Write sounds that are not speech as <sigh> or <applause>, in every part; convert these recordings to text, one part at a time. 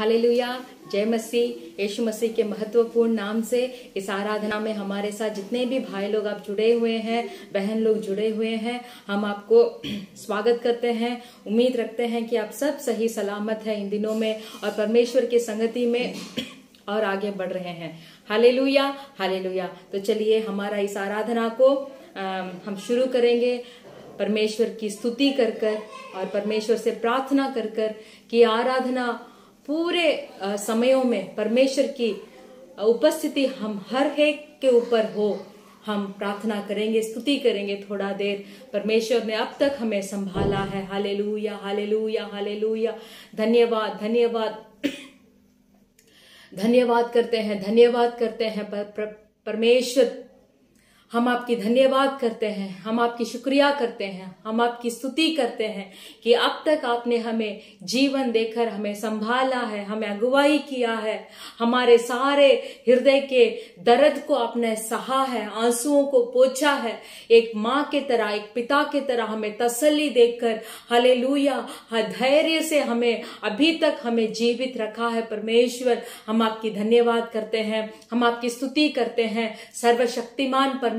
Hallelujah. जय मसीह यीशु मसीह के महत्वपूर्ण नाम से इस आराधना में हमारे साथ जितने भी भाई लोग आप जुड़े हुए हैं बहन लोग जुड़े हुए हैं हम आपको <clears throat> स्वागत करते हैं। उम्मीद रखते हैं कि आप सब सही सलामत है इन दिनों में और परमेश्वर की संगति में <clears throat> और आगे बढ़ रहे हैं। Hallelujah hallelujah. तो चलिए हमारा इस आराधना को अम, हम शुरू करेंगे। परमेश्वर की स्तुति कर कर और परमेश्वर से प्रार्थना कर कर कि आराधना पूरे समयों में परमेश्वर की उपस्थिति हम हर एक के ऊपर हो हम प्रार्थना करेंगे स्तुति करेंगे थोड़ा देर। परमेश्वर ने अब तक हमें संभाला है। Hallelujah hallelujah hallelujah. धन्यवाद धन्यवाद। <coughs> धन्यवाद करते हैं धन्यवाद करते हैं पर, पर, परमेश्वर हम आपकी धन्यवाद करते हैं, हम आपकी शुक्रिया करते हैं, हम आपकी स्तुति करते हैं कि अब तक आपने हमें जीवन देकर हमें संभाला है, हमें अगुवाई किया है। हमारे सारे हृदय के दर्द को आपने सहा है, आंसुओं को पोछा है। एक माँ के तरह, एक पिता के तरह हमें तसल्ली देकर, हलेलुया धैर्य से हमें अभी तक हमें जीवित रखा है परमेश्वर। हम आपकी धन्यवाद करते हैं, हम आपकी स्तुति करते हैं। सर्वशक्तिमान परमेश्वर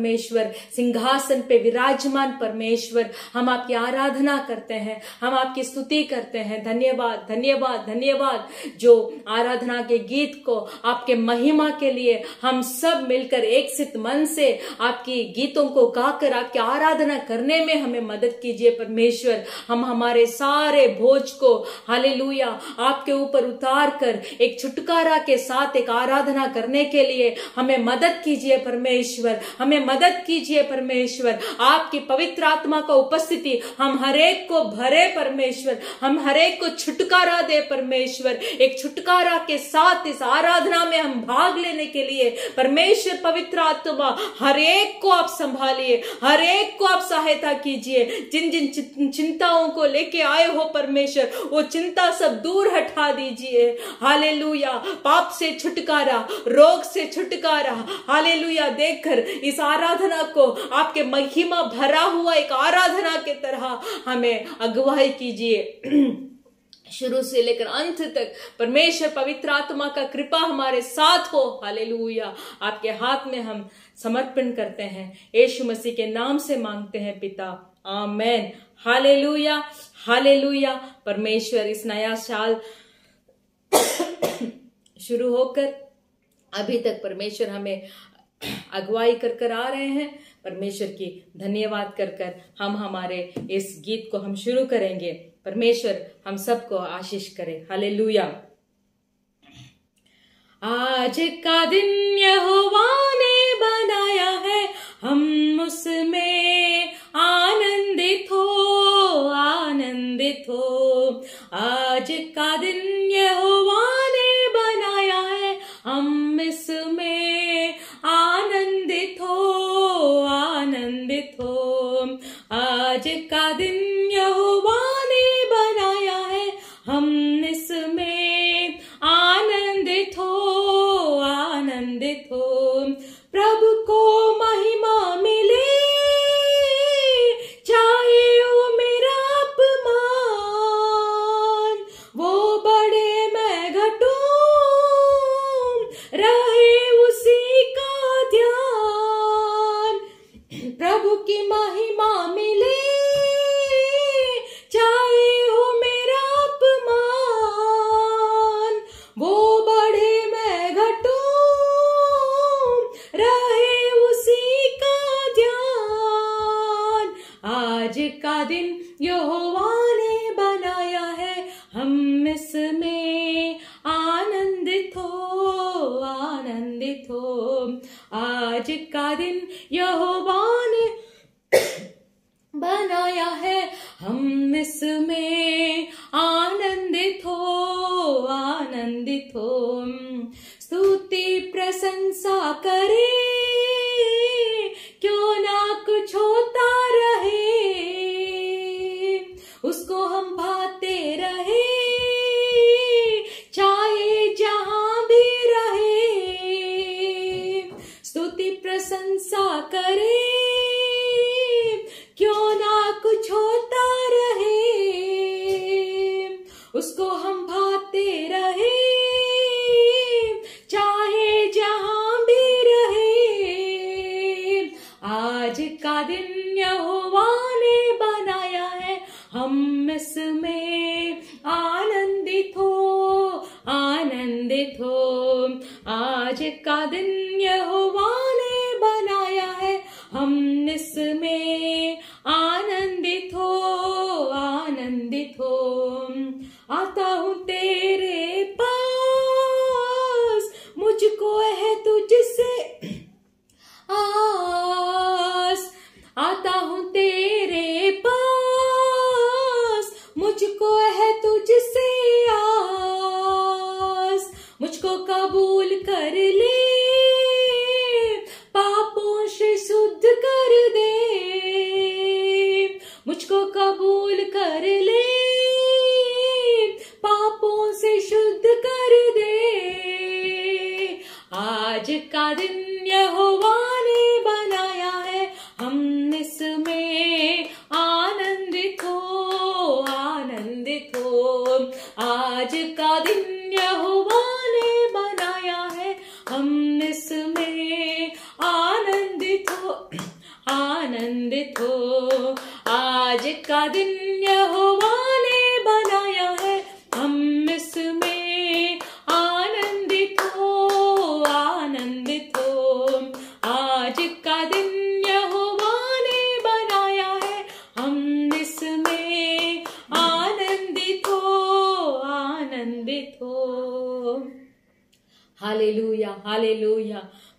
सिंहासन पे विराजमान परमेश्वर, हम आपकी आराधना करते हैं, हम आपकी स्तुति करते हैं। धन्यवाद धन्यवाद धन्यवाद। जो आराधना के गीत को आपके महिमा के लिए हम सब मिलकर एक सित मन से आपकी गीतों को गाकर आपकी आराधना करने में हमें मदद कीजिए परमेश्वर। हम हमारे सारे भोज को, हालेलुया, आपके ऊपर उतार कर, एक छुटकारा के साथ एक आराधना करने के लिए हमें मदद कीजिए परमेश्वर। हमें मदद कीजिए परमेश्वर। आपकी पवित्र आत्मा का उपस्थिति हम हरेक को भरे परमेश्वर। हम हरेक को छुटकारा दे परमेश्वर। एक छुटकारा के साथ इस आराधना में हम भाग लेने के लिए परमेश्वर पवित्र आत्मा हरेक को आप संभालिए हरेक को आप सहायता कीजिए। जिन जिन चिंताओं को लेके आए हो परमेश्वर, वो चिंता सब दूर हटा दीजिए। हालेलुया। पाप से छुटकारा, रोग से छुटकारा। हालेलुया। देखकर इस आराधना को, आपके महिमा भरा हुआ एक आराधना के तरह हमें अगुवाई कीजिए। <clears throat> शुरू से लेकर अंत तक परमेश्वर पवित्र आत्मा का कृपा हमारे साथ हो। हालेलुया। आपके हाथ में हम समर्पण करते हैं। यीशु मसीह के नाम से मांगते हैं पिता। आमेन। हालेलुया। हालेलुया। परमेश्वर इस नया साल <clears throat> शुरू होकर अभी तक परमेश्वर हमें अगुवाई कर कर आ रहे हैं। परमेश्वर की धन्यवाद कर कर हम हमारे इस गीत को हम शुरू करेंगे। परमेश्वर, हम सबको आशीष करे। हालेलुया। आज का दिन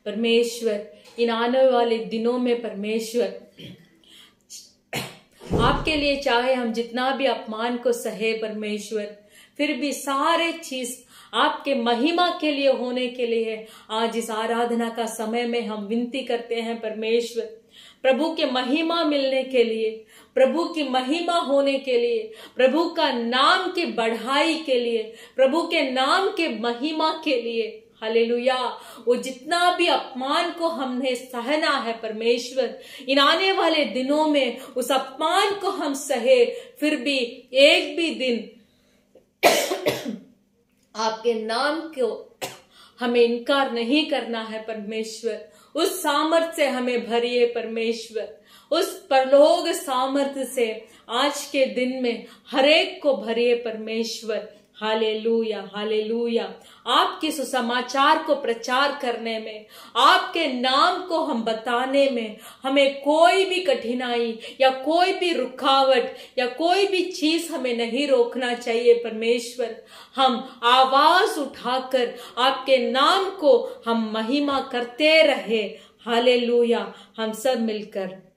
परमेश्वर, इन आने वाले दिनों में परमेश्वर। आपके लिए चाहे हम जितना भी अपमान को सहे परमेश्वर, फिर भी सारे चीज़ आपके महिमा के लिए होने के लिए है आज इस आराधना का समय में हम विनती करते हैं परमेश्वर। प्रभु के महिमा मिलने के लिए, प्रभु की महिमा होने के लिए, प्रभु का नाम की बढ़ाई के लिए, प्रभु के नाम के महिमा के लिए हालेलुया। वो जितना भी अपमान को हमने सहना है परमेश्वर, इन आने वाले दिनों में उस अपमान को हम सहे, फिर भी एक भी दिन <coughs> आपके नाम को हमें इनकार नहीं करना है परमेश्वर। उस सामर्थ्य से हमें भरिए परमेश्वर। उस परलोक सामर्थ्य से आज के दिन में हरेक को भरिए परमेश्वर। Hallelujah hallelujah. आपके सुसमाचार को प्रचार करने में, आपके नाम को हम बताने में हमें कोई भी कठिनाई या कोई भी रुकावट या कोई भी चीज़ हमें नहीं रोकना चाहिए परमेश्वर। हम आवाज़ उठाकर आपके नाम को हम महिमा करते रहे। हालेलुया। हम सब मिलकर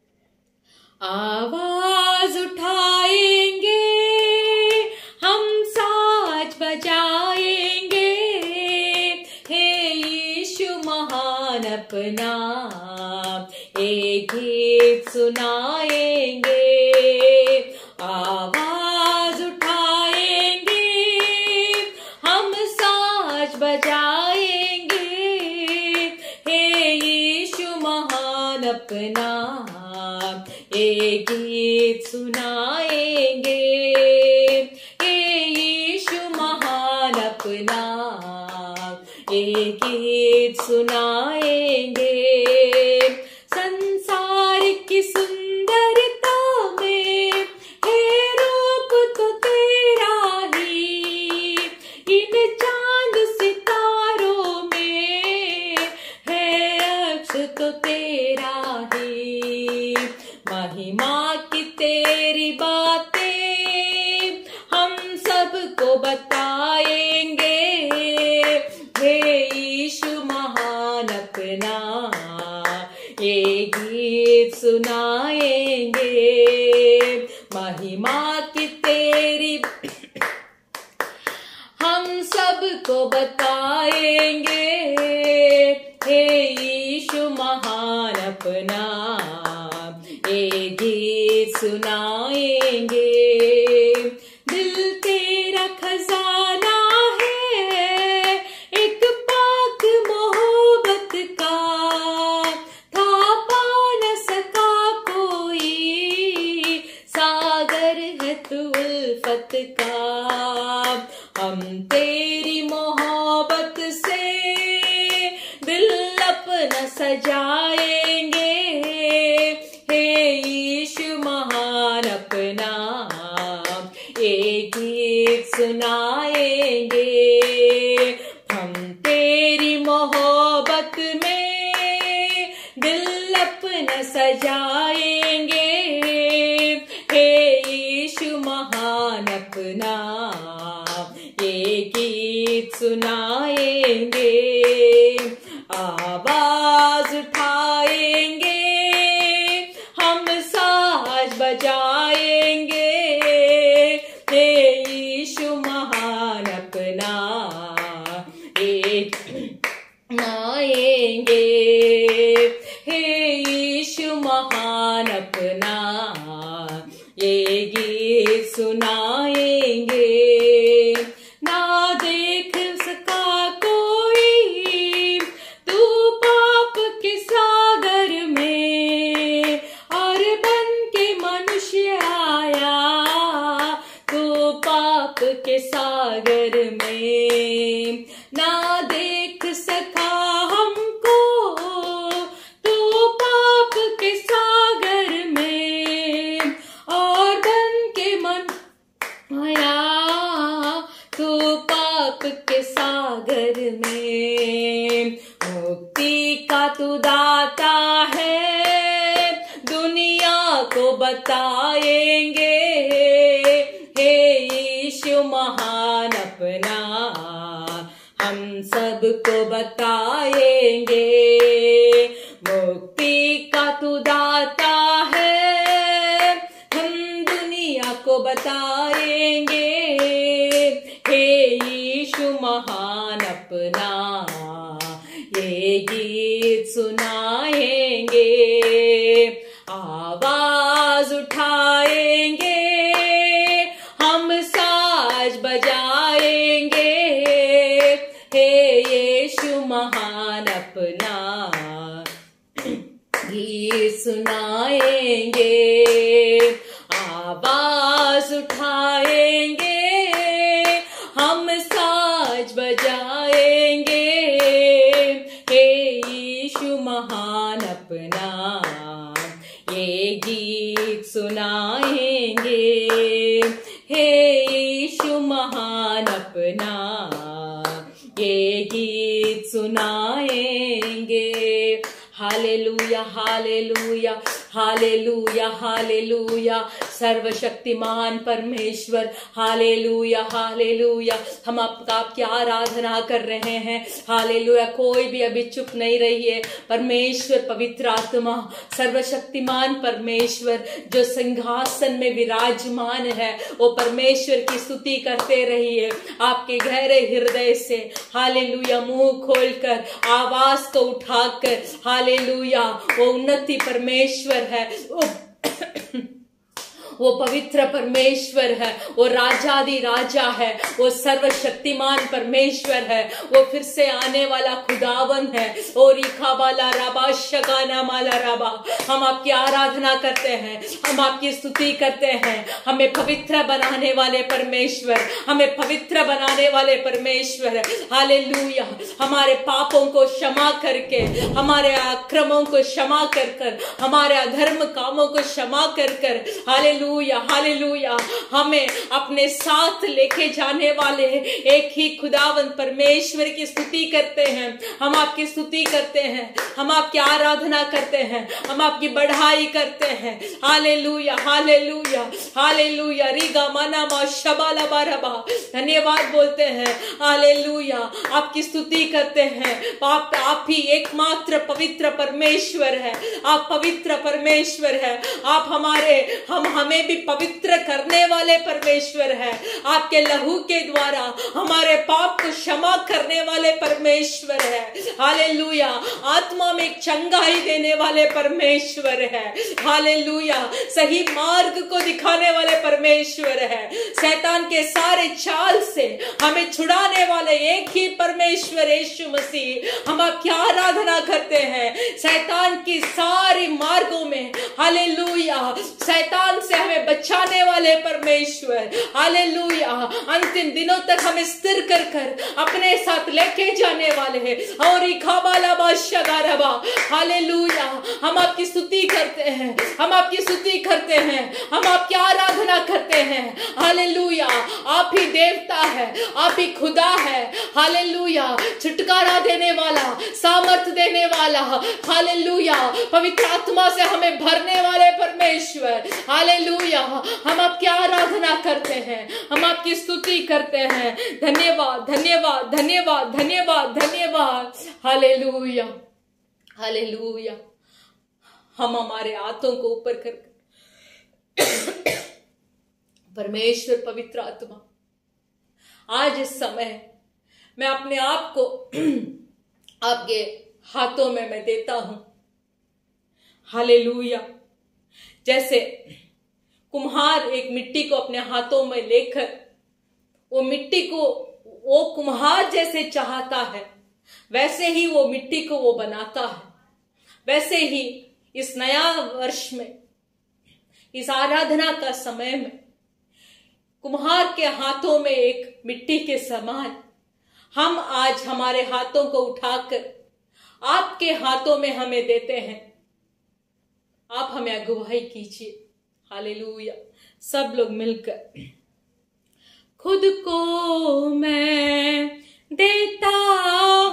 आवाज़ उठाएँगे। हम साज बजाएँगे। हे यीशु महान अपना एक गीत सुनाएँगे। आवाज़ उठाएँगे हम साज बजाएँगे हे यीशु महान अपना एक गीत सुनाएँगे हे यीशु महान अपना एक गीत सुनाएँगे संसार की सुंदरता में है रूप तो तेरा ही इन चाँद सितारों में है अक्ष तो तेरा ही महिमा की तेरी बातें हम सबको महान अपना गीत सुनाएँगे। आवाज़ हालेलुया हालेलुया हालेलुया हालेलुया सर्वशक्तिमान परमेश्वर हालेलुया हालेलुया हम आपका आपकी आराधना कर रहे हैं। हालेलुया कोई भी अभी चुप नहीं रही है। परमेश्वर पवित्र आत्मा, सर्वशक्तिमान परमेश्वर, जो सिंहासन में विराजमान है, वो परमेश्वर की स्तुति करते रहिए आपके गहरे हृदय से। हालेलुया मुँह खोलकर, आवाज़ को उठाकर हालेलुया वो उन्नति परमेश्वर है। वो वो पवित्र परमेश्वर है, वो राजादि राजा है, वो सर्वशक्तिमान परमेश्वर है, वो फिर से आने वाला खुदावन है। ओ रिखा बाला राबा शगाना माला राबा, हम आपकी आराधना करते हैं, हम आपकी स्तुति करते हैं। हमें पवित्र बनाने वाले परमेश्वर, हमें पवित्र बनाने वाले परमेश्वर हाले हमारे पापों को क्षमा करके, हमारे आक्रमों को क्षमा कर कर, हमारे अधर्म कामों को क्षमा कर कर हाले हालेलुया हालेलुया हमें अपने साथ लेके जाने वाले एक ही खुदावन परमेश्वर की स्तुति करते हैं। हम आपकी स्तुति करते हैं, हम आपकी आराधना करते हैं, हम आपकी बढ़ाई करते हैं। हालेलुया हालेलुया हालेलुया रिगा मना मा शबाला बारबा धन्यवाद बोलते हैं। हालेलुया आपकी स्तुति करते हैं। आप आप ही एकमात्र पवित्र परमेश्वर है। आप पवित्र परमेश्वर है। आप हमारे, हम हमें भी पवित्र करने वाले परमेश्वर है। आपके लहू के द्वारा हमारे पाप को क्षमा करने वाले परमेश्वर है। हालेलुया। आत्मा में चंगाई देने वाले परमेश्वर है। हालेलुया। सही मार्ग को दिखाने वाले परमेश्वर है। शैतान के सारे चाल से हमें छुड़ाने वाले एक ही परमेश्वर यीशु मसीह, हम आप क्या आराधना करते हैं? शैतान की सारी मार्गों में, हालेलुया। शैतान से हमें बचाने वाले परमेश्वर। हालेलुया। अंतिम दिनों तक हमें स्थिर कर कर अपने साथ लेके जाने वाले हैं। और बादशाह हालेलुया। हम आपकी स्तुति करते हैं। हम आपकी स्तुति करते हैं। हम आपकी आराधना करते हैं। हालेलुया। आप ही देवता है। आप ही खुदा है। हालेलुया। छुटकारा देने वाला, सामर्थ देने वाला। हालेलुया। पवित्र आत्मा से हमें भरने वाले परमेश्वर। हालेलुया। हम आपकी आराधना करते हैं। हम आपकी स्तुति करते हैं। धन्यवाद धन्यवाद धन्यवाद धन्यवाद धन्यवाद। हालेलुया। हालेलुया। हम हमारे हाथों को ऊपर कर परमेश्वर पवित्र आत्मा। आज इस समय मैं अपने आप को आपके हाथों में मैं देता हूँ। हालेलुया। जैसे कुम्हार एक मिट्टी को अपने हाथों में लेकर, वो मिट्टी को, वो कुम्हार जैसे चाहता है, वैसे ही वो मिट्टी को वो बनाता है। वैसे ही इस नया वर्ष में, इस आराधना का समय में, कुम्हार के हाथों में एक मिट्टी के समान, हम आज हमारे हाथों को उठाकर, आपके हाथों में हमें देते हैं। आप हमें अगुवाई कीजिए। हालेलुया। सब लोग मिलकर खुद को मैं देता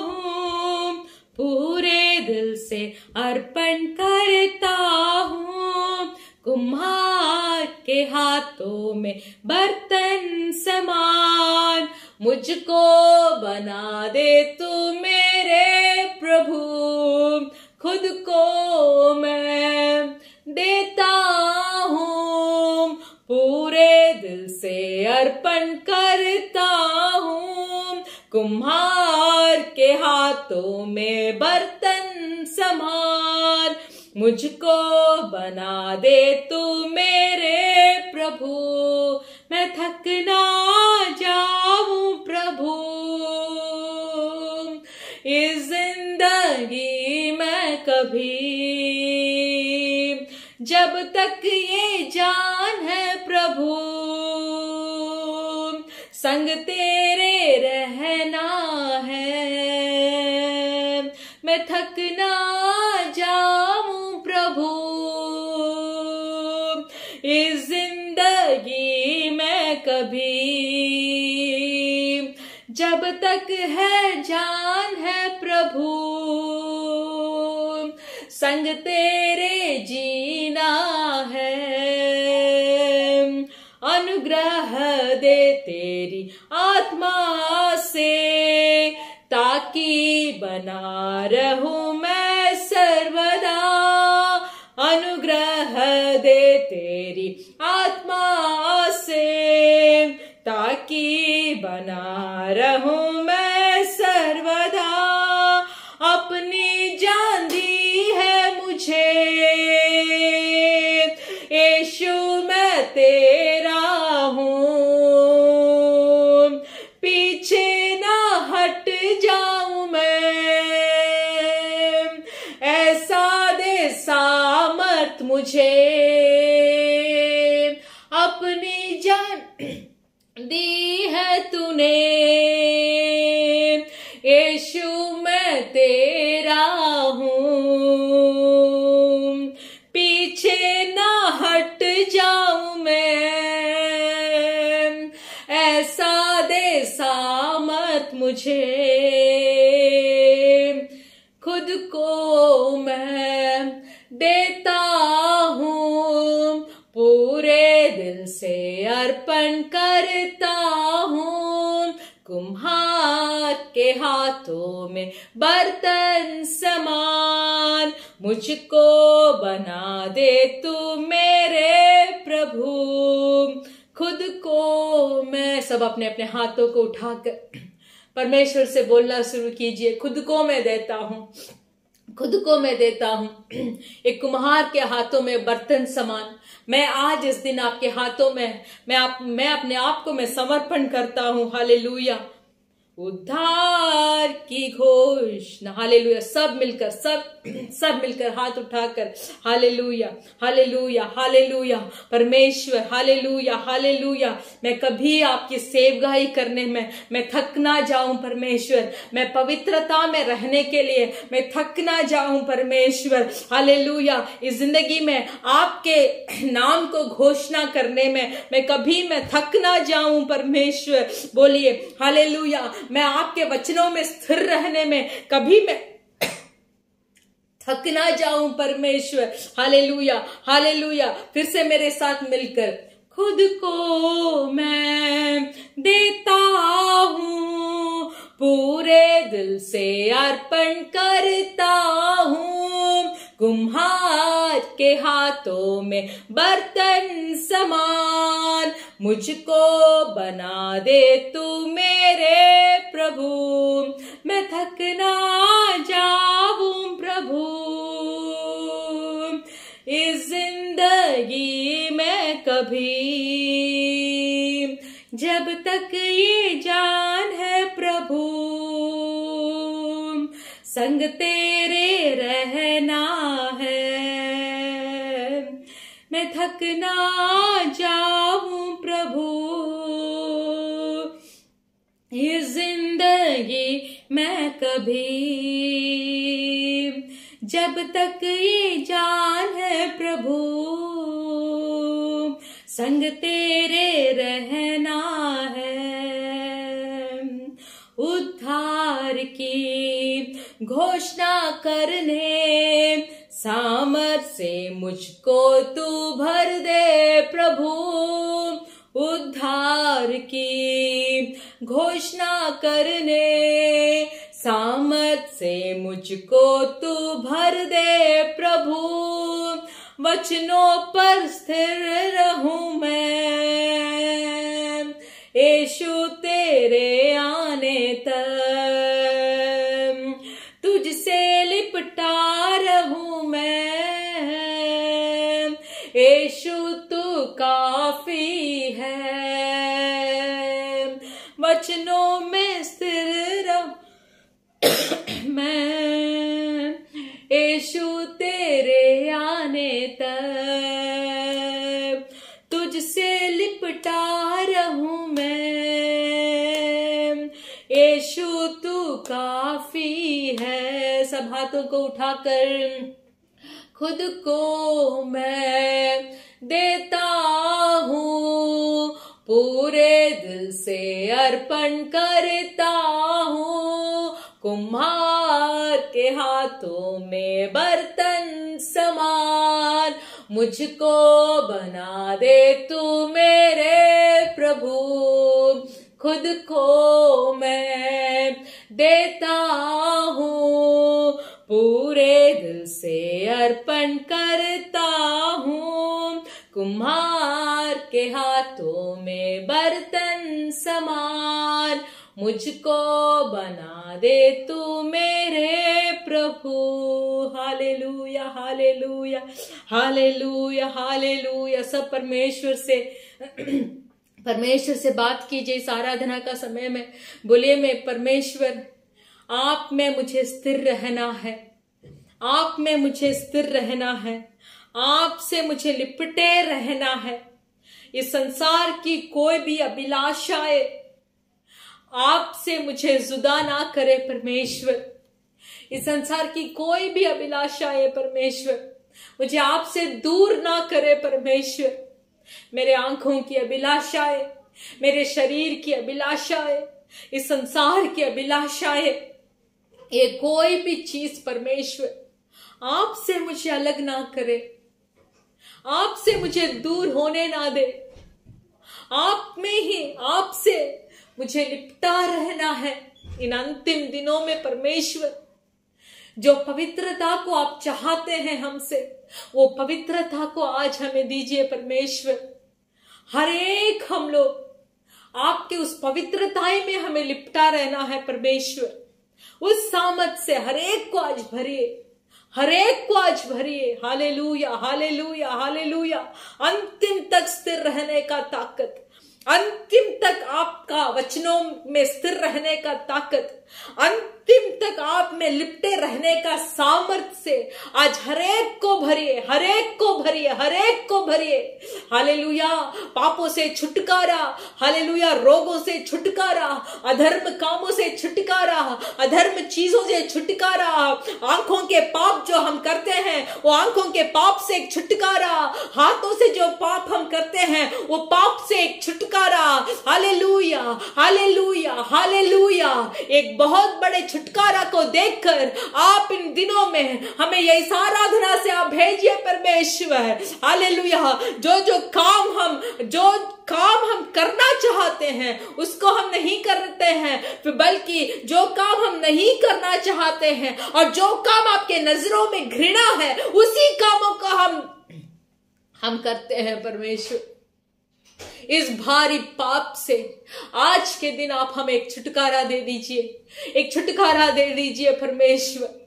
हूँ, पूरे दिल से अर्पण करता हूँ। कुम्हार के हाथों में बर्तन समान, मुझको बना दे तू मेरे प्रभु। खुद को मैं देता हूँ, पूरे दिल से अर्पण करता हूँ। कुम्हार के हाथों में बर्तन समान मुझको बना दे तू मेरे प्रभु। मैं थक ना जाऊँ प्रभु। इस ज़िंदगी में कभी जब तक ये जान है प्रभु, संग तेरे रहना है। मैं थक ना जाऊँ प्रभु इस ज़िंदगी में कभी, जब तक है जान है प्रभु संग तेरे जीना है। अनुग्रह दे तेरी आत्मा से, ताकि बना रहूँ मैं सर्वदा। अनुग्रह दे तेरी आत्मा से, ताकि बना रहूँ मैं तेरा हूँ। पीछे ना हट जाऊँ मैं। ऐसा दे सामत मुझे। अपने हाथों को उठाकर परमेश्वर से बोलना शुरू कीजिए, खुद को मैं देता हूँ, खुद को मैं देता हूँ। एक कुम्हार के हाथों में बर्तन समान, मैं आज इस दिन आपके हाथों में, मैं आप, मैं अपने आप को मैं समर्पण करता हूँ। हालेलुया। उद्धार की घोषणा। हालेलुया। सब मिलकर, सब सब मिलकर हाथ उठाकर। Hallelujah hallelujah hallelujah. परमेश्वर, हालेलुया हालेलुया। मैं कभी आपकी सेवगाई करने में, मैं थक ना जाऊँ परमेश्वर। मैं पवित्रता में रहने के लिए मैं थक ना जाऊँ परमेश्वर। हाले हालेलुया। इस ज़िंदगी में आपके नाम को घोषणा करने में मैं कभी मैं थक ना जाऊँ परमेश्वर। बोलिए, हालेलुया। मैं आपके वचनों में स्थिर रहने में कभी मैं थक ना जाऊँ परमेश्वर। Hallelujah hallelujah. फिर से मेरे साथ मिलकर, खुद को मैं देता हूँ, पूरे दिल से अर्पण करता हूँ। कुम्हार के हाथों में बर्तन समान। मुझको बना दे तू मेरे प्रभु। मैं थक ना जाऊँ प्रभु। इस ज़िंदगी में कभी जब तक ये जान है प्रभु। संग तेरे रहना है। मैं थक ना जाऊँ प्रभु। ये ज़िंदगी मैं कभी जब तक ये जान है प्रभु। संग तेरे रहना है। उद्धार की घोषणा करने। सामर से मुझको तू भर दे प्रभु। उद्धार की घोषणा करने। सामत से मुझको तू भर दे प्रभु। वचनों पर स्थिर रहूँ मैं। यीशु तेरे आने तक काफ़ी है। वचनों में स्थिर <coughs> मैं। यीशु तेरे आने तक तुझसे लिपटा रहूँ मैं। यीशु तू काफ़ी है। सब हाथों को उठाकर खुद को मैं देता हूँ, पूरे दिल से अर्पण करता हूँ। कुम्हार के हाथों में बर्तन समान मुझको बना दे तू मेरे प्रभु। खुद को मैं देता हूँ, पूरे दिल से अर्पण करता हूँ। कुम्हार के हाथों में बर्तन समान मुझको बना दे तू मेरे प्रभु। Hallelujah hallelujah hallelujah hallelujah. सब परमेश्वर से <clears throat> परमेश्वर से बात कीजिए इस आराधना का समय में। बोलिए, मैं परमेश्वर, आप में मुझे स्थिर रहना है। आप में मुझे स्थिर रहना है। आपसे मुझे लिपटे रहना है। इस संसार की कोई भी अभिलाषाएँ आपसे मुझे जुदा ना करे परमेश्वर। इस संसार की कोई भी अभिलाषा है परमेश्वर। मुझे आपसे दूर ना करे परमेश्वर। मेरे आँखों की अभिलाषाएँ मेरे शरीर की अभिलाषाएँ इस संसार की अभिलाषाएँ ये कोई भी चीज़ परमेश्वर आपसे मुझे अलग ना करे। आपसे मुझे दूर होने ना दे। आप में ही आपसे मुझे लिपटा रहना है इन अंतिम दिनों में परमेश्वर। जो पवित्रता को आप चाहते हैं हमसे, वो पवित्रता को आज हमें दीजिए परमेश्वर। हर एक हम लोग, आपके उस पवित्रताई में हमें लिपटा रहना है परमेश्वर। उस सामत से हर एक को आज भरिए। हर एक को आज भरिए। हाले लूया हाले लूया हाले लूया अंतिम तक स्थिर रहने का ताकत। अंतिम तक आपका वचनों में स्थिर रहने का ताकत। अंतिम तक आप में लिपटे रहने का सामर्थ्य से आज हरेक को भरिए, हरेक को भरिए, हरेक को भरिए। हालेलुया। पापों से छुटकारा, हालेलुया। रोगों से छुटकारा, अधर्म कामों से छुटकारा, अधर्म चीज़ों से छुटकारा। आँखों के पाप जो हम करते हैं, वो आँखों के पाप से एक छुटकारा। हाथों से जो पाप हम करते हैं, वो पाप से एक छुटकारा। Hallelujah hallelujah hallelujah. एक बहुत बड़े छुटकारा को देखकर आप इन दिनों में हमें यही आराधना से आप भेजिए परमेश्वर। हालेलुया। जो जो काम हम, जो काम हम करना चाहते हैं, उसको हम नहीं करते हैं, बल्कि जो काम हम नहीं करना चाहते हैं और जो काम आपके नज़रों में घृणा है, उसी कामों का हम हम करते हैं परमेश्वर। इस भारी पाप से। आज के दिन आप हमें एक छुटकारा दे दीजिए। एक छुटकारा दे दीजिए परमेश्वर।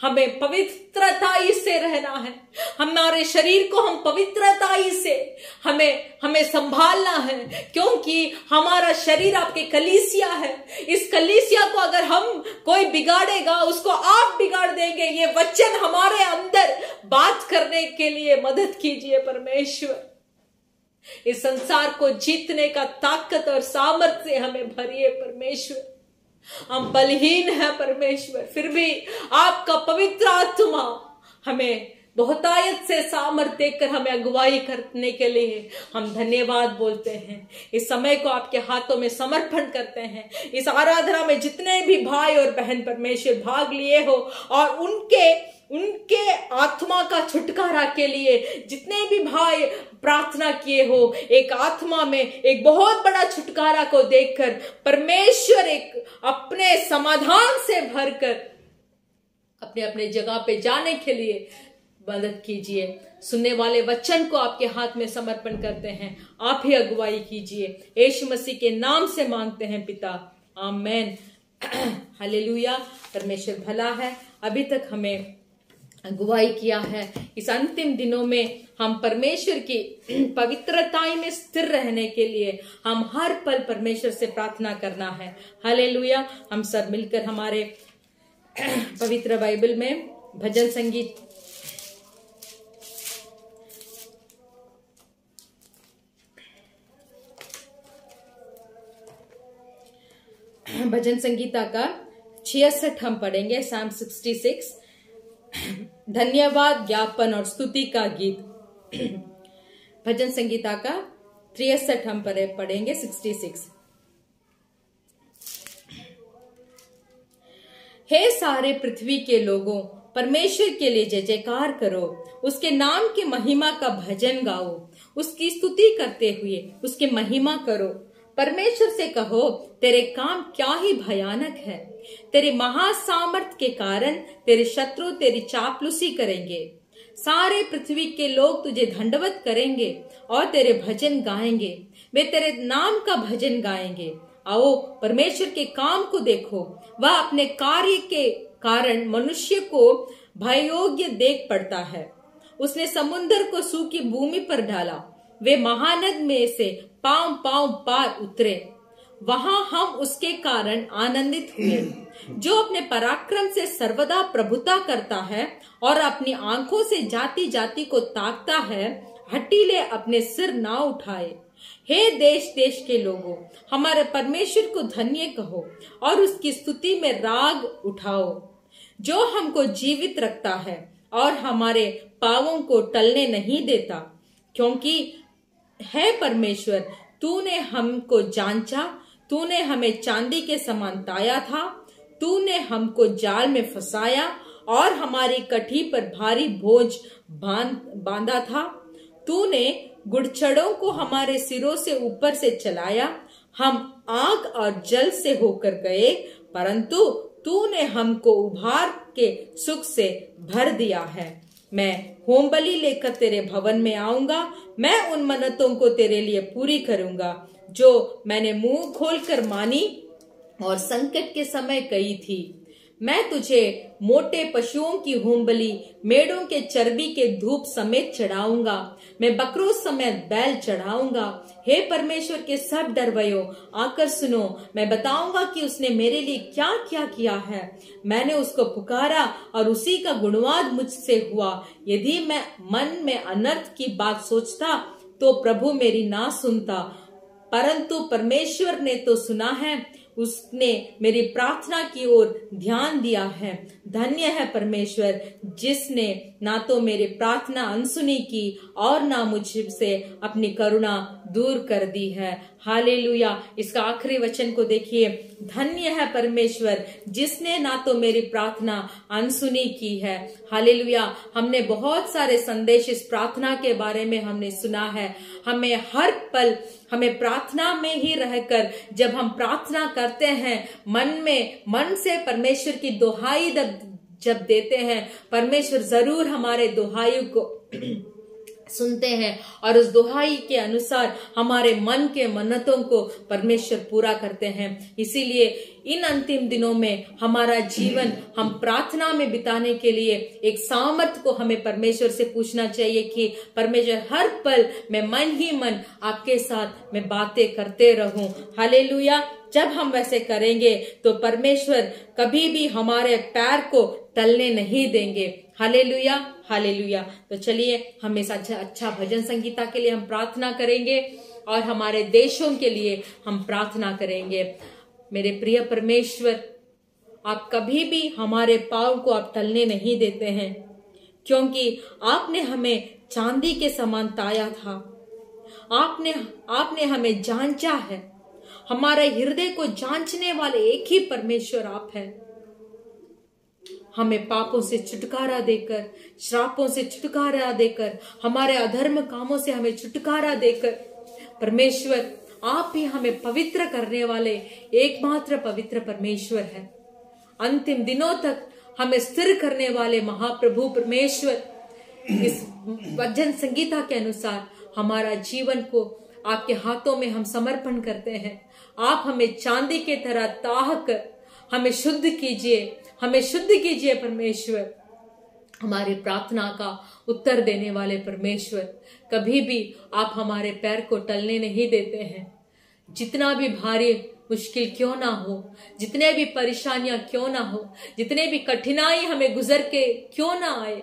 हमें पवित्रताई से रहना है। हमारे शरीर को हम पवित्रताई से हमें हमें संभालना है। क्योंकि हमारा शरीर आपके कलीसिया है। इस कलीसिया को अगर हम कोई बिगाड़ेगा, उसको आप बिगाड़ देंगे। ये वचन हमारे अंदर बात करने के लिए मदद कीजिए परमेश्वर। इस संसार को जीतने का ताकत और सामर्थ्य हमें भरिए परमेश्वर। हम बलहीन हैं परमेश्वर, फिर भी आपका पवित्र आत्मा हमें बहुतायत से सामर्थ्य देकर हमें अगुवाई करने के लिए हम धन्यवाद बोलते हैं। इस समय को आपके हाथों में समर्पण करते हैं। इस आराधना में जितने भी भाई और बहन परमेश्वर भाग लिए हो और उनके उनके आत्मा का छुटकारा के लिए जितने भी भाई प्रार्थना किए हो, एक आत्मा में एक बहुत बड़ा छुटकारा को देखकर परमेश्वर एक अपने समाधान से भरकर अपने अपने जगह पे जाने के लिए मदद कीजिए। सुनने वाले वचन को आपके हाथ में समर्पण करते हैं। आप ही अगुवाई कीजिए। यीशु मसीह के नाम से मांगते हैं पिता। आमेन। <clears throat> हालेलुया। परमेश्वर भला है। अभी तक हमें अगुवाई किया है इस अंतिम दिनों में हम परमेश्वर की <clears throat> पवित्रताई में स्थिर रहने के लिए हम हर पल परमेश्वर से प्रार्थना करना है। हले हम सब मिलकर हमारे <clears throat> पवित्र बाइबल में भजन संगीत <clears throat> भजन संगीता का छियासठ हम पढ़ेंगे साम सिक्सटी सिक्स धन्यवाद, ज्ञापन और स्तुति का गीत। भजन संगीता का त्रियसठ हम पढ़ेंगे सिक्सटी सिक्स। हे सारे पृथ्वी के लोगों, परमेश्वर के लिए जय जयकार करो। उसके नाम के महिमा का भजन गाओ। उसकी स्तुति करते हुए उसके महिमा करो। परमेश्वर से कहो, तेरे काम क्या ही भयानक है। तेरे महासामर्थ के कारण तेरे शत्रु तेरी चापलूसी करेंगे। सारे पृथ्वी के लोग तुझे दंडवत करेंगे और तेरे भजन गाएँगे। वे तेरे नाम का भजन गाएँगे। आओ, परमेश्वर के काम को देखो। वह अपने कार्य के कारण मनुष्य को भयोग्य देख पड़ता है। उसने समुन्द्र को सूखी भूमि पर डाला। वे महानद में से पाँव पाँव पार उतरे। वहाँ हम उसके कारण आनंदित हुए। जो अपने पराक्रम से सर्वदा प्रभुता करता है और अपनी आँखों से जाति जाति को ताकता है, हटीले अपने सिर ना उठाए। हे देश देश के लोगों, हमारे परमेश्वर को धन्य कहो और उसकी स्तुति में राग उठाओ। जो हमको जीवित रखता है और हमारे पावों को टलने नहीं देता, क्योंकि है परमेश्वर, तूने हमको जांचा, तूने हमें चांदी के समान ताया था, तूने हमको जाल में फंसाया और हमारी कठी पर भारी बोझ बाँध था। तूने गुड़चड़ों को हमारे सिरों से ऊपर से चलाया। हम आग और जल से होकर गए, परंतु तूने हमको उभार के सुख से भर दिया है। मैं होम बलि लेकर तेरे भवन में आऊँगा, मैं उन मन्नतों को तेरे लिए पूरी करूँगा, जो मैंने मुँह खोलकर मानी और संकट के समय कही थी। मैं तुझे मोटे पशुओं की होमबली मेड़ों के चर्बी के धूप समेत चढ़ाऊँगा। मैं बकरों समेत बैल चढ़ाऊँगा। हे परमेश्वर के सब डरवयो, आकर सुनो, मैं बताऊँगा कि उसने मेरे लिए क्या क्या किया है। मैंने उसको पुकारा और उसी का गुणवाद मुझसे हुआ। यदि मैं मन में अनर्थ की बात सोचता तो प्रभु मेरी ना सुनता। परंतु परमेश्वर ने तो सुना है उसने मेरी प्रार्थना की ओर ध्यान दिया है। धन्य है परमेश्वर, जिसने ना तो मेरी प्रार्थना अनसुनी की और ना मुझसे अपनी करुणा दूर कर दी है। हालेलुया। इसका आखिरी वचन को देखिए। धन्य है परमेश्वर, जिसने ना तो मेरी प्रार्थना अनसुनी की है। हालेलुया। हमने बहुत सारे संदेश इस प्रार्थना के बारे में हमने सुना है। हमें हर पल, हमें प्रार्थना में ही रहकर जब हम प्रार्थना करते हैं, मन में, मन से परमेश्वर की दोहाई जब देते हैं, परमेश्वर ज़रूर हमारे दोहाई को सुनते हैं और उस दुहाई के अनुसार हमारे मन के मन्नतों को परमेश्वर पूरा करते हैं। इसीलिए इन अंतिम दिनों में हमारा जीवन हम प्रार्थना में बिताने के लिए एक सामर्थ को हमें परमेश्वर से पूछना चाहिए कि परमेश्वर, हर पल मैं मन ही मन आपके साथ मैं बातें करते रहूँ। हालेलुया। जब हम वैसे करेंगे तो परमेश्वर कभी भी हमारे पैर को टलने नहीं देंगे। हाले लुया हाले लुया तो चलिए, हमेशा अच्छा अच्छा भजन संगीता के लिए हम प्रार्थना करेंगे और हमारे देशों के लिए हम प्रार्थना करेंगे। मेरे प्रिय परमेश्वर, आप कभी भी हमारे पाव को आप टलने नहीं देते हैं, क्योंकि आपने हमें चांदी के समान ताया था। आपने आपने हमें जांचा है। हमारे हृदय को जांचने वाले एक ही परमेश्वर आप हैं। हमें पापों से छुटकारा देकर, श्रापों से छुटकारा देकर, हमारे अधर्म कामों से हमें छुटकारा देकर, परमेश्वर, आप ही हमें पवित्र करने वाले एकमात्र पवित्र परमेश्वर है। अंतिम दिनों तक हमें स्थिर करने वाले महाप्रभु परमेश्वर, इस वज़न संगीता के अनुसार हमारा जीवन को आपके हाथों में हम समर्पण करते हैं। आप हमें चांदी के तरह ताह कर, हमें शुद्ध कीजिए हमें शुद्ध कीजिए परमेश्वर। हमारी प्रार्थना का उत्तर देने वाले परमेश्वर, कभी भी आप हमारे पैर को टलने नहीं देते हैं। जितना भी भारी मुश्किल क्यों ना हो, जितने भी परेशानियाँ क्यों ना हो, जितने भी कठिनाई हमें गुजर के क्यों ना आए,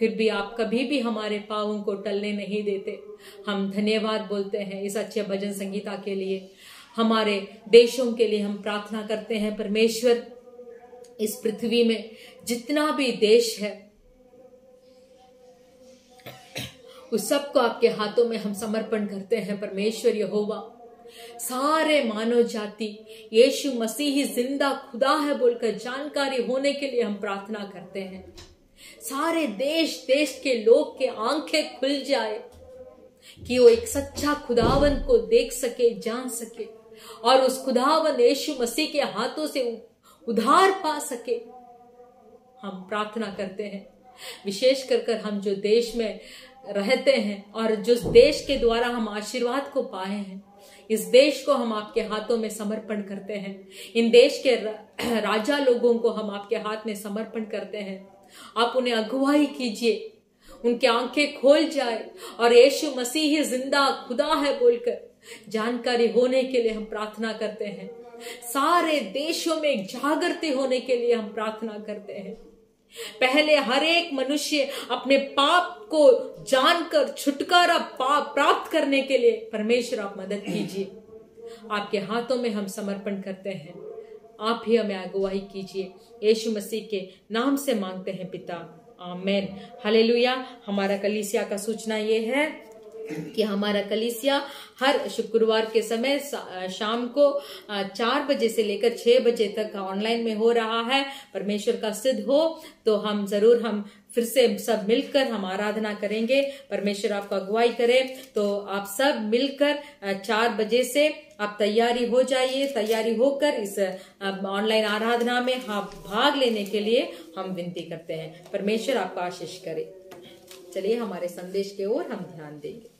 फिर भी आप कभी भी हमारे पावों को टलने नहीं देते। हम धन्यवाद बोलते हैं इस अच्छे भजन संगीता के लिए। हमारे देशों के लिए हम प्रार्थना करते हैं, परमेश्वर इस पृथ्वी में जितना भी देश है, उस सबको आपके हाथों में हम समर्पण करते हैं, परमेश्वर यहोवा। सारे मानव जाति, यीशु मसीह ज़िंदा खुदा है बोलकर जानकारी होने के लिए हम प्रार्थना करते हैं। सारे देश देश के लोग के आँखें खुल जाए कि वो एक सच्चा खुदावन को देख सके, जान सके और उस खुदावन यीशु मसीह के हाथों से उधार पा सके। हम प्रार्थना करते हैं। विशेष कर कर हम जो देश में रहते हैं और जिस देश के द्वारा हम आशीर्वाद को पाए हैं, इस देश को हम आपके हाथों में समर्पण करते हैं। इन देश के <clears throat> राजा लोगों को हम आपके हाथ में समर्पण करते हैं। आप उन्हें अगुवाई कीजिए। उनकी आँखें खोल जाए और यीशु मसीह ज़िंदा खुदा है बोलकर जानकारी होने के लिए हम प्रार्थना करते हैं। सारे देशों में जागृति होने के लिए हम प्रार्थना करते हैं। पहले हर एक मनुष्य अपने पाप को जानकर, छुटकारा पाप प्राप्त करने के लिए परमेश्वर, आप मदद कीजिए। आपके हाथों में हम समर्पण करते हैं। आप ही हमें अगुवाई कीजिए। यीशु मसीह के नाम से मांगते हैं पिता। आमेन। हालेलुया। हमारा कलीसिया का सूचना ये है। कि हमारा कलिसिया हर शुक्रवार के समय शाम को चार बजे से लेकर छह बजे तक ऑनलाइन में हो रहा है। परमेश्वर का सिद्ध हो तो हम ज़रूर हम फिर से सब मिलकर हम आराधना करेंगे। परमेश्वर आपको अगुवाई करे। तो आप सब मिलकर चार बजे से आप तैयारी हो जाइए। तैयारी होकर इस ऑनलाइन आराधना में आप भाग लेने के लिए हम विनती करते हैं। परमेश्वर आपका आशीष करे। चलिए हमारे संदेश के ओर हम ध्यान देंगे।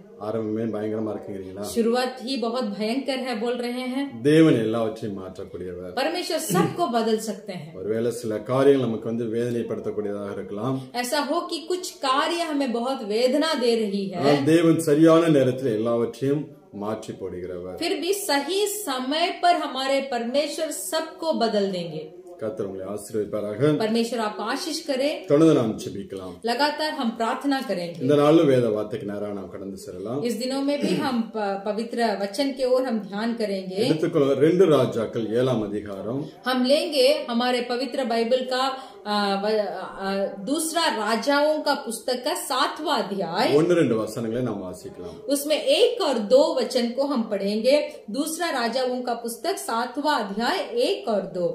ஆரம்பமே பயங்கரமா இருக்குங்கிறீங்களா शुरुआत ही बहुत भयंकर है बोल रहे हैं தேவன் எல்லாவற்றையும் மாற்றக்கூடியவர் परमेश्वर सबको बदल सकते हैं ஒருவேளை சில காரியங்கள் நமக்கு வந்து வேதனைப்படுத்தக்கூடியதாக இருக்கலாம் ऐसा हो कि कुछ कार्य हमें बहुत वेदना दे रही है ஆனால் தேவன் சரியான நேரத்தில் எல்லாவற்றையும் மாற்றி போடுகிறவர் फिर भी सही समय पर हमारे परमेश्वर सबको बदल देंगे கர்த்தர் உங்களை ஆசீர்வதிப்பாராக परमेश्वर आपको आशीष करे தொடர்ந்து நாம் செபிக்கலாம் लगातार हम प्रार्थना करेंगे இந்த நாளிலும் வேத வார்த்தைக்கு நேராக நாம் கடந்து செல்லலாம் इस दिनों में भी हम प- पवित्र वचन की ओर हम ध्यान करेंगे எடுத்துக்கொள்ள ரெண்டு ராஜாக்கள் ஏழாம் அதிகாரம் हम लेंगे हमारे पवित्र बाइबल का आ, व- आ, दूसरा राजाओं का पुस्तक का सातवां अध्याय ஒன்னு ரெண்டு வசனங்களை நாம் வாசிக்கலாம் उसमें एक और दो वचन को हम पढ़ेंगे दूसरा राजाओं का पुस्तक सातवां अध्याय एक और दो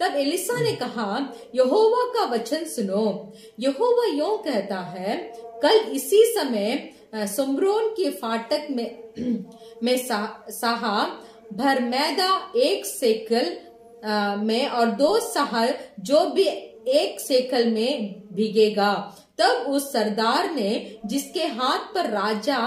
तब एलिसा ने कहा यहोवा का वचन सुनो। यहोवा यों कहता है कल इसी समय सुम्रोन के फाटक में <clears throat> में सा, साहा भरमैदा एक सेकल में और दो सहर जो भी एक सेकल में भीगेगा। तब उस सरदार ने जिसके हाथ पर राजा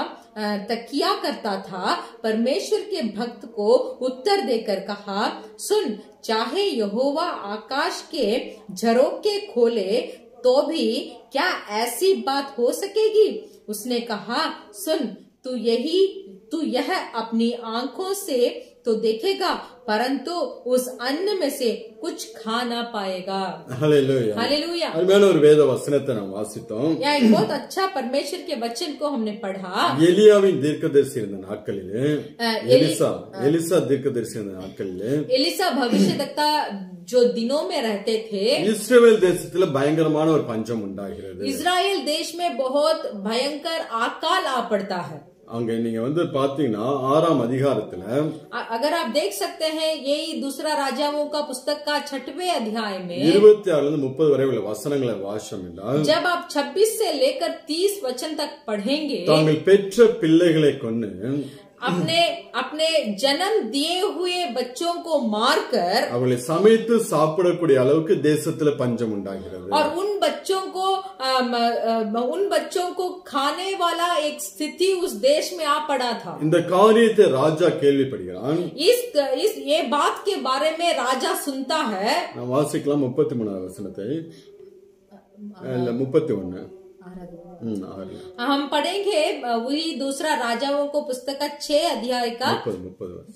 तकिया करता था परमेश्वर के भक्त को उत्तर देकर कहा सुन चाहे यहोवा आकाश के झरोके खोले तो भी क्या ऐसी बात हो सकेगी? उसने कहा, सुन, तू यही तू यह अपनी आंखों से तो देखेगा परंतु उस अन्न में से कुछ खा ना पाएगा ஹalleluya हालेलुया அருமையான ஒரு வேத வசனத்தை நாம் வாசித்தோம் यहाँ एक बहुत अच्छा परमेश्वर के वचन को हमने पढ़ा எலியாவின் தீர்க்கதரிசி இருந்த நாட்களிலே अ, எலிசா எலிசா தீர்க்கதரிசி இருந்த நாட்களிலே एलिसा भविष्यवक्ता जो दिनों में रहते थे இஸ்ரேல் தேசத்துல பயங்கரமான ஒரு பஞ்சம் உண்டாகிறது इज़राइल देश में बहुत भयंकर अकाल आ पड़ता है அங்க நீங்க வந்து பாத்தீங்கன்னா ஆறாம் அதிகாரத்துல अ- अगर आप देख सकते हैं यही दूसरा राजाओं का पुस्तक का छठवें अध्याय में இருபத்தி ஆறுல இருந்து முப்பது வரை உள்ள வசனங்களை வாசம் என்றால் जब आप 26 से लेकर 30 वचन तक पढ़ेंगे தாங்கள் பெற்ற பிள்ளைகளை கொண்டு अपने अपने जन्म दिए हुए बच्चों को मारकर அவளை சமைத்து சாப்பிடக்கூடிய அளவுக்கு தேசத்துல பஞ்சம் உண்டாகிறது और उन बच्चों को अम, अम, उन बच्चों को खाने वाला एक स्थिति उस देश में आ पड़ा था இந்த காரியத்தை ராஜா கேள்விப்படுகிறான் इस इस ये बात के बारे में राजा सुनता है நான் வாசிக்கலாம் முப்பத்தி மூணாவது வசனத்தை இல்ல முப்பத்தி ஒண்ணு ம், ஆறு हम्म, हम पढ़ेंगे वही दूसरा राजाओं को पुस्तक का छह अध्याय का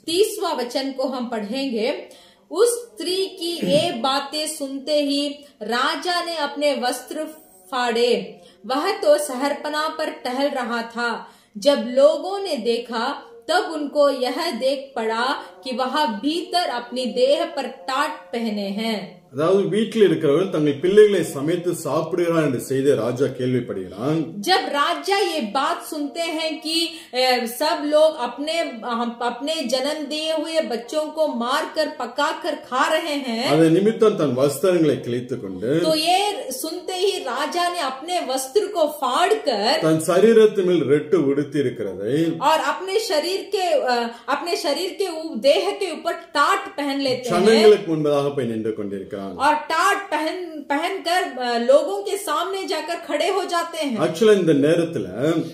तीसवा वचन को हम पढ़ेंगे। उस स्त्री की ये <clears throat> बातें सुनते ही राजा ने अपने वस्त्र फाड़े। वह तो सहरपना पर टहल रहा था। जब लोगों ने देखा तब उनको यह देख पड़ा कि वह भीतर अपनी देह पर टाट पहने हैं। அதாவது வீட்டில் இருக்கிறவர்கள் தங்கள் பிள்ளைகளை சமைத்து சாப்பிடுகிறான் என்ற செய்தியை ராஜா கேள்விப்படுகிறான் जब राजा ये बात सुनते हैं कि अ, सब लोग अपने हम अपने जन्म दिए हुए बच्चों को मार कर पका कर खा रहे हैं அதை நிமித்தம் தன் வஸ்திரங்களை கிழித்துக் கொண்டு तो ये सुनते ही राजा ने अपने वस्त्र को फाड़ कर தன் சரீரத்து மேல் ரெட்டு உடுத்தி இருக்கிறதை और अपने शरीर के अ, अपने शरीर के ऊ- देह के ऊपर टाट पहन लेते हैं சனங்களுக்கு முன்பதாக போய் நின்று கொண்டிருக்கிறான் और टाट पहन पहनकर अ, लोगों के सामने जाकर खड़े हो जाते हैं ஆக்சுவலா இந்த நேரத்துல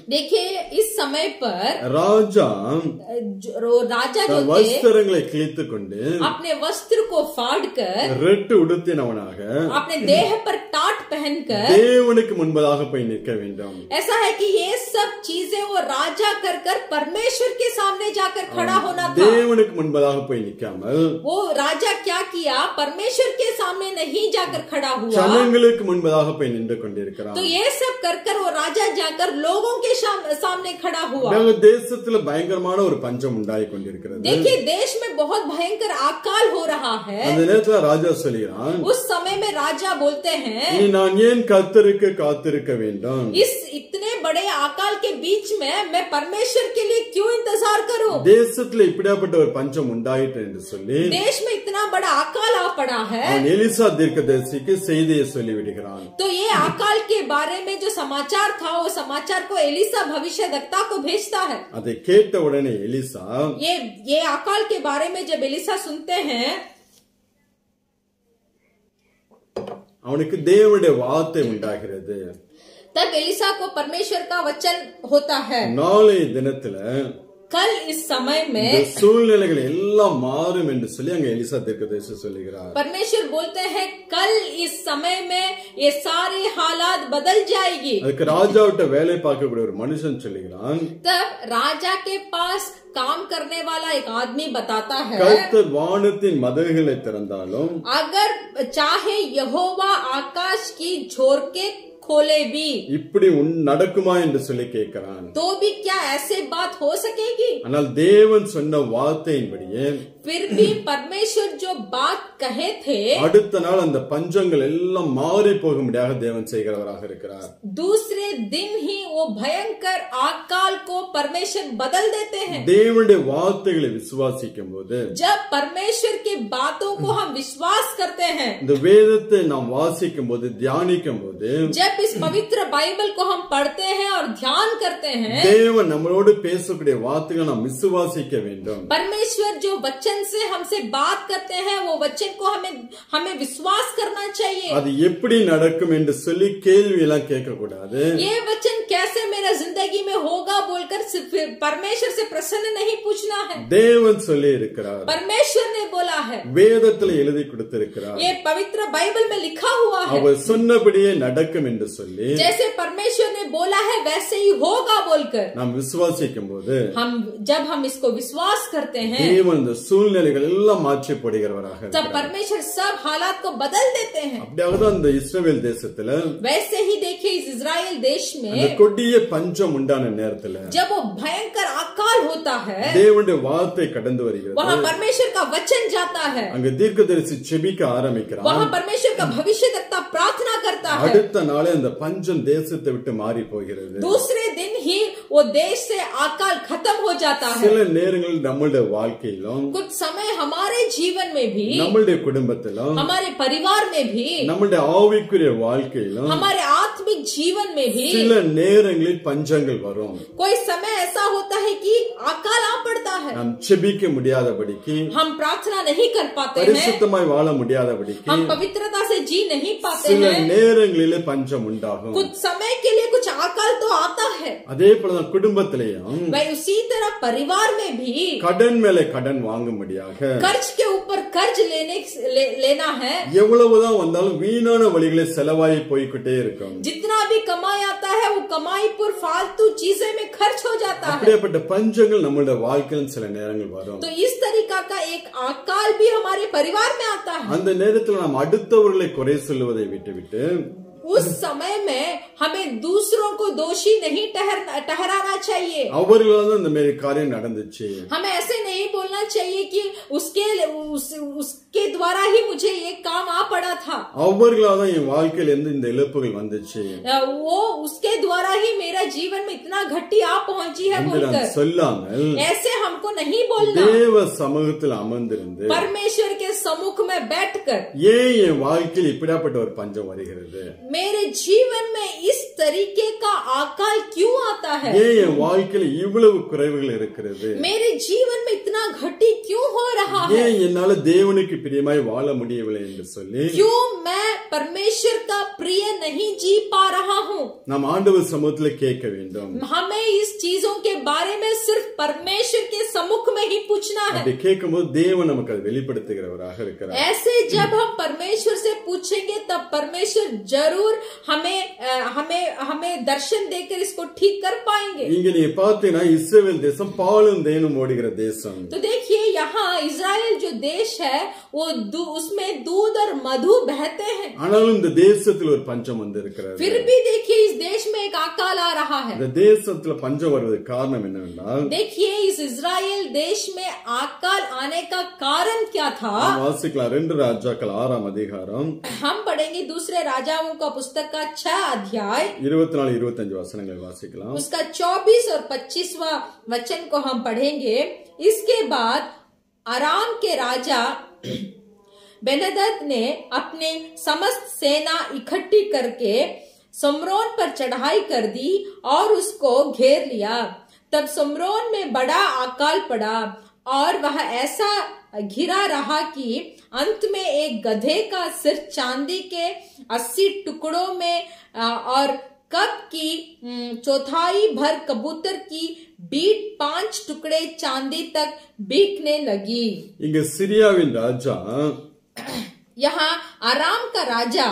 देखिए इस समय पर ராஜா अ, जो- राजा जो தன் थे வஸ்திரங்களை கிழித்துக் கொண்டு अपने वस्त्र को फाड़ कर ரெட்டு உடுத்தினவனாக अपने देह पर टाट पहनकर தேவனுக்கு முன்பதாக போய் நிற்க வேண்டும் ऐसा है कि ये सब चीजें वो राजा कर कर परमेश्वर के सामने जाकर खड़ा होना था தேவனுக்கு முன்பதாக போய் நிக்காமல் वो राजा क्या किया परमेश्वर के सामने नहीं जाकर खड़ा हुआ ஜனங்களுக்கு முன்பதாக போய் நின்று கொண்டிருக்கிறான் तो ये सब कर कर वो राजा जाकर लोगों के शाम- सामने खड़ा हुआ நாங்க தேசத்துல பயங்கரமான ஒரு பஞ்சம் உண்டாகி கொண்டிருக்கிறது देखिए देश में बहुत भयंकर अकाल हो रहा है அந்த நேரத்துல ராஜா சொல்கிறான் उस समय में राजा बोलते हैं நீ நான் ஏன் கத்தருக்கு காத்திருக்க வேண்டும் इस इतने बड़े अकाल के बीच में मैं परमेश्वर के लिए क्यों इंतजार करूं தேசத்துல இப்படியாப்பட்ட ஒரு பஞ்சம் உண்டாயிற்று என்று சொல்லி देश में इतना बड़ा अकाल आ पड़ा है அவன் எலிசா தீர்க்கதரிசிக்கு செய்தியை சொல்லி விடுகிறான் तो ये अकाल के बारे में जो समाचार था वो समाचार को एलिसा भविष्य दक्ता को भेजता है அதை கேட்ட உடனே எலிசா ये ये अकाल के बारे में जब एलिसा सुनते हैं அவனுக்கு தேவனுடைய வார்த்தை உண்டாகிறது तब एलिसा को परमेश्वर का वचन होता है நாளைய தினத்துல कल इस समय இந்த में சூழ்நிலைகள் எல்லாம் மாறும் என்று சொல்லி அங்க எலிசா தீர்க்கதரிசி சொல்லுகிறார் परमेश्वर बोलते हैं कल इस समय में ये सारे हालात बदल जाएगी அதுக்கு ராஜாவிட்ட வேலை பார்க்கக்கூடிய ஒரு மனுஷன் சொல்லுகிறான் तब राजा के पास काम करने वाला एक आदमी बताता है கர்த்தர் வானத்தின் மதகுகளை திறந்தாலும் अगर चाहे यहोवा आकाश की झोर के खोले भी இப்படி உன் நடக்குமா என்று சொல்லி கேட்கிறான் तो भी क्या ऐसे बात हो सकेगी ஆனால் தேவன் சொன்ன வார்த்தையின்படியே फिर भी परमेश्वर जो बात कहे थे அடுத்த நாள் அந்த பஞ்சங்கள் எல்லாம் மாறி போகும்படியாக தேவன் செய்கிறவராக இருக்கிறார் दूसरे दिन ही वो भयंकर अकाल को परमेश्वर बदल देते हैं தேவனுடைய வார்த்தைகளை விசுவாசிக்கும் போது जब परमेश्वर की बातों को हम विश्वास करते हैं இந்த வேதத்தை நாம் வாசிக்கும் போது தியானிக்கும் போது जब इस पवित्र बाइबल को हम पढ़ते हैं और ध्यान करते हैं தேவன் நம்மளோடு பேசக்கூடிய வார்த்தைகளை நாம் விசுவாசிக்க வேண்டும் परमेश्वर जो वचन से हमसे बात करते हैं वो वचन को हमें हमें विश्वास करना चाहिए அது எப்படி நடக்கும் என்று சொல்லி கேள்வி எல்லாம் கேட்க கூடாது ये वचन कैसे मेरा जिंदगी में होगा बोलकर सिर्फ परमेश्वर से प्रश्न नहीं पूछना है தேவன் சொல்லி இருக்கிறார் परमेश्वर ने बोला है வேதத்துல எழுதி கொடுத்திருக்கிறார் ये पवित्र बाइबल में लिखा हुआ है அவர் சொன்னபடியே நடக்கும் என்று சொல்லி जैसे परमेश्वर ने बोला है वैसे ही होगा बोलकर நாம் விசுவாசிக்கும் போது हम जब हम इसको विश्वास करते हैं தேவன் இந்த சூழ்நிலைகள் எல்லாம் மாற்றி போடுகிறவராக तब இருக்கிறார். परमेश्वर सब हालात को बदल देते हैं அப்படியாகதான் இந்த இஸ்ரவேல் தேசத்துல वैसे ही देखिए इस इजराइल देश அந்த में கொடிய பஞ்சம் உண்டான நேரத்துல जब वो भयंकर अकाल होता है தேவனுடைய வார்த்தை கடந்து வருகிறது वहाँ परमेश्वर का वचन जाता है அங்க தீர்க்கதரிசி செபிக்க ஆரம்பிக்கிறான் वहाँ परमेश्वर का भविष्य तकता प्रार्थना करता है அடுத்த நாளே அந்த பஞ்சம் தேசத்தை விட்டு மாறி போகிறது दूसरे दिन ही वो देश से अकाल खत्म हो जाता है சில நேரங்களில் நம்மளுடைய வாழ்க்கையிலும் कुछ समय हमारे जीवन में भी நம்மளுடைய குடும்பத்திலும் हमारे परिवार में भी நம்மளுடைய ஆவிக்குரிய வாழ்க்கையிலும் हमारे आत्मिक जीवन में भी சில நேரங்களில் பஞ்சங்கள் வரும் कोई समय ऐसा होता है कि अकाल आ पड़ता है நாம் செபிக்க முடியாதபடிக்கு हम प्रार्थना नहीं कर पाते हैं பரிசுத்தமாய் வாழ முடியாதபடிக்கு हम पवित्रता से जी नहीं पाते சில हैं நேரங்களிலே பஞ்சம் உண்டாகும் कुछ समय के लिए कुछ अकाल तो आता है அதே போலதான் குடும்பத்திலேயும் वह उसी तरह परिवार में भी கடன் மேல கடன் வாங்கும்படியாக कर्ज के ऊपर कर्ज लेने ले, लेना है எவ்வளவுதான் வந்தாலும் வீணான வழிகளை செலவாகி போய்கிட்டே இருக்கும் जितना भी कमाई आता है वो कमाई पर फालतू चीजें में खर्च हो जाता है அப்படியேப்பட்ட பஞ்சங்கள் நம்மளுடைய வாழ்க்கையில் சில நேரங்கள் வரும் तो इस तरीका का एक अकाल भी हमारे परिवार में आता है அந்த நேரத்தில் நாம் அடுத்தவர்களை குறை சொல்லுவதை விட்டுவிட்டு उस समय में हमें दूसरों को दोषी नहीं ठहर ठहराना चाहिए அவர்களால் தான் இந்த மாதிரி காரியம் நடந்துச்சு हमें ऐसे नहीं बोलना चाहिए कि उसके उस, उसके द्वारा ही मुझे ये काम आ पड़ा था அவர்களால் தான் என் வாழ்க்கையில இருந்து இந்த இழப்புகள் வந்துச்சு वो उसके द्वारा ही मेरा जीवन में इतना घटी आ पहुंची है என்று நாம் बोलकर சொல்லாமல் ऐसे हमको नहीं बोलना தேவ சமூகத்தில் அமர்ந்திருந்து परमेश्वर के सम्मुख में बैठकर ஏன் என் வாழ்க்கையில் இப்படியாப்பட்ட ஒரு பஞ்சம் வருகிறது मेरे जीवन में इस तरीके का अकाल क्यों आता है ஏன் என் வாழ்க்கையில இவ்வளவு குறைவுகள் இருக்கிறது मेरे जीवन में इतना घटी क्यों हो रहा है ஏன் என்னால தேவனுக்கு பிரியமாய் வாழ முடியவில்லை என்று சொல்லி क्यों मैं परमेश्वर का प्रिय नहीं जी पा रहा हूँ நாம் ஆண்டவர் சமூகத்துல கேட்க வேண்டும் हमें इस चीजों के बारे में सिर्फ परमेश्वर के सम्मुख में ही पूछना है அப்படி கேட்கும்போது தேவன் நமக்கு அதை வெளிப்படுத்துகிறவராக இருக்கிறார் ऐसे जब हम परमेश्वर से पूछेंगे तब परमेश्वर जरूर हमें अ, हमें हमें दर्शन देकर इसको ठीक कर पाएंगे இங்க நீங்க பாத்தீங்கன்னா இஸ்ரேல் தேசம் பாலும் தேனும் ஓடுகிற தேசம் तो देखिए यहाँ इसराइल जो देश है वो दू, उसमें दूध और मधु बहते हैं ஆனாலும் இந்த தேசத்தில் ஒரு பஞ்சம் வந்து இருக்கிறது फिर भी देखिए इस देश में एक अकाल आ रहा है இந்த தேசத்துல பஞ்சம் வருவதற்கு காரணம் என்னவென்றால் देखिए इस इसराइल देश में अकाल आने का कारण क्या था நாம் வாசிக்கலாம் ரெண்டு ராஜாக்கள் ஆறாம் அதிகாரம் हम पढ़ेंगे दूसरे राजाओं का पुस्तक का छह अध्याय இருபத்தி நாலு இருபத்தஞ்சு வசனங்கள் வாசிக்கலாம் उसका 24 और 25वां वचन को हम पढ़ेंगे इसके बाद आराम के राजा <clears throat> बेनदद ने अपने समस्त सेना इकट्ठी करके सुमरोन पर चढ़ाई कर दी और उसको घेर लिया तब सुमरोन में बड़ा अकाल पड़ा और वह ऐसा घिरा रहा कि अंत में एक गधे का सिर चांदी के अस्सी टुकड़ों में और कप की चौथाई भर कबूतर की बीट पाँच टुकड़े चांदी तक बीकने लगी। सीरिया राजा यहाँ आराम का राजा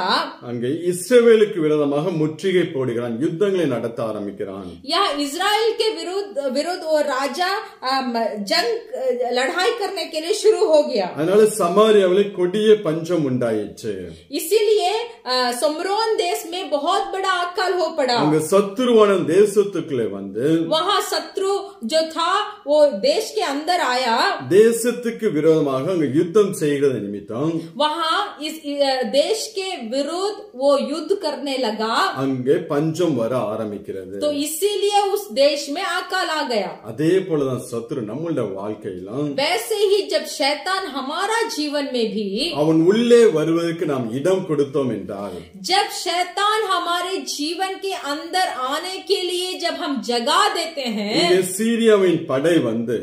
அங்கே இஸ்ரவேலுக்கு விரோதமாக முற்றுகை போடுகிறான் யுத்தங்களை நடத்த ஆரம்பிக்கிறான் यहाँ इसराइल के विरुद्ध विरुद्ध वो राजा अम, जंग अ, लड़ाई करने के लिए शुरू हो गया அதனால சமாரியாவிலே கொடிய பஞ்சம் உண்டாயிற்று इसीलिए अ, सोमरोन देश में बहुत बड़ा अकाल हो पड़ा அங்க சத்துருவான தேசத்துக்குள்ளே வந்து वहाँ शत्रु जो था वो देश के अंदर आया தேசத்துக்கு விரோதமாக அங்க யுத்தம் செய்கிறது நிமித்தம் वहाँ इस अ, देश के विरुद्ध वो युद्ध करने लगा அங்கே பஞ்சம் வர ஆரம்பிக்கிறது तो इसीलिए उस देश में अकाल आ गया அதே போலதான் சத்துரு நம்மளுடைய வாழ்க்கையிலும் वैसे ही जब शैतान हमारा जीवन में भी அவன் உள்ளே வருவதற்கு நாம் இடம் கொடுத்தோம் என்றால் जब शैतान हमारे जीवन के अंदर आने के लिए जब हम जगा देते हैं இங்கே சீரியாவின் படை வந்து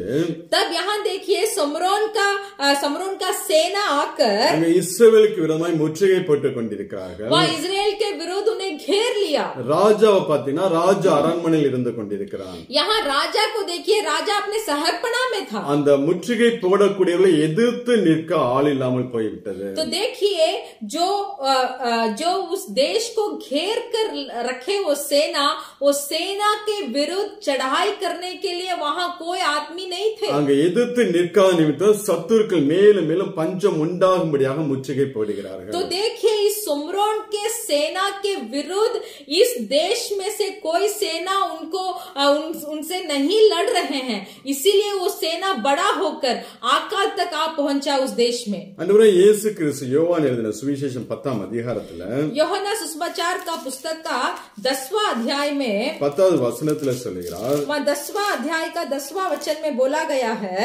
तब यहाँ देखिए समरोन का अ, समरोन का सेना आकर அங்க இஸ்ரவேலுக்கு விரோதமாய் முற்றுகை போட்டுக் கொண்டிருக்கிறார்கள் वह इसराइल के विरुद्ध उन्हें घेर लिया ராஜாவை பாத்தீங்கன்னா ராஜா அரண்மனையில் இருந்து கொண்டிருக்கிறான் यहाँ राजा को देखिए राजा अपने सहरपना में था அந்த முற்றுகை போடக்கூடியவர்களை எதிர்த்து நிற்க ஆள் இல்லாமல் போய்விட்டது तो देखिए जो अ, अ, जो उस देश को घेर कर रखे वो सेना वो सेना के विरुद्ध चढ़ाई करने के लिए वहां कोई आदमी नहीं थे அங்க எதிர்த்து நிற்காத நிமித்தம் சத்துருக்கள் மேலும் மேலும் பஞ்சம் உண்டாகும்படியாக முற்றுகை போடுகிறார்கள் तो देखिए इस सुमरोन के सेना के विरुद्ध इस देश में से कोई सेना उनको अ, उन, उनसे नहीं लड़ रहे हैं इसीलिए वो सेना बड़ा होकर आकाल तक आ पहुंचा उस देश में அன்றுவரை இயேசு கிறிஸ்து யோவான் எழுதின சுவிசேஷம் பத்தாம் அதிகாரத்துல योहना सुसमाचार का पुस्तक का दसवां अध्याय में பத்தாவது வசனத்துல சொல்லுகிறார் वहाँ दसवां अध्याय का दसवां वचन में बोला गया है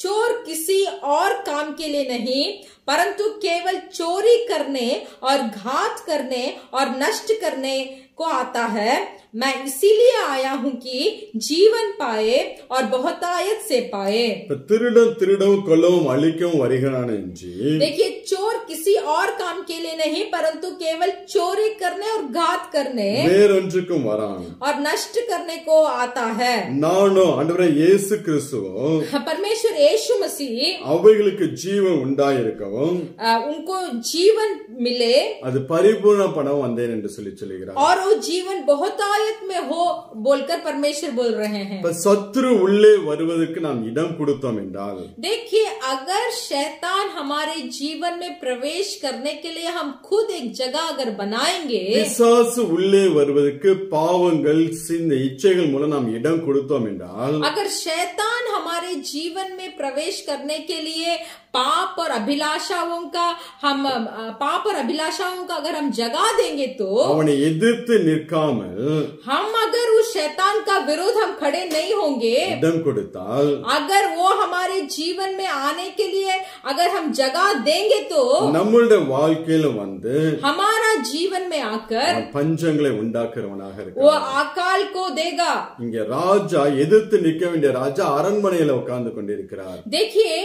चोर किसी और काम के लिए नहीं, परंतु केवल चोरी करने और घात करने और नष्ट करने को आता है। मैं इसीलिए आया हूं कि जीवन पाए और बहुतायत से पाए இப்ப திருடம் திருடவும் கொல்லவும் அழிக்கவும் வருகிறான் என்று देखिए चोर किसी और काम के लिए नहीं परंतु केवल चोरी करने और घात करने வேறொன்றுக்கும் வரான் और नष्ट करने को आता है நானும் ஆண்டவரை இயேசு கிறிஸ்துவும் परमेश्वर यीशु मसीह அவைகளுக்கு ஜீவன் உண்டாயிருக்கவும் अ, उनको जीवन मिले அது பரிபூர்ண பணம் வந்தேன் என்று சொல்லி சொல்லுகிறார் और वो जीवन बहुतायत में हो बोलकर परमेश्वर बोल रहे हैं இப்ப சத்துரு உள்ளே வருவதற்கு நாம் இடம் கொடுத்தோம் என்றால் देखिए अगर शैतान हमारे जीवन में प्रवेश करने के लिए हम खुद एक जगह अगर बनाएंगे பிசாசு உள்ளே வருவதற்கு பாவங்கள் சிந்த இச்சைகள் மூலம் நாம் இடம் கொடுத்தோம் என்றால் अगर शैतान हमारे जीवन में प्रवेश करने के लिए पाप और अभिलाषाओं का हम अ, पाप और अभिलाषाओं का अगर हम जगा देंगे तो அவனை எதிர்த்து நிற்காமல் हम अगर उस शैतान का विरोध हम खड़े नहीं होंगे இடம் கொடுத்தால் अगर वो हमारे जीवन में आने के लिए अगर हम जगह देंगे तो நம்மளுடைய வாழ்க்கையில வந்து हमारा जीवन में आकर அவன் பஞ்சங்களை உண்டாக்குறவனாக वो இருக்கிறான் अकाल को देगा இங்க ராஜா எதிர்த்து நிற்க வேண்டிய ராஜா அரண்மனையில உட்கார்ந்து கொண்டிருக்கிறார் देखिए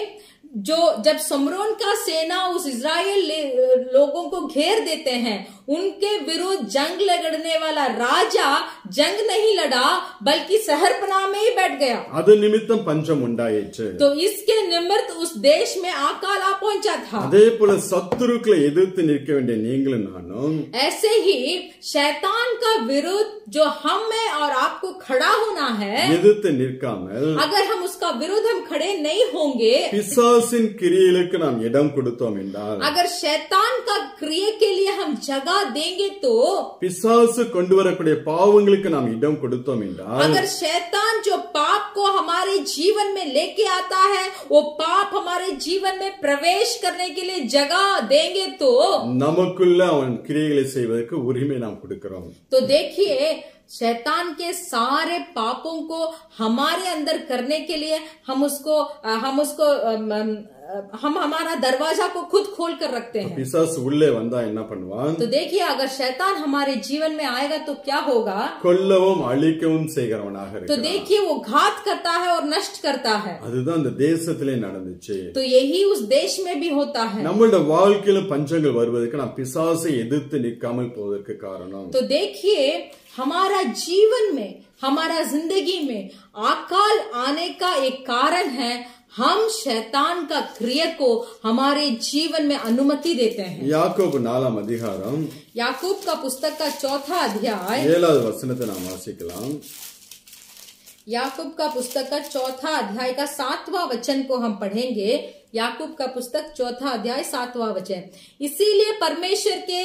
जो जब समरोन का सेना उस इसराइल लोगों को घेर देते हैं उनके विरुद्ध जंग लड़ने वाला राजा जंग नहीं लड़ा बल्कि सहरपना में ही बैठ गया அது நிமித்தம் பஞ்சம் உண்டாயிற்று तो इसके निमित्त उस देश में अकाल आ पहुंचा था அதே போல சத்துருக்களை எதிர்த்து நிற்க வேண்டிய நீங்களும் நானும் ऐसे ही शैतान का विरुद्ध जो हम में और आपको खड़ा होना है எதிர்த்து நிற்காமல் अगर हम उसका विरुद्ध हम खड़े नहीं होंगे பிசாசின் கிரியைகளுக்கு நாம் இடம் கொடுத்தோம் என்றால் अगर शैतान का क्रिय के लिए हम जगह देंगे तो பிசாசு கொண்டு வரக்கூடிய பாவங்களுக்கு நாம் இடம் கொடுத்தோம் என்றால் अगर शैतान जो पाप को हमारे जीवन में लेके आता है वो पाप हमारे जीवन में प्रवेश करने के लिए जगह देंगे तो நமக்குள்ள அவன் கிரியைகளை செய்வதற்கு உரிமை நாம் கொடுக்கிறோம் तो देखिए शैतान के सारे पापों को हमारे अंदर करने के लिए हम उसको हम उसको अम, अम, हम हमारा दरवाजा को खुद खोल कर रखते हैं பிசாசு உள்ளே வந்தா என்ன பண்ணுவான் तो देखिए अगर शैतान हमारे जीवन में आएगा तो क्या होगा கொல்லவும் அழிக்கவும் செய்கிறவனாக तो இருக்கிறான் देखिए वो घात करता है और नष्ट करता है அதுதான் அந்த தேசத்திலே நடந்துச்சு तो यही उस देश में भी होता है நம்மளோட வாழ்க்கையில பஞ்சங்கள் வருவதற்கு நாம் பிசாசை எதிர்த்து நிற்காமல் போவதற்கு காரணம் तो देखिए हमारा जीवन में हमारा जिंदगी में अकाल आने का एक कारण है हम शैतान का क्रिया को हमारे जीवन में अनुमति देते हैं யாக்கோபு நாலாம் அதிகாரம் याकूब का पुस्तक का चौथा अध्याय ஏழாவது வசனத்தை நாம் வாசிக்கலாம் याकूब का पुस्तक का चौथा अध्याय का सातवां वचन को हम पढ़ेंगे याकूब का पुस्तक चौथा अध्याय सातवां वचन इसीलिए परमेश्वर के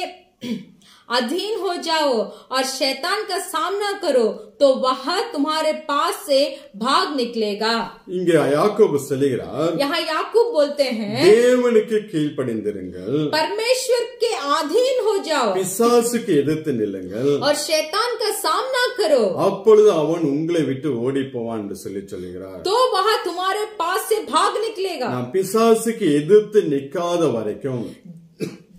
अधीन हो जाओ और शैतान का सामना करो तो वह तुम्हारे पास से भाग निकलेगा இங்க யாக்கோபு சொல்லுகிறார் यहाँ याकूब बोलते हैं தேவனுக்கு கீழ்ப்படிந்திருங்கள் परमेश्वर के अधीन हो जाओ பிசாசுக்கு எதிர்த்து நில்லுங்கள் और शैतान का सामना करो அப்பொழுது அவன் உங்களை விட்டு ஓடி போவான் என்று சொல்லி சொல்லுகிறார் तो वह तुम्हारे पास से भाग निकलेगा நாம் பிசாசுக்கு எதிர்த்து நிக்காத வரைக்கும்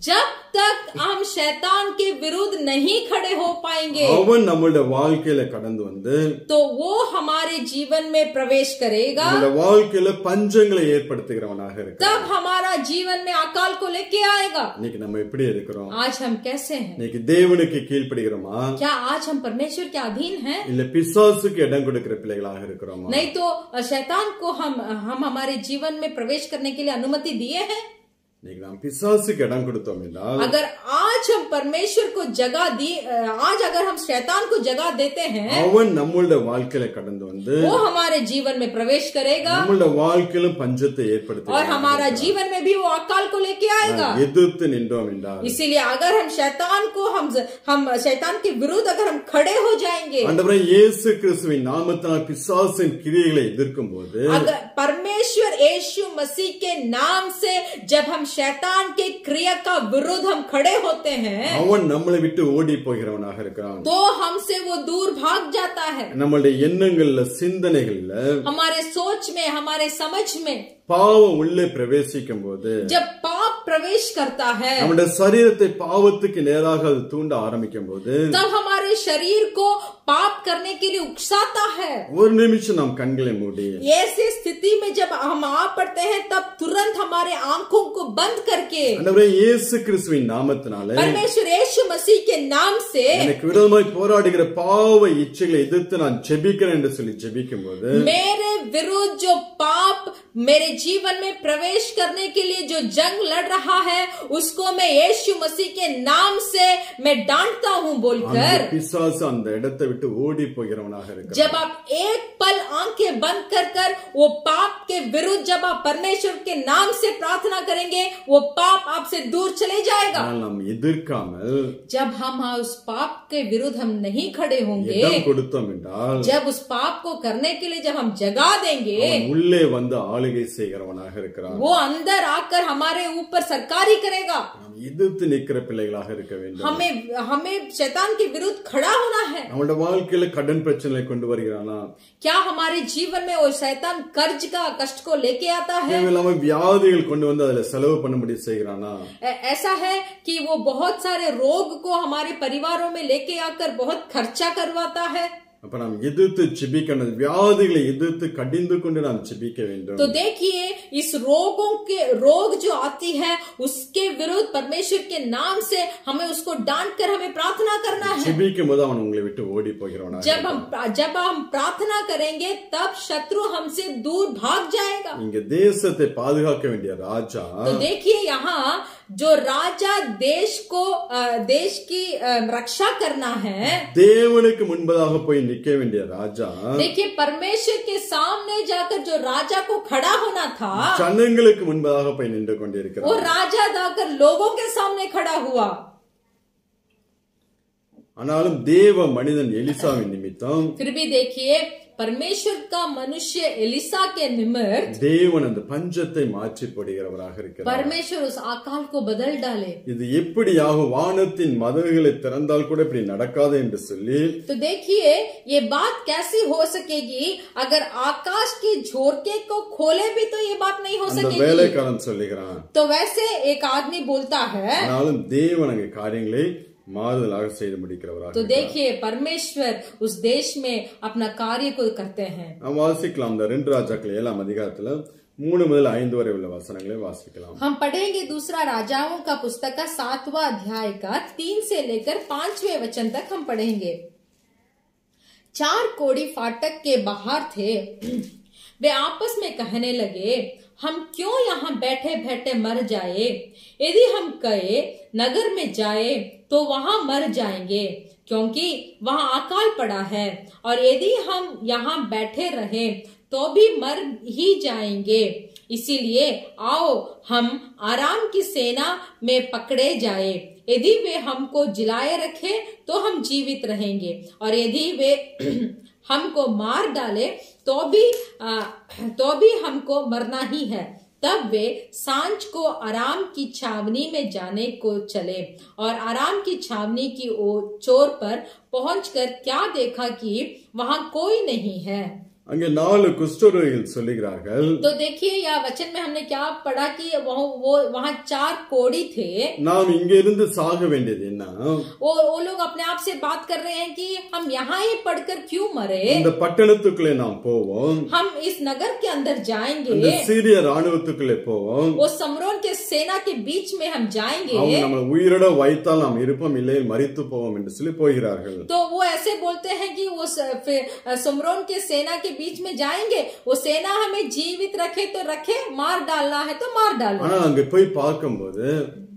जब तक हम शैतान के विरुद्ध नहीं खड़े हो पाएंगे அவன் நம்மளுடைய வாழ்க்கையில கடந்து வந்து तो वो हमारे जीवन में प्रवेश करेगा நம்மளுடைய வாழ்க்கையில பஞ்சங்களை ஏற்படுத்துகிறவனாக இருக்க तब हमारा जीवन में अकाल को लेके आएगा இன்னைக்கு நம்ம எப்படி இருக்கிறோம் आज हम कैसे हैं இன்னைக்கு தேவனுக்கு கீழ்ப்படுகிறோமா क्या आज हम परमेश्वर के अधीन हैं இல்ல பிசாசுக்கு இடம் கொடுக்கிற பிள்ளைகளாக இருக்கிறோமா नहीं तो शैतान को हम हम हमारे जीवन में प्रवेश करने के लिए अनुमति दिए हैं अगर आज हम परमेश्वर को जगह दी आज अगर हम शैतान को जगह देते हैं वो हमारे जीवन में प्रवेश करेगा। और हमारा जीवन में भी वो अकाल को लेके आएगा। इसीलिए अगर हम शैतान को हम हम शैतान के विरुद्ध अगर हम खड़े हो जाएँगे अगर परमेश्वर ये मसीह के नाम से जब हम शैतान के क्रिया का विरुद्ध हम खड़े होते हैं அவன் நம்மளை விட்டு ஓடி போகிறவனாக இருக்கிறான் तो हमसे वो दूर भाग जाता है நம்மளுடைய எண்ணங்கள்ல சிந்தனைகள்ல हमारे सोच में हमारे समझ में பாவம் உள்ளே பிரவேசிக்கும் போது ஜப் பாப் प्रवेश करता है நம்முடைய சரீரத்தை பாவத்துக்கு நேராக அது தூண்ட ஆரம்பிக்கும் போது तब हमारे शरीर को पाप करने के लिए उकसाता है। ஒரு நிமிஷம் நாம் கண்களை மூடி ऐसे स्थिति में जब हम आ पड़ते हैं तब तुरंत हमारे आंखों को बंद करके ஆண்டவரே இயேசு கிறிஸ்துவின் நாமத்தினாலே பரமேஸ்வர் இயேசு மசீஹ் के नाम से எனக்கு விரோதமாய் போராடுகிற பாவ இச்சைகளை எதிர்த்து நான் ஜெபிக்கிறேன் என்று சொல்லி ஜெபிக்கும்போது मेरे विरुद्ध जो पाप मेरे जीवन में प्रवेश करने के लिए जो जंग लड़ रहा है उसको मैं यीशु मसीह के नाम से मैं डांटता हूँ बोलकर। जब आप एक पल आँखें बंद कर कर वो पाप के विरुद्ध जब आप परमेश्वर के नाम से प्रार्थना करेंगे वो पाप आपसे दूर चले जाएगा। जब हम हाँ उस पाप के विरुद्ध हम नहीं खड़े होंगे जब उस पाप को करने के लिए जब हम जगा देंगे செய்கிறவனாக இருக்கிறான் वो अंदर आकर हमारे ऊपर सरकारी करेगा நாம் எதிர்த்து நிற்கிற பிள்ளைகளாக இருக்க வேண்டும் हमें हमें शैतान के विरुद्ध खड़ा होना है நம்மளோட வாழ்க்கையில கடன் பிரச்சனை கொண்டு வருகிறானா क्या हमारे जीवन में वो शैतान कर्ज का कष्ट को लेके आता है தேவையில்லாம வியாதிகள் கொண்டு வந்து அதுல செலவு பண்ணும்படி செய்கிறானா ऐ- ऐसा है कि वो बहुत सारे रोग को हमारे परिवारों में लेके आकर बहुत खर्चा करवाता है அப்ப நாம் எதிர்த்து ஜெபிக்கணும் வியாதிகளை எதிர்த்து கடிந்து கொண்டு நாம் ஜெபிக்க வேண்டும் तो देखिए इस रोगों के रोग जो आती है उसके विरुद्ध परमेश्वर के नाम से हमें उसको डांट कर हमें प्रार्थना करना है ஜெபிக்கும் போது அவன் உங்களை விட்டு ஓடி போகிறவனா जब हम जब हम प्रार्थना करेंगे तब शत्रु हमसे दूर भाग जाएगा இங்க தேசத்தை பாதுகாக்க வேண்டிய ராஜா तो देखिए यहाँ जो राजा देश को अ, देश की अ, रक्षा करना है தேவனுக்கு முன்பதாக போய் நிக்க வேண்டிய ராஜா देखिए परमेश्वर के सामने जाकर जो राजा को खड़ा होना था ஜனங்களுக்கு முன்பதாக போய் நின்று वो கொண்டிருக்கிறார் राजा जाकर लोगों के सामने खड़ा हुआ ஆனாலும் தேவ மனிதன் எலிசாவின் நிமித்தம் फिर भी देखिए परमेश्वर का मनुष्य एलिसा के निमित्त தேவன் அந்த பஞ்சத்தை மாற்றி போடுகிறவராக இருக்கிறார் परमेश्वर उस अकाल को बदल डाले இது எப்படியாக வானத்தின் மதகுகளை திறந்தால் கூட இப்படி நடக்காது என்று சொல்லி तो देखिए ये बात कैसी हो सकेगी अगर आकाश के झोरके को खोले भी तो ये बात नहीं हो அந்த सकेगी வேலைக்காரன் சொல்லுகிறான் तो वैसे एक आदमी बोलता है ஆனாலும் தேவன் அங்கே காரியங்களை மாறுதலாக செய்து முடிக்கிறவராக तो இருக்கிறார். देखिए परमेश्वर उस देश में अपना कार्य को करते हैं நாம் வாசிக்கலாம் இந்த ரெண்டு ராஜாக்கள் ஏழாம் அதிகாரத்துல மூணு முதல் ஐந்து வரை உள்ள வசனங்களை வாசிக்கலாம் हम पढ़ेंगे दूसरा राजाओं का पुस्तक का सातवां अध्याय का तीन से लेकर पांचवें वचन तक हम पढ़ेंगे चार कोड़ी फाटक के बाहर थे वे आपस में कहने लगे हम क्यों यहाँ बैठे बैठे मर जाए? यदि हम कहे, नगर में जाए तो वहाँ मर जाएँगे, क्योंकि वहाँ अकाल पड़ा है। और यदि हम यहाँ बैठे रहे तो भी मर ही जाएँगे। इसीलिए आओ हम आराम की सेना में पकड़े जाए। यदि वे हमको जिलाए रखे तो हम जीवित रहेंगे। और यदि वे <clears throat> हमको मार डाले तो भी आ, <clears throat> तो भी हमको मरना ही है। तब वे साँझ को आराम की छावनी में जाने को चले। और आराम की छावनी की ओर चोर पर पहुंचकर क्या देखा कि वहाँ कोई नहीं है। அங்கே நாலு குஷ்டரோகிகள் சொல்லுகிறார்கள் तो देखिए यह वचन में हमने क्या पढ़ा कि वो वो वहाँ चार कोड़ी थे நாம் இங்க இருந்து சாக வேண்டியது என்ன वो वो लोग अपने आप से बात कर रहे हैं कि हम यहाँ ही पढ़कर क्यों मरे இந்த பட்டணத்துக்குள்ளே நாம் போவோம் हम इस नगर के अंदर இந்த जाएंगे சீரிய ராணுவத்துக்குள்ளே போவோம் वो समरोन के सेना के बीच में हम जाएंगे அவங்க நம்மளை உயிரோட வைத்தால் நாம் இருப்போம் இல்லை மறித்து போவோம் என்று சொல்லி போகிறார்கள் तो वो ऐसे बोलते हैं कि वो स- फिर समरोन के सेना के बीच में जाएंगे वो सेना हमें जीवित रखे तो रखे मार डालना है तो मार डालो ஆனா அங்க போய் பார்க்கும்போது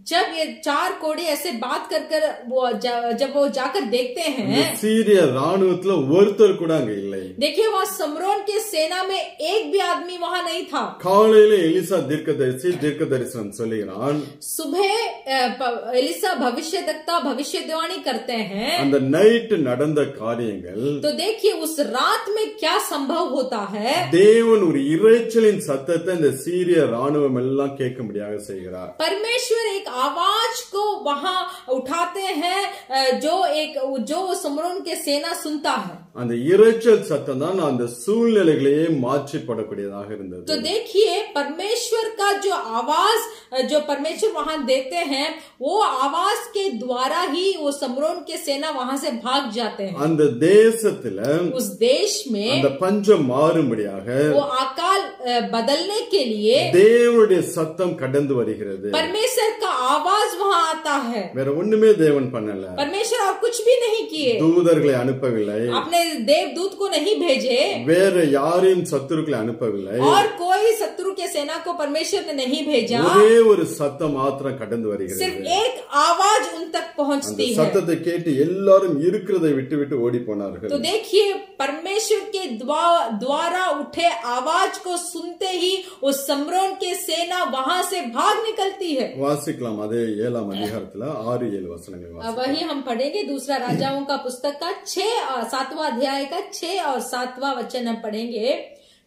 जब ये चार कोड़ी ऐसे बात कर कर वो ज- जब वो जाकर देखते இந்த हैं சீரிய ராணுவத்துல ஒருத்தர் கூட அங்க இல்லை देखिए वहाँ समरोन के सेना में एक भी आदमी वहाँ नहीं था காலையில எலிசா தீர்க்கதரிசி தீர்க்க தரிசனம் சொல்லுகிறான் सुबह अ, प- एलिसा भविष्य दक्ता भविष्यवाणी करते हैं அந்த நைட் நடந்த காரியங்கள் तो देखिए उस रात में क्या संभव होता है தேவன் ஒரு இரைச்சலின் சத்தத்தை இந்த சீரிய ராணுவம் எல்லாம் கேட்கும்படியாக செய்கிறார் परमेश्वर एक आवाज़ को वहाँ उठाते हैं जो एक जो समरोन के सेना सुनता है। அந்த இரைச்சல் சத்தம் தான் அந்த சூழ்நிலைகளையே மாற்றிப்படக்கூடியதாக இருந்தது तो देखिए परमेश्वर का जो आवाज अ, जो परमेश्वर वहां देते हैं वो आवाज के द्वारा ही वो समरोन के सेना वहां से भाग जाते हैं அந்த தேசத்துல उस देश में அந்த பஞ்சம் மாறும்படியாக वो अकाल अ, बदलने के लिए தேவனுடைய சத்தம் கடந்து வருகிறது परमेश्वर का आवाज वहां आता है வேற ஒண்ணுமே தேவன் பண்ணல परमेश्वर और कुछ भी नहीं किए தூதர்களை அனுப்பவில்லை अपने देवदूत को नहीं भेजे வேற யாரையும் சத்துருக்களை அனுப்பவில்லை और कोई शत्रु के सेना को परमेश्वर ने नहीं भेजा ஒரே ஒரு சத்தம் மாத்திரம் கடந்து सिर्फ வருகிறது एक आवाज उन तक அந்த पहुंचती है சத்தத்தை கேட்டு எல்லாரும் இருக்கிறதை விட்டு விட்டு ஓடி போனார்கள் तो देखिए परमेश्वर के द्वा- द्वारा उठे आवाज को सुनते ही उस समरोन के सेना वहां से भाग निकलती है வாசிக்கலாம் அதே ஏழாம் அதிகாரத்துல ஆறு ஏழு வசனங்கள் अब வாசிக்கலாம் वही हम पढ़ेंगे दूसरा राजाओं का पुस्तक का छह और सातवां अध्याय का छह और सातवां वचन हम पढ़ेंगे।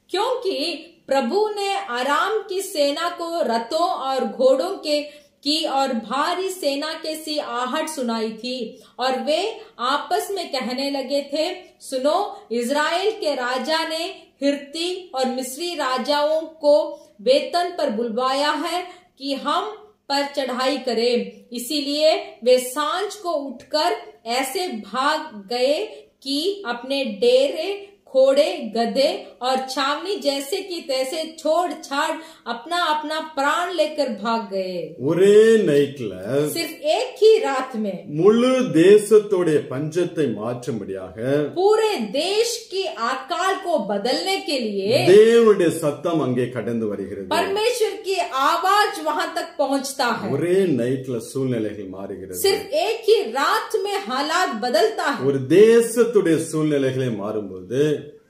क्योंकि प्रभु ने आराम की सेना को रथों और घोड़ों के की और भारी सेना के सी आहट सुनाई थी और वे आपस में कहने लगे थे, सुनो, इज़राइल के राजा ने हिरती और मिस्री राजाओं को वेतन पर बुलवाया है कि हम पर चढ़ाई करें। इसीलिए वे साँझ को उठकर ऐसे भाग गए कि अपने डेरे घोड़े गधे और छावनी जैसे कि तैसे छोड़ छाड़ अपना अपना प्राण लेकर भाग गए ஒரே நைட்ல सिर्फ एक ही रात में முழு தேசத்துடைய பஞ்சத்தை மாற்றும்படியாக पूरे देश की अकाल को बदलने के लिए தேவனுடைய சத்தம் அங்கே கடந்து வருகிறது परमेश्वर की आवाज वहां तक पहुंचता है ஒரே நைட்ல சூழ்நிலைகள் மாறுகிறது सिर्फ एक ही रात में हालात बदलता है ஒரு தேசத்துடைய சூழ்நிலைகளை மாறும்போது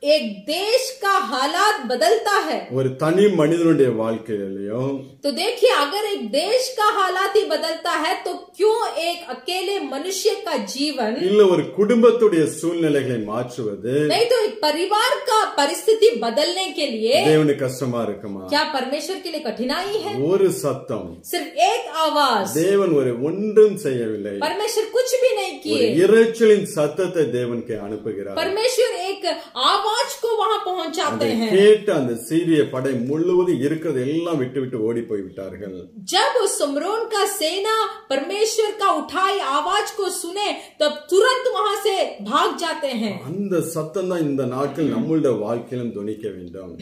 एक देश का हालात बदलता है ஒரு தனி மனிதனுடைய வாழ்க்கையிலையும் तो देखिए अगर एक देश का हालात ही बदलता है तो क्यों एक अकेले मनुष्य का जीवन இல்ல ஒரு குடும்பத்துடைய சூழ்நிலைகளை மாற்றுவது नहीं तो एक परिवार का परिस्थिति बदलने के लिए தேவனுக்கு கஷ்டமா இருக்குமா क्या परमेश्वर के लिए कठिनाई है ஒரு சத்தம் सिर्फ एक आवाज தேவன் ஒரு ஒன்றும் செய்யவில்லை परमेश्वर कुछ भी नहीं ஒரு किए இரைச்சலின் சத்தத்தை தேவனுக்கு அனுப்புகிறார் परमेश्वर एक आवाज को वहां पहुंचाते हैं கேட்ட அந்த சீரிய படை முழுவதும் இருக்கிறது எல்லாம் விட்டு விட்டு ஓடி போய் விட்டார்கள் जब उस सुमरोन का सेना परमेश्वर का उठाई आवाज को सुने तब तुरंत वहां से भाग जाते हैं அந்த சத்தம் தான் இந்த நாட்கள் நம்மளுடைய வாழ்க்கையிலும் துணிக்க வேண்டும்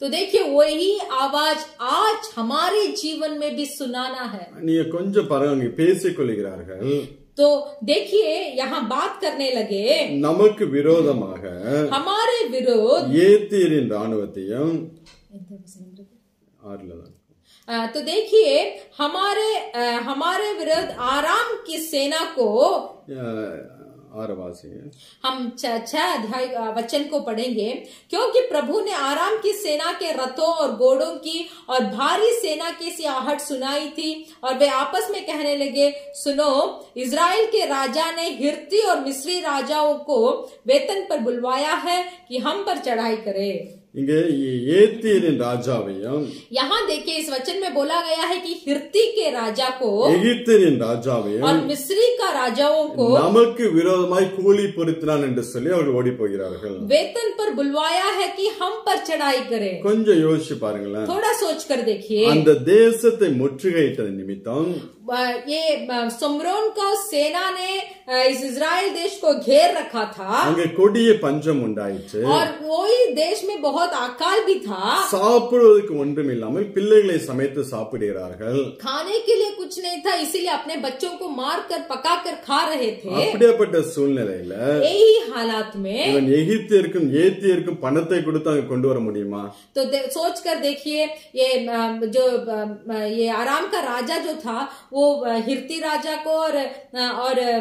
तो देखिए वही आवाज आज हमारे जीवन में भी सुनाना है நீங்க கொஞ்சம் பரவாயில்ல பேசிக் கொள்கிறார்கள் तो देखिए यहाँ बात करने लगे நமக்கு விரோதமாக हमारे विरोध ஏத்தியரின் ராணுவத்தையும் ஆறுல தான் अ, तो देखिए हमारे अ, हमारे विरुद्ध आराम की सेना को आरवासी है। हम छह अध्याय वचन को पढ़ेंगे। क्योंकि प्रभु ने आराम की सेना के रथों और घोड़ों की और भारी सेना की सी आहट सुनाई थी और वे आपस में कहने लगे, सुनो, इज़राइल के राजा ने हिरती और मिस्री राजाओं को वेतन पर बुलवाया है कि हम पर चढ़ाई करे। இங்க ஏத்தியரின் ராஜாவையும் यहाँ देखिए इस वचन में बोला गया है कि हिरती के राजा को எகிப்தியரின் ராஜாவையும் और मिस्री का राजाओं को நமக்கு விரோதமாய் கூலி பொருத்தினான் என்று சொல்லி அவர்கள் ஓடி போகிறார்கள் वेतन पर बुलवाया है कि हम पर चढ़ाई करें கொஞ்சம் யோசிச்சு பாருங்களேன் थोड़ा सोच कर देखिए அந்த தேசத்தை முற்றுகையிட்டது நிமித்தம் अ, ये अ, सुमरोन का सेना ने अ, इस इज़राइल देश को घेर रखा था அங்க கொடிய பஞ்சம் உண்டாயிற்று और वही देश में बहुत अकाल भी था சாப்பிடுவதற்கு ஒன்றும் இல்லாமல் பிள்ளைகளை சமைத்து சாப்பிடுகிறார்கள் खाने के लिए कुछ नहीं था इसीलिए अपने बच्चों को मार कर पका कर खा रहे थे அப்படியாப்பட்ட சூழ்நிலையில यही हालात में இவன் எகிப்தியருக்கும் ஏத்தியருக்கும் பணத்தை கொடுத்து அங்க கொண்டு வர முடியுமா तो दे- सोच कर देखिए ये अ, जो अ, ये आराम का राजा जो था वो अ, हिरती राजा को और अ, और अ,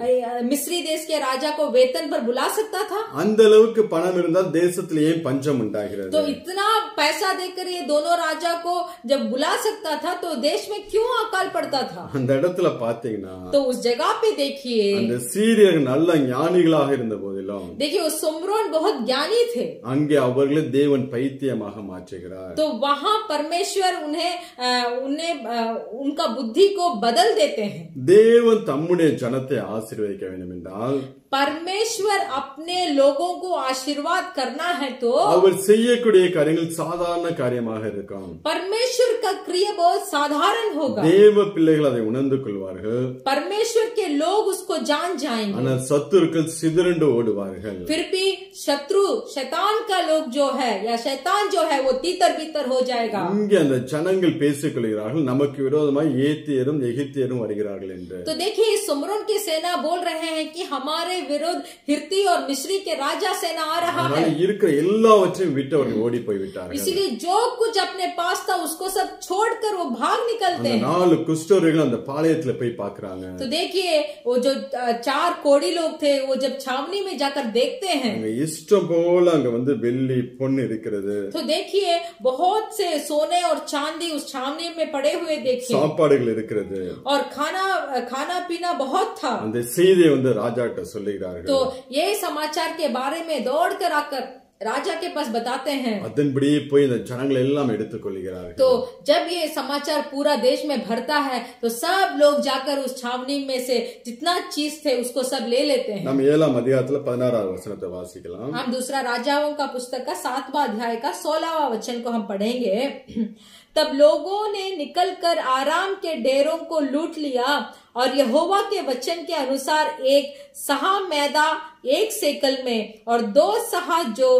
अ, मिस्री देश के राजा को वेतन पर बुला सकता था அந்த அளவுக்கு பணம் இருந்தால் தேசத்துல ஏன் பஞ்சம் உண்டாகிறது तो इतना पैसा देकर ये दोनों राजा को जब बुला सकता था तो देश में क्यों अकाल पड़ता था அந்த இடத்துல பாத்தீங்கன்னா तो उस जगह पे देखिए அந்த சீரியர்கள் நல்ல ஞானிகளாக இருந்த போதிலும் देखिए वो सुमरोन बहुत ज्ञानी थे அங்கே அவர்களை தேவன் பைத்தியமாக மாற்றுகிறார் तो वहां परमेश्वर उन्हें अ, उन्हें अ, उनका बुद्धि को बदल देते हैं தேவன் தம்முடைய ஜனத்தை ஆசீர்வதிக்க வேண்டும் என்றால் परमेश्वर अपने लोगों को आशीर्वाद करना है तो அவர் செய்யக்கூடிய காரியங்கள் சாதாரண காரியமாக இருக்கும் परमेश्वर का क्रिया बहुत साधारण होगा தேவ பிள்ளைகள் அதை உணர்ந்து கொள்வார்கள் परमेश्वर के लोग उसको जान जाएंगे ஆனால் சத்துருக்கள் சிதறண்டு ஓடுவார்கள் फिर भी शत्रु शैतान का लोग जो है या शैतान जो है वो तीतर बीतर हो जाएगा இங்கே அந்த ஜனங்கள் பேசிக் கொள்கிறார்கள் நமக்கு விரோதமாய் ஏத்தியரும் எகிப்தியரும் வருகிறார்கள் என்று तो देखिए इस सुमरोन की सेना बोल रहे हैं कि हमारे विरुद्ध हिरती और मिश्री के राजा सेना आ रहा है அதனால இருக்கிற எல்லாவற்றையும் விட்டு அவர்கள் ஓடி போய் விட்டார்கள் इसीलिए जो कुछ अपने पास था उसको सब छोड़कर वो भाग निकलते அந்த हैं நாலு குஷ்டவர்கள் அந்த பாளையத்துல போய் பாக்குறாங்க तो देखिए वो जो अ, चार कोड़ी लोग थे वो जब छावनी में जाकर देखते हैं அங்க இஷ்டம் போல அங்க வந்து வெள்ளி பொண்ணு இருக்கிறது तो देखिए बहुत से सोने और चांदी उस छावनी में पड़े हुए देखिए சாப்பாடுகள் இருக்கிறது और खाना खाना पीना बहुत था அந்த செய்தியை வந்து ராஜாட்ட சொல்லுகிறார்கள் तो ये समाचार के बारे में दौड़ कर आकर राजा के पास बताते हैं அதன்படியே போய் இந்த ஜனங்களை எல்லாம் எடுத்துக்கொள்கிறார்கள் तो जब ये समाचार पूरा देश में भरता है तो सब लोग जाकर उस छावनी में से जितना चीज थे उसको सब ले लेते हैं நம்ம ஏழாம் அதிகாரத்துல பதினாறாவது வசனத்தை வாசிக்கலாம் हम दूसरा राजाओं का पुस्तक का सातवां अध्याय का सोलहवा वचन को हम पढ़ेंगे तब लोगों ने निकलकर आराम के डेरों को लूट लिया और यहोवा के वचन के अनुसार एक सहा मैदा एक सेकल में और दो सहा जो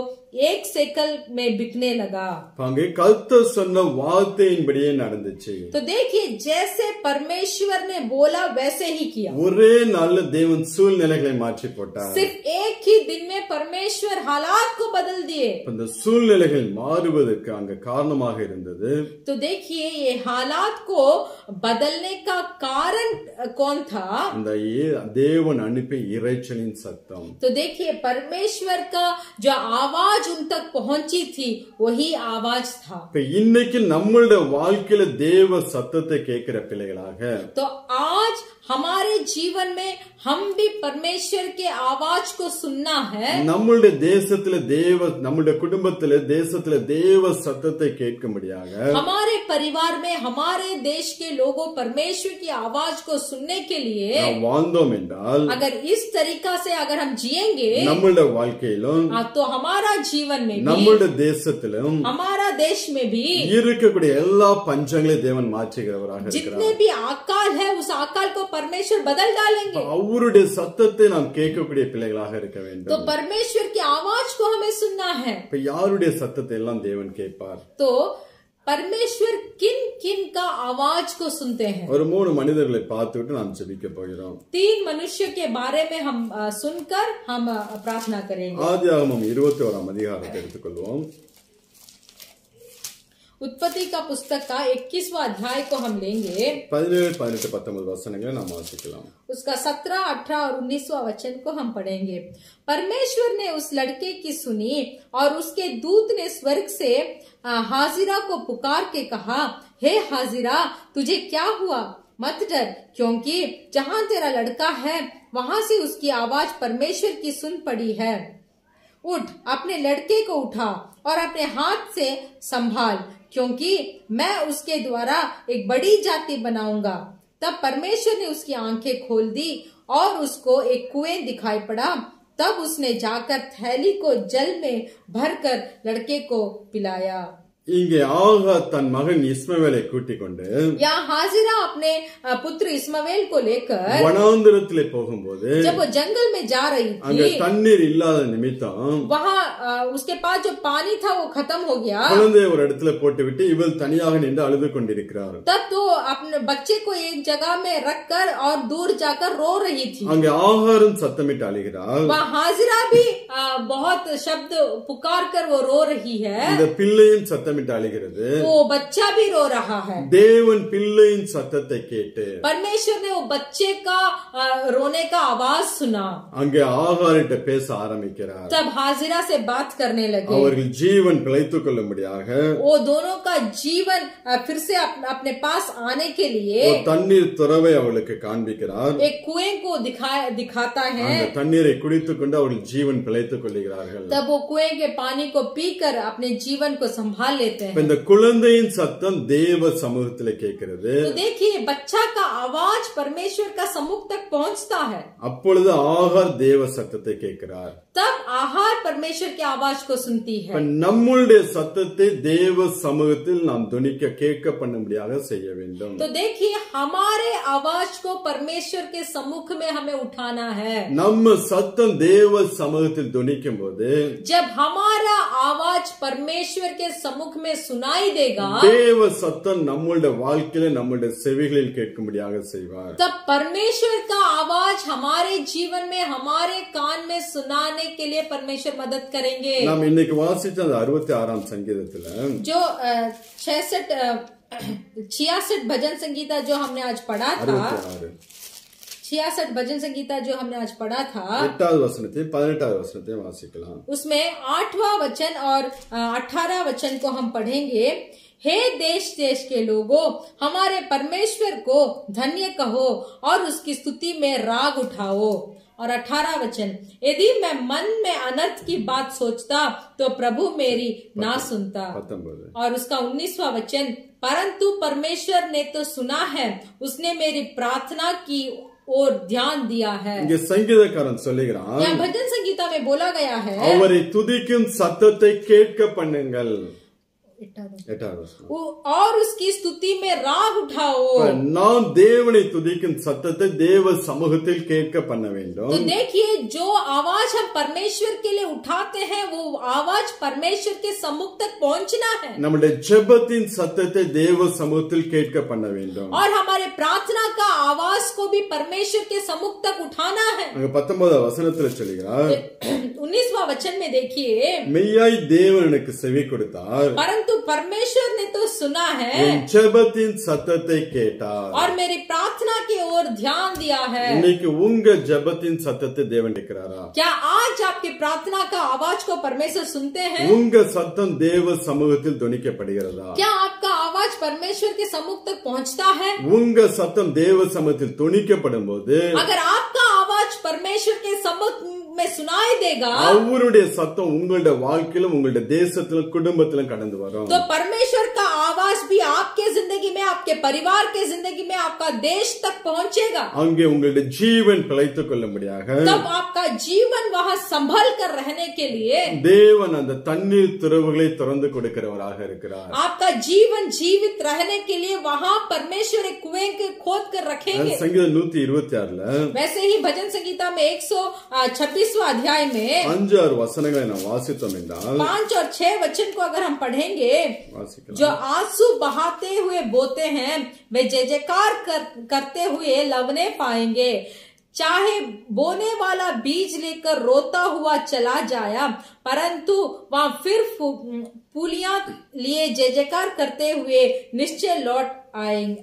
एक सेकल में बिकने लगा இப்ப அங்கே கர்த்தர் சொன்ன வார்த்தையின்படியே நடந்துச்சு तो देखिए जैसे परमेश्वर ने बोला वैसे ही किया ஒரே நாள்ல தேவன் சூழ்நிலைகளை மாற்றி போட்டார் सिर्फ एक ही दिन में परमेश्वर हालात को बदल दिए இப்ப இந்த சூழ்நிலைகள் மாறுவதற்கு அங்க காரணமாக இருந்தது तो देखिए ये हालात को बदलने का कारण कौन था இந்த ஏ- தேவன் அனுப்பிய இறைச்சலின் சத்தம் तो देखिए परमेश्वर का जो आवाज आवाज़ उन तक पहुँची थी वही आवाज़ था। तो इनके नम्मड़ वाल के देव सतते केकर पिछले तो आज हमारे जीवन में हम भी परमेश्वर के आवाज को सुनना है நம்மளுடைய தேசத்துல தேவ நம்மளுடைய குடும்பத்துல தேசத்துல தேவ சத்தத்தை கேட்கும்படியாக हमारे परिवार में हमारे देश के लोगों परमेश्वर की आवाज को सुनने के लिए நாம் வாழ்ந்தோம் என்றால் अगर इस तरीका से अगर हम जिएंगे நம்மளுடைய வாழ்க்கையிலும் हाँ, तो हमारा जीवन में भी நம்மளுடைய தேசத்திலும் हमारा देश में भी இருக்கக்கூடிய எல்லா பஞ்சங்களையும் தேவன் மாற்றுகிறவராக இருக்கிறார் जितने भी आकाल है उस आकाल को परमेश्वर बदल डालेंगे அவருடைய சத்தத்தை நாம் கேட்கக்கூடிய பிள்ளைகளாக இருக்க तो வேண்டும் परमेश्वर की आवाज को हमें सुनना है இப்ப யாருடைய சத்தத்தை எல்லாம் தேவன் கேட்பார் तो परमेश्वर किन किन का आवाज को सुनते हैं ஒரு மூணு மனிதர்களை பார்த்துவிட்டு நாம் ஜெபிக்க போகிறோம் तीन मनुष्य के बारे में हम अ, सुनकर हम अ, प्रार्थना करेंगे ஆதி ஆகமம் இருபத்தி ஓராம் அதிகாரத்தை எடுத்துக்கொள்வோம் उत्पत्ति का पुस्तक का 21वां अध्याय को हम लेंगे பதினேழு பதினெட்டு பத்தொன்பது வசனங்களை நாம் வாசிக்கலாம் उसका सत्रह अठारह और उन्नीसवा वचन को हम पढ़ेंगे परमेश्वर ने उस लड़के की सुनी और उसके दूत ने स्वर्ग से अ, हाजिरा को पुकार के कहा हे हाजिरा तुझे क्या हुआ मत डर क्योंकि जहाँ तेरा लड़का है वहां से उसकी आवाज परमेश्वर की सुन पड़ी है उठ अपने लड़के को उठा और अपने हाथ से संभाल क्योंकि मैं उसके द्वारा एक बड़ी जाति बनाऊँगा। तब परमेश्वर ने उसकी आँखें खोल दी और उसको एक कुएँ दिखाई पड़ा। तब उसने जाकर थैली को जल में भरकर लड़के को पिलाया। இங்கே ஆகா தன் மகன் இஸ்மவேலை கூட்டிக் கொண்டு यहाँ हाजिरा अपने अ, पुत्र इस्मावेल को लेकर வனாந்திரத்திலே போகும்போது जब वो जंगल में जा रही அங்க थी தண்ணீர் இல்லாத நிமித்தம் वहाँ अ, उसके पास जो पानी था वो खत्म हो गया குழந்தையை ஒரு இடத்துல போட்டுவிட்டு இவள் தனியாக நின்று அழுது கொண்டிருக்கிறார் तब तो अपने बच्चे को एक जगह में रखकर और दूर जाकर रो रही थी அங்கே ஆகாரம் சத்தமிட்டு அழுகிறாள் वहाँ हाजिरा भी आ, बहुत शब्द पुकार कर वो रो रही है இந்த பிள்ளையும் சத்தமிட்டு அழுகிறது वो बच्चा भी रो रहा है தேவன் பிள்ளையின் சத்தத்தை கேட்டு परमेश्वर ने वो बच्चे का आ, रोने का आवाज सुना அங்கே ஆகாரிட்ட பேச ஆரம்பிக்கிறார் तब हाजिरा से बात करने लगे அவர்கள் ஜீவன் பிழைத்துக் கொள்ளும்படியாக वो दोनों का जीवन आ, फिर से अप, अपने पास आने के लिए ஒரு தண்ணீர் துறவை அவளுக்கு காண்பிக்கிறார் एक कुएं को दिखा दिखाता है அந்த தண்ணீரை குடித்துக் கொண்டு அவர்கள் ஜீவன் பிழைத்துக் கொள்ளுகிறார்கள் तब वो कुएं के पानी को पीकर अपने जीवन को संभाल लेते हैं இப்ப இந்த குழந்தையின் சத்தம் தேவ சமூகத்துல கேட்கிறது तो देखिए बच्चा का आवाज परमेश्वर का सम्मुख तक पहुंचता है அப்பொழுது ஆகார் தேவ சத்தத்தை கேட்கிறார் तब आहार परमेश्वर की आवाज को सुनती இப்ப है நம்மளுடைய சத்தத்தை தேவ சமூகத்தில் நாம் துணிக்க கேட்க பண்ணும்படியாக செய்ய வேண்டும் तो देखिए हमारे आवाज को परमेश्वर के सम्मुख में हमें उठाना है நம்ம சத்தம் தேவ சமூகத்தில் துணிக்கும் போது जब हमारा आवाज परमेश्वर के सम्मुख में सुनाई देगा தேவ சத்தம் நம்மளுடைய வாழ்க்கையில நம்மளுடைய செவிகளில் கேட்கும்படியாக செய்வார் तब परमेश्वर का आवाज हमारे जीवन में हमारे कान में सुनाने के लिए परमेश्वर मदद करेंगे நாம் இன்னைக்கு வாசிச்ச அந்த அறுபத்தி ஆறாம் சங்கீதத்துல जो छसठ छियासठ भजन संगीता जो हमने आज पढ़ा था அறுபத்தி ஆறு छियासठ भजन संगीता जो हमने आज पढ़ा था எட்டாவது வசனத்தையும் பதினெட்டாவது வசனத்தையும் வாசிக்கலாம் उसमें आठवां वचन और अठारह वचन को हम पढ़ेंगे हे देश देश के लोगों हमारे परमेश्वर को धन्य कहो और उसकी स्तुति में राग उठाओ और अठारह वचन यदि मैं मन में अनर्थ की बात सोचता तो प्रभु मेरी ना सुनता பத்தொன்பது और उसका उन्नीसवा वचन परंतु परमेश्वर ने तो सुना है उसने मेरी प्रार्थना की ओर ध्यान दिया है இங்க சங்கீதக்காரன் சொல்லுகிறான் यहाँ भजन संगीता में बोला गया है அவரை துதிக்கும் சத்தத்தை கேட்க பண்ணுங்கள் எட்டாவது வசனம் वो- और उसकी स्तुति में राग उठाओ இப்ப நாம் தேவனை துதிக்கும் சத்தத்தை தேவ சமூகத்தில் கேட்க பண்ண तो வேண்டும் देखिए जो आवाज हम परमेश्वर के लिए उठाते हैं वो आवाज परमेश्वर के सम्मुख तक पहुंचना है நம்முடைய ஜெபத்தின் சத்தத்தை தேவ சமூகத்தில் கேட்க பண்ண வேண்டும் और हमारे प्रार्थना का आवाज को भी परमेश्वर के सम्मुख तक उठाना है அங்க <clears throat> பத்தொன்பதாம் வசனத்துல சொல்லுகிறார் उन्नीसवा वचन में देखिए மெய்யாய் தேவன் எனக்கு செவி கொடுத்தார் परंतु परमेश्वर ने तो सुना है என் ஜெபத்தின் சத்தத்தை கேட்டார் और मेरी प्रार्थना की ओर ध्यान दिया है இன்னைக்கு உங்க ஜெபத்தின் சத்தத்தை தேவன் கேட்கிறாரா क्या आज आपकी प्रार्थना का आवाज को परमेश्वर सुनते हैं உங்க சத்தம் தேவ சமூகத்தில் துணிக்கப்படுகிறதா क्या आपका आवाज परमेश्वर के सम्मुख तक पहुंचता है உங்க சத்தம் தேவ சமூகத்தில் துணிக்கப்படும் போது अगर आपका आवाज परमेश्वर के सम्मुख में सुनाई देगा அவருடைய சத்தம் உங்களுடைய வாழ்க்கையிலும் உங்களுடைய தேசத்திலும் குடும்பத்திலும் கடந்து வரும் तो परमेश्वर का आवाज भी आपके जिंदगी में आपके परिवार के जिंदगी में आपका देश तक पहुंचेगा அங்கே உங்களுடைய ஜீவன் பிழைத்துக் கொள்ளும்படியாக तब आपका जीवन वहां संभल कर रहने के लिए தேவன் அந்த தண்ணீர் துறவுகளை திறந்து கொடுக்கிறவராக இருக்கிறார் आपका जीवन जीवित रहने के लिए वहां परमेश्वर एक कुएं के खोद कर रखेंगे சங்கீதம் நூத்தி இருபத்தி ஆறுல वैसे ही भजन संगीता में एक सौ अध्याय में और वसन वासित पाँच और छह वचन को अगर हम पढ़ेंगे जो आँसू बहाते हुए बोते हैं वे जय जयकार कर, करते हुए लवने पाएँगे। चाहे बोने वाला बीज लेकर रोता हुआ चला जाया परंतु वहाँ फिर पुलिया लिए जय जयकार करते हुए निश्चय लौट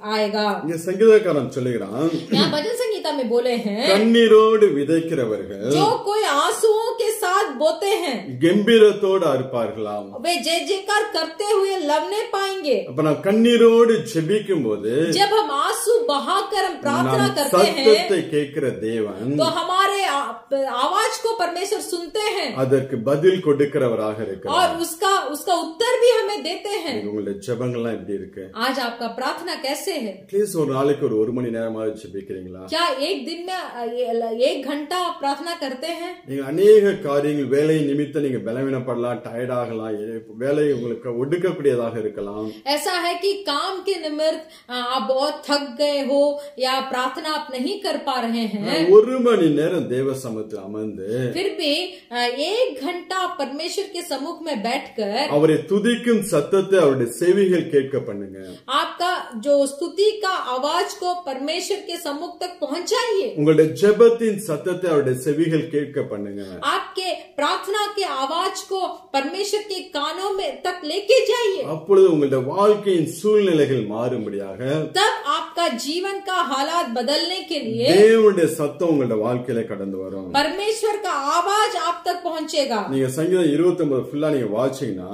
आएगा இங்க சங்கீதக்காரன் சொல்லுகிறான் यहाँ भजन संगीता में बोले हैं கண்ணீரோடு விதைக்கிறவர்கள் जो कोई आंसुओं के साथ बोते हैं கம்பீரத்தோடு அறுப்பார்களாம் वे जय जयकार करते हुए लवने पाएंगे அப்ப நாம் கண்ணீரோடு செபிக்கும் போது जब हम आंसू बहाकर हम प्रार्थना நாம் करते हैं சத்தத்தை கேட்கிற தேவன் तो हमारे आ- आवाज को परमेश्वर सुनते हैं அதற்கு பதில் கொடுக்கிறவராக இருக்கிறார் और उसका उसका उत्तर भी हमें देते हैं இன்னைக்கு உங்களுடைய ஜெபங்கள்லாம் எப்படி இருக்கு आज आपका प्रार्थना कैसे है அட்லீஸ்ட் ஒரு நாளைக்கு ஒரு ஒரு மணி நேரமாவது ஜெபிக்கிறீங்களா क्या एक दिन में आ, ये- एक घंटा आप प्रार्थना करते हैं நீங்க அநேக காரியங்கள் வேலை நிமித்தம் நீங்க பலவீனப்படலாம் டயர்ட் ஆகலாம் ஏ- வேலை உங்களுக்கு ஒடுக்கக்கூடியதாக இருக்கலாம் ऐसा है कि काम के निमित्त आ, आप बहुत थक गए हो या प्रार्थना आप नहीं कर पा रहे हैं ஒரு மணி நேரம் தேவ சமத்தில் அமர்ந்து फिर भी आ, एक घंटा परमेश्वर के सम्मुख में बैठकर அவரை துதிக்கும் சத்தத்தை அவருடைய செவிகள் கேட்க பண்ணுங்க आपका जो स्तुति का आवाज को परमेश्वर के सम्मुख तक पहुंचाइए உங்களுடைய ஜெபத்தின் சத்தத்தை அவருடைய செவிகள் கேட்க பண்ணுங்க आपके प्रार्थना के आवाज को परमेश्वर के कानों में तक लेके जाइए அப்பொழுது உங்களுடைய வாழ்க்கையின் சூழ்நிலைகள் மாறும்படியாக तब आपका जीवन का हालात बदलने के लिए தேவனுடைய சத்தம் உங்களுடைய வாழ்க்கையில கடந்து வரும் परमेश्वर का आवाज आप तक पहुंचेगा நீங்க சங்கீதம் இருபத்தி ஒன்பது ஃபுல்லா நீங்க வாட்சிங்கன்னா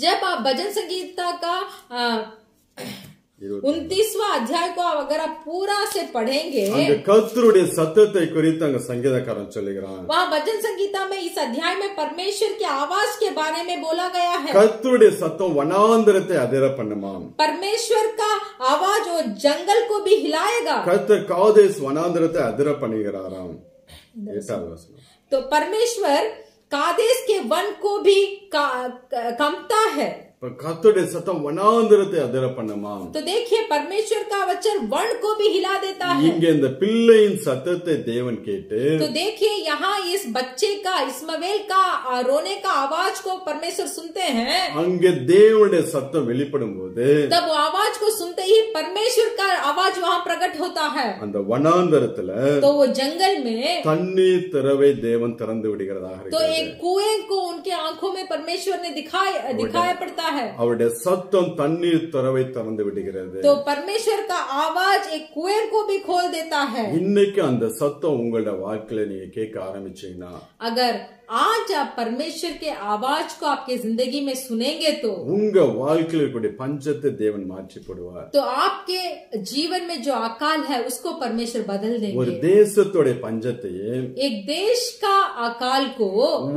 जब आप भजन संगीता का இருபத்தி उनतीसवा अध्याय को आप अगर आप पूरा से पढ़ेंगे அங்க கர்த்தருடைய சத்தத்தை குறித்து அங்க சங்கீதக்காரன் சொல்லுகிறான் वहाँ भजन संगीता में इस अध्याय में परमेश्वर के आवाज के बारे में बोला गया है கர்த்தருடைய சத்தம் வனாந்திரத்தை அதிர பண்ணுமாம் परमेश्वर का आवाज वो जंगल को भी हिलाएगा கர்த்தர் காதேஸ் வனாந்திரத்தை அதிர பண்ணுகிறாராம் எட்டாவது வசனம். तो परमेश्वर कादेश के वन को भी का, क- कंपता है இப்ப கர்த்தருடைய சத்தம் வனாந்திரத்தை அதிர பண்ணுமாம் तो देखिए परमेश्वर का वचन वन को भी हिला देता है இங்க இந்த பிள்ளையின் சத்தத்தை தேவன் கேட்டு तो देखिए यहाँ इस बच्चे का इसमवेल का आ, रोने का आवाज को परमेश्वर सुनते हैं அங்க தேவனுடைய சத்தம் வெளிப்படும் போது तब वो आवाज को सुनते ही परमेश्वर का आवाज वहाँ प्रकट होता है அந்த வனாந்தரத்துல तो वो जंगल में தண்ணீர் திறவை தேவன் திறந்து விடுகிறதாக तो இருக்கிறது एक कुएं को उनके आंखों में परमेश्वर ने दिखाया दिखाया पड़ता है அவருடைய சத்தம் தண்ணீர் திறவை திறந்து விடுகிறது तो परमेश्वर का आवाज एक कुएं को भी खोल देता है இன்னைக்கு அந்த சத்தம் உங்களோட வாழ்க்கையில நீங்க கேட்க ஆரம்பிச்சீங்கன்னா अगर आज आप परमेश्वर के आवाज को आपके जिंदगी में सुनेंगे तो உங்க வாழ்க்கையில் இருக்கக்கூடிய பஞ்சத்தை தேவன் மாற்றி போடுவார் तो आपके जीवन में जो अकाल है उसको परमेश्वर बदल ஒரு देंगे தேசத்துடைய பஞ்சத்தையே एक देश का अकाल को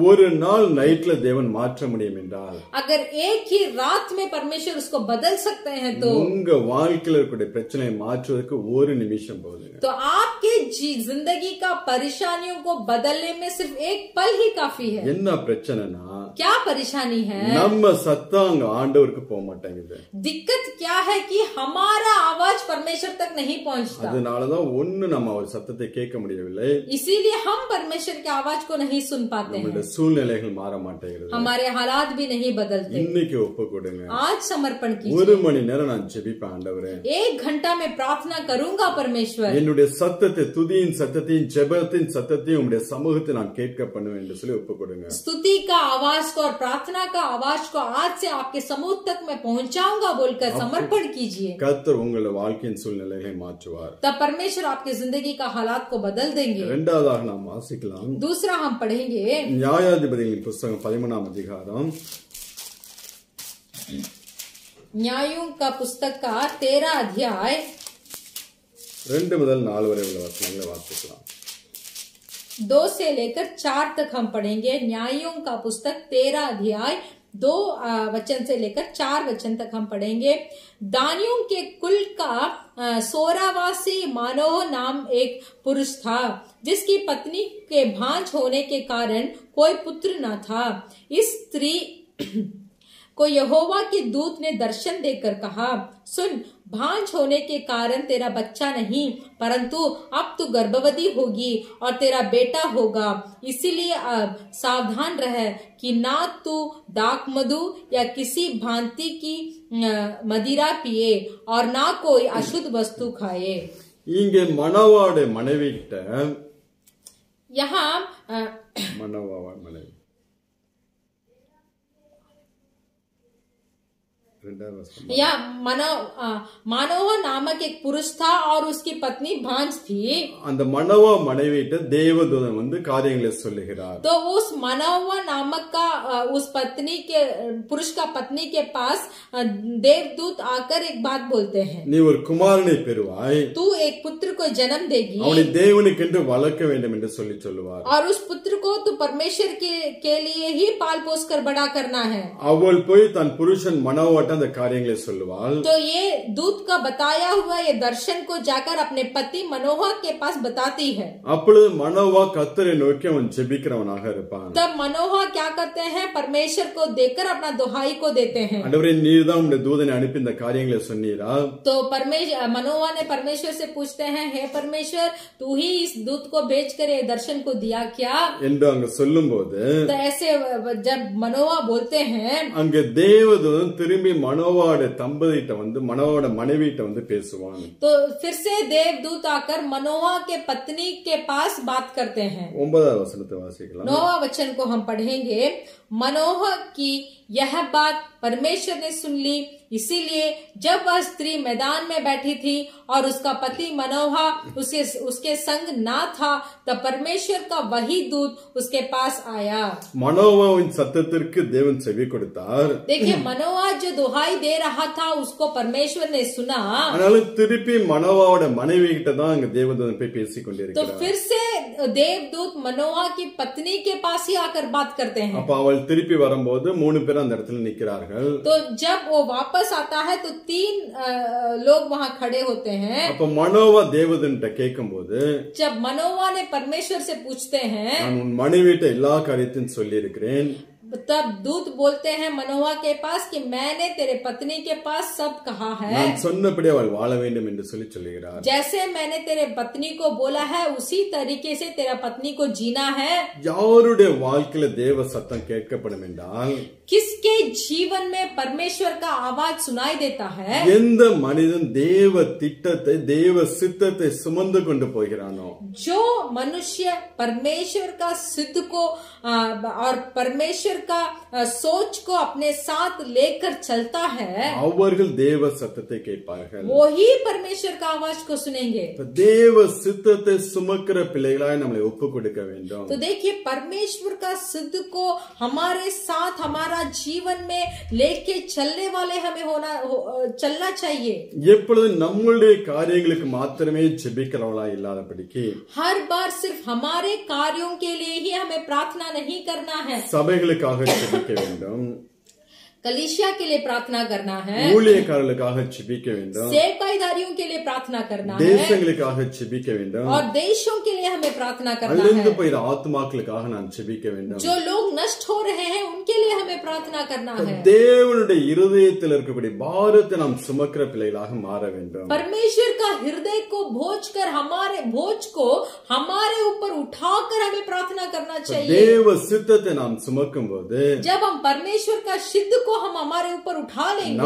ஒரு நாள் நைட்ல தேவன் மாற்ற முடியும் என்றால் अगर एक ही रात में परमेश्वर उसको बदल सकते हैं तो உங்க வாழ்க்கையில் இருக்கக்கூடிய பிரச்சனையை மாற்றுவதற்கு ஒரு நிமிஷம் போதுங்க तो आपके जी- जिंदगी का परेशानियों को बदलने में सिर्फ एक पल ही काफी है என்ன பிரச்சனைனா क्या परेशानी है நம்ம சத்தம் அங்க ஆண்டவருக்கு போக மாட்டேங்குது दिक्कत क्या है कि हमारा आवाज परमेश्वर तक नहीं पहुंचता அதனாலதான் ஒண்ணு நம்ம அவர் சத்தத்தை கேட்க முடியவில்லை इसीलिए हम परमेश्वर की आवाज को नहीं सुन पाते हैं நம்மளுடைய சூழ்நிலைகள் மாற மாட்டேங்கிறது हमारे हालात भी नहीं बदलते இன்னைக்கு ஒப்பு கொடுங்க आज समर्पण की ஒரு மணி நேரம் நான் ஜெபிப்பேன் ஆண்டவரே एक घंटा में प्रार्थना करूंगा परमेश्वर என்னுடைய சத்தத்தை துதியின் சத்தத்தையும் ஜெபத்தின் சத்தத்தையும் உங்களுடைய சமூகத்தை நான் கேட்க பண்ணுவேன் என்று சொல்லி ஒப்பு கொடுங்க स्तुति का आवाज को और प्रार्थना का आवाज को आज से आपके समूह तक मैं पहुंचाऊंगा बोलकर समर्पण कीजिए கர்த்தர் உங்களுடைய வாழ்க்கையின் சூழ்நிலைகளை மாற்றுவார் तब परमेश्वर आपकी जिंदगी का हालात को बदल देंगे இரண்டாவதாக நாம் வாசிக்கலாம் दूसरा हम पढ़ेंगे நியாயாதிபதிகளின் புஸ்தகம் பதிமூணாம் அதிகாரம் न्यायों का पुस्तक का तेरह अध्याय ரெண்டு முதல் நாலு வரை உள்ள வசனங்களை வாசிக்கலாம் दो से लेकर चार तक हम पढ़ेंगे। न्यायों का पुस्तक तेरह अध्याय, दो वचन से लेकर चार वचन तक हम पढ़ेंगे। दानियों के कुल का सोरावासी मानव नाम एक पुरुष था, जिसकी पत्नी के भांज होने के कारण कोई पुत्र न था। इस स्त्री को यहोवा के दूत ने दर्शन देकर कहा, सुन भांज होने के कारण तेरा बच्चा नहीं परंतु अब तू गर्भवती होगी और तेरा बेटा होगा इसीलिए अब सावधान रह कि ना तू दाक मधु या किसी भांति की अ, मदिरा पिए और ना कोई अशुद्ध वस्तु खाए இங்கே மணவாடு மனைவிட்ட यहाँ अ, மணவாடு மனைவி ரெண்டாவது வசனம் या मानव अ, मानव नामक एक पुरुष था और उसकी पत्नी भांज थी அந்த மணவா மனைவிட்ட தேவதூதன் வந்து காரியங்களை சொல்லுகிறார் तो उस मनोवा नामक का अ, उस पत्नी के पुरुष का पत्नी के पास अ, देवदूत आकर एक बात बोलते हैं நீ ஒரு குமாரனை பெறுவாய் तू एक पुत्र को जन्म देगी அவனை தேவனுக்கென்று வளர்க்க வேண்டும் என்று சொல்லி சொல்லுவார் और उस पुत्र को तू परमेश्वर के के लिए ही पाल पोस कर बड़ा करना है அவள் போய் தன் புருஷன் மனோவாட்ட அந்த காரியங்களை சொல்லுவாள் तो ये दूत का बताया हुआ ये दर्शन को जाकर अपने पति मनोहा के पास बताती है அப்பொழுது மனோவா கத்தரை நோக்கி அவன் ஜெபிக்கிறவனாக இருப்பான் तब मनोहा क्या करते हैं परमेश्वर को देकर अपना दुहाई को देते हैं ஆண்டவரே நீர் தான் உங்களுடைய தூதனை அனுப்பி இந்த காரியங்களை சொன்னீரா तो परमेश्वर मनोवा ने परमेश्वर से पूछते हैं हे परमेश्वर तू ही इस दूत को भेज कर ये दर्शन को दिया क्या என்று அங்க சொல்லும்போது तो ऐसे जब मनोवा बोलते हैं அங்க தேவதூதன் திரும்பி மனோவாட தம்பதிட்ட வந்து மனோவாட மனைவிட்ட வந்து பேசுவான் तो फिर से देवदूत आकर मनोवा के पत्नी के पास बात करते हैं ஒன்பதாவது வசனத்தை வாசிக்கலாம் नौवा वचन को हम पढ़ेंगे मनोह की यह बात परमेश्वर ने सुन ली इसीलिए जब वह स्त्री मैदान में बैठी थी और उसका पति मनोहा उसके उसके संग ना था तब परमेश्वर का वही दूत उसके पास आया மனோவாவின் சத்தத்திற்கு தேவன் செவி கொடுத்தார் देखिए मनोहा जो दुहाई दे रहा था उसको परमेश्वर ने सुना ஆனாலும் திருப்பி மனோவாவோட மனைவி கிட்ட தான் அங்க தேவதூதன் போய் பேசிக் तो கொண்டிருக்கிறார் फिर से देवदूत मनोहा की पत्नी के पास ही आकर बात करते हैं அப்ப அவள் திருப்பி வரும்போது மூணு பேர் அந்த இடத்துல நிக்கிறார்கள் तो जब वो वापस आता है तो तीन अ, लोग वहाँ खड़े होते हैं அப்ப மனோவா தேவதன்கிட்ட கேட்கும்போது जब मनोवा ने परमेश्वर से पूछते हैं நான் உன் மனைவிட்ட எல்லா காரியத்தையும் சொல்லி இருக்கிறேன் तब दूत बोलते हैं मनोवा के पास कि मैंने तेरे पत्नी के पास सब कहा है நான் சொன்னபடி அவள் வாழ வேண்டும் என்று சொல்லி சொல்லுகிறார் जैसे मैंने तेरे पत्नी को बोला है उसी तरीके से तेरा पत्नी को जीना है யாருடைய வாழ்க்கையில தேவ சத்தம் கேட்கப்படும் என்றால் किसके जीवन में परमेश्वर का आवाज सुनाई देता है எந்த மனிதன் தேவ திட்டத்தை தேவ சித்தத்தை சுமந்து கொண்டு போகிறானோ जो मनुष्य परमेश्वर का सिद्ध को आ, और परमेश्वर का आ, सोच को अपने साथ लेकर चलता है அவர்கள் தேவ சத்தத்தை கேட்பார்கள் वो ही परमेश्वर का आवाज को सुनेंगे இப்ப தேவ சித்தத்தை சுமக்கிற பிள்ளைகளாய் நம்மளை ஒப்பு கொடுக்க வேண்டும் तो देखिए परमेश्वर का सिद्ध को हमारे साथ हमारा जीवन में लेके चलने वाले हमें होना हो, चलना चाहिए எப்பொழுது நம்மளுடைய காரியங்களுக்கு மாத்திரமே ஜெபிக்கிறவளா இல்லாதபடிக்கு हर बार सिर्फ हमारे कार्यों के लिए ही हमें प्रार्थना नहीं करना है சபைகளுக்காக ஜெபிக்க வேண்டும் कलिशिया के लिए प्रार्थना करना है ஊழியக்காரர்களுக்காக செபிக்க வேண்டும் सेवकाईदारियों के लिए प्रार्थना करना है தேசங்களுக்காக செபிக்க வேண்டும் और देशों के लिए हमें प्रार्थना करना அழிந்து है போயிற ஆத்மாக்களுக்காக நான் செபிக்க வேண்டும் जो लोग नष्ट हो रहे हैं उनके लिए हमें प्रार्थना करना है தேவனுடைய இருதயத்தில் இருக்கக்கூடிய பாரத்தை நாம் சுமக்கிற பிள்ளைகளாக மாற வேண்டும் परमेश्वर का हृदय को भोज कर हमारे भोज को हमारे ऊपर उठाकर हमें प्रार्थना करना चाहिए தேவ சித்தத்தை நாம் சுமக்கும் போது जब हम परमेश्वर का सिद्ध को को हम हमारे ऊपर उठा लेंगे।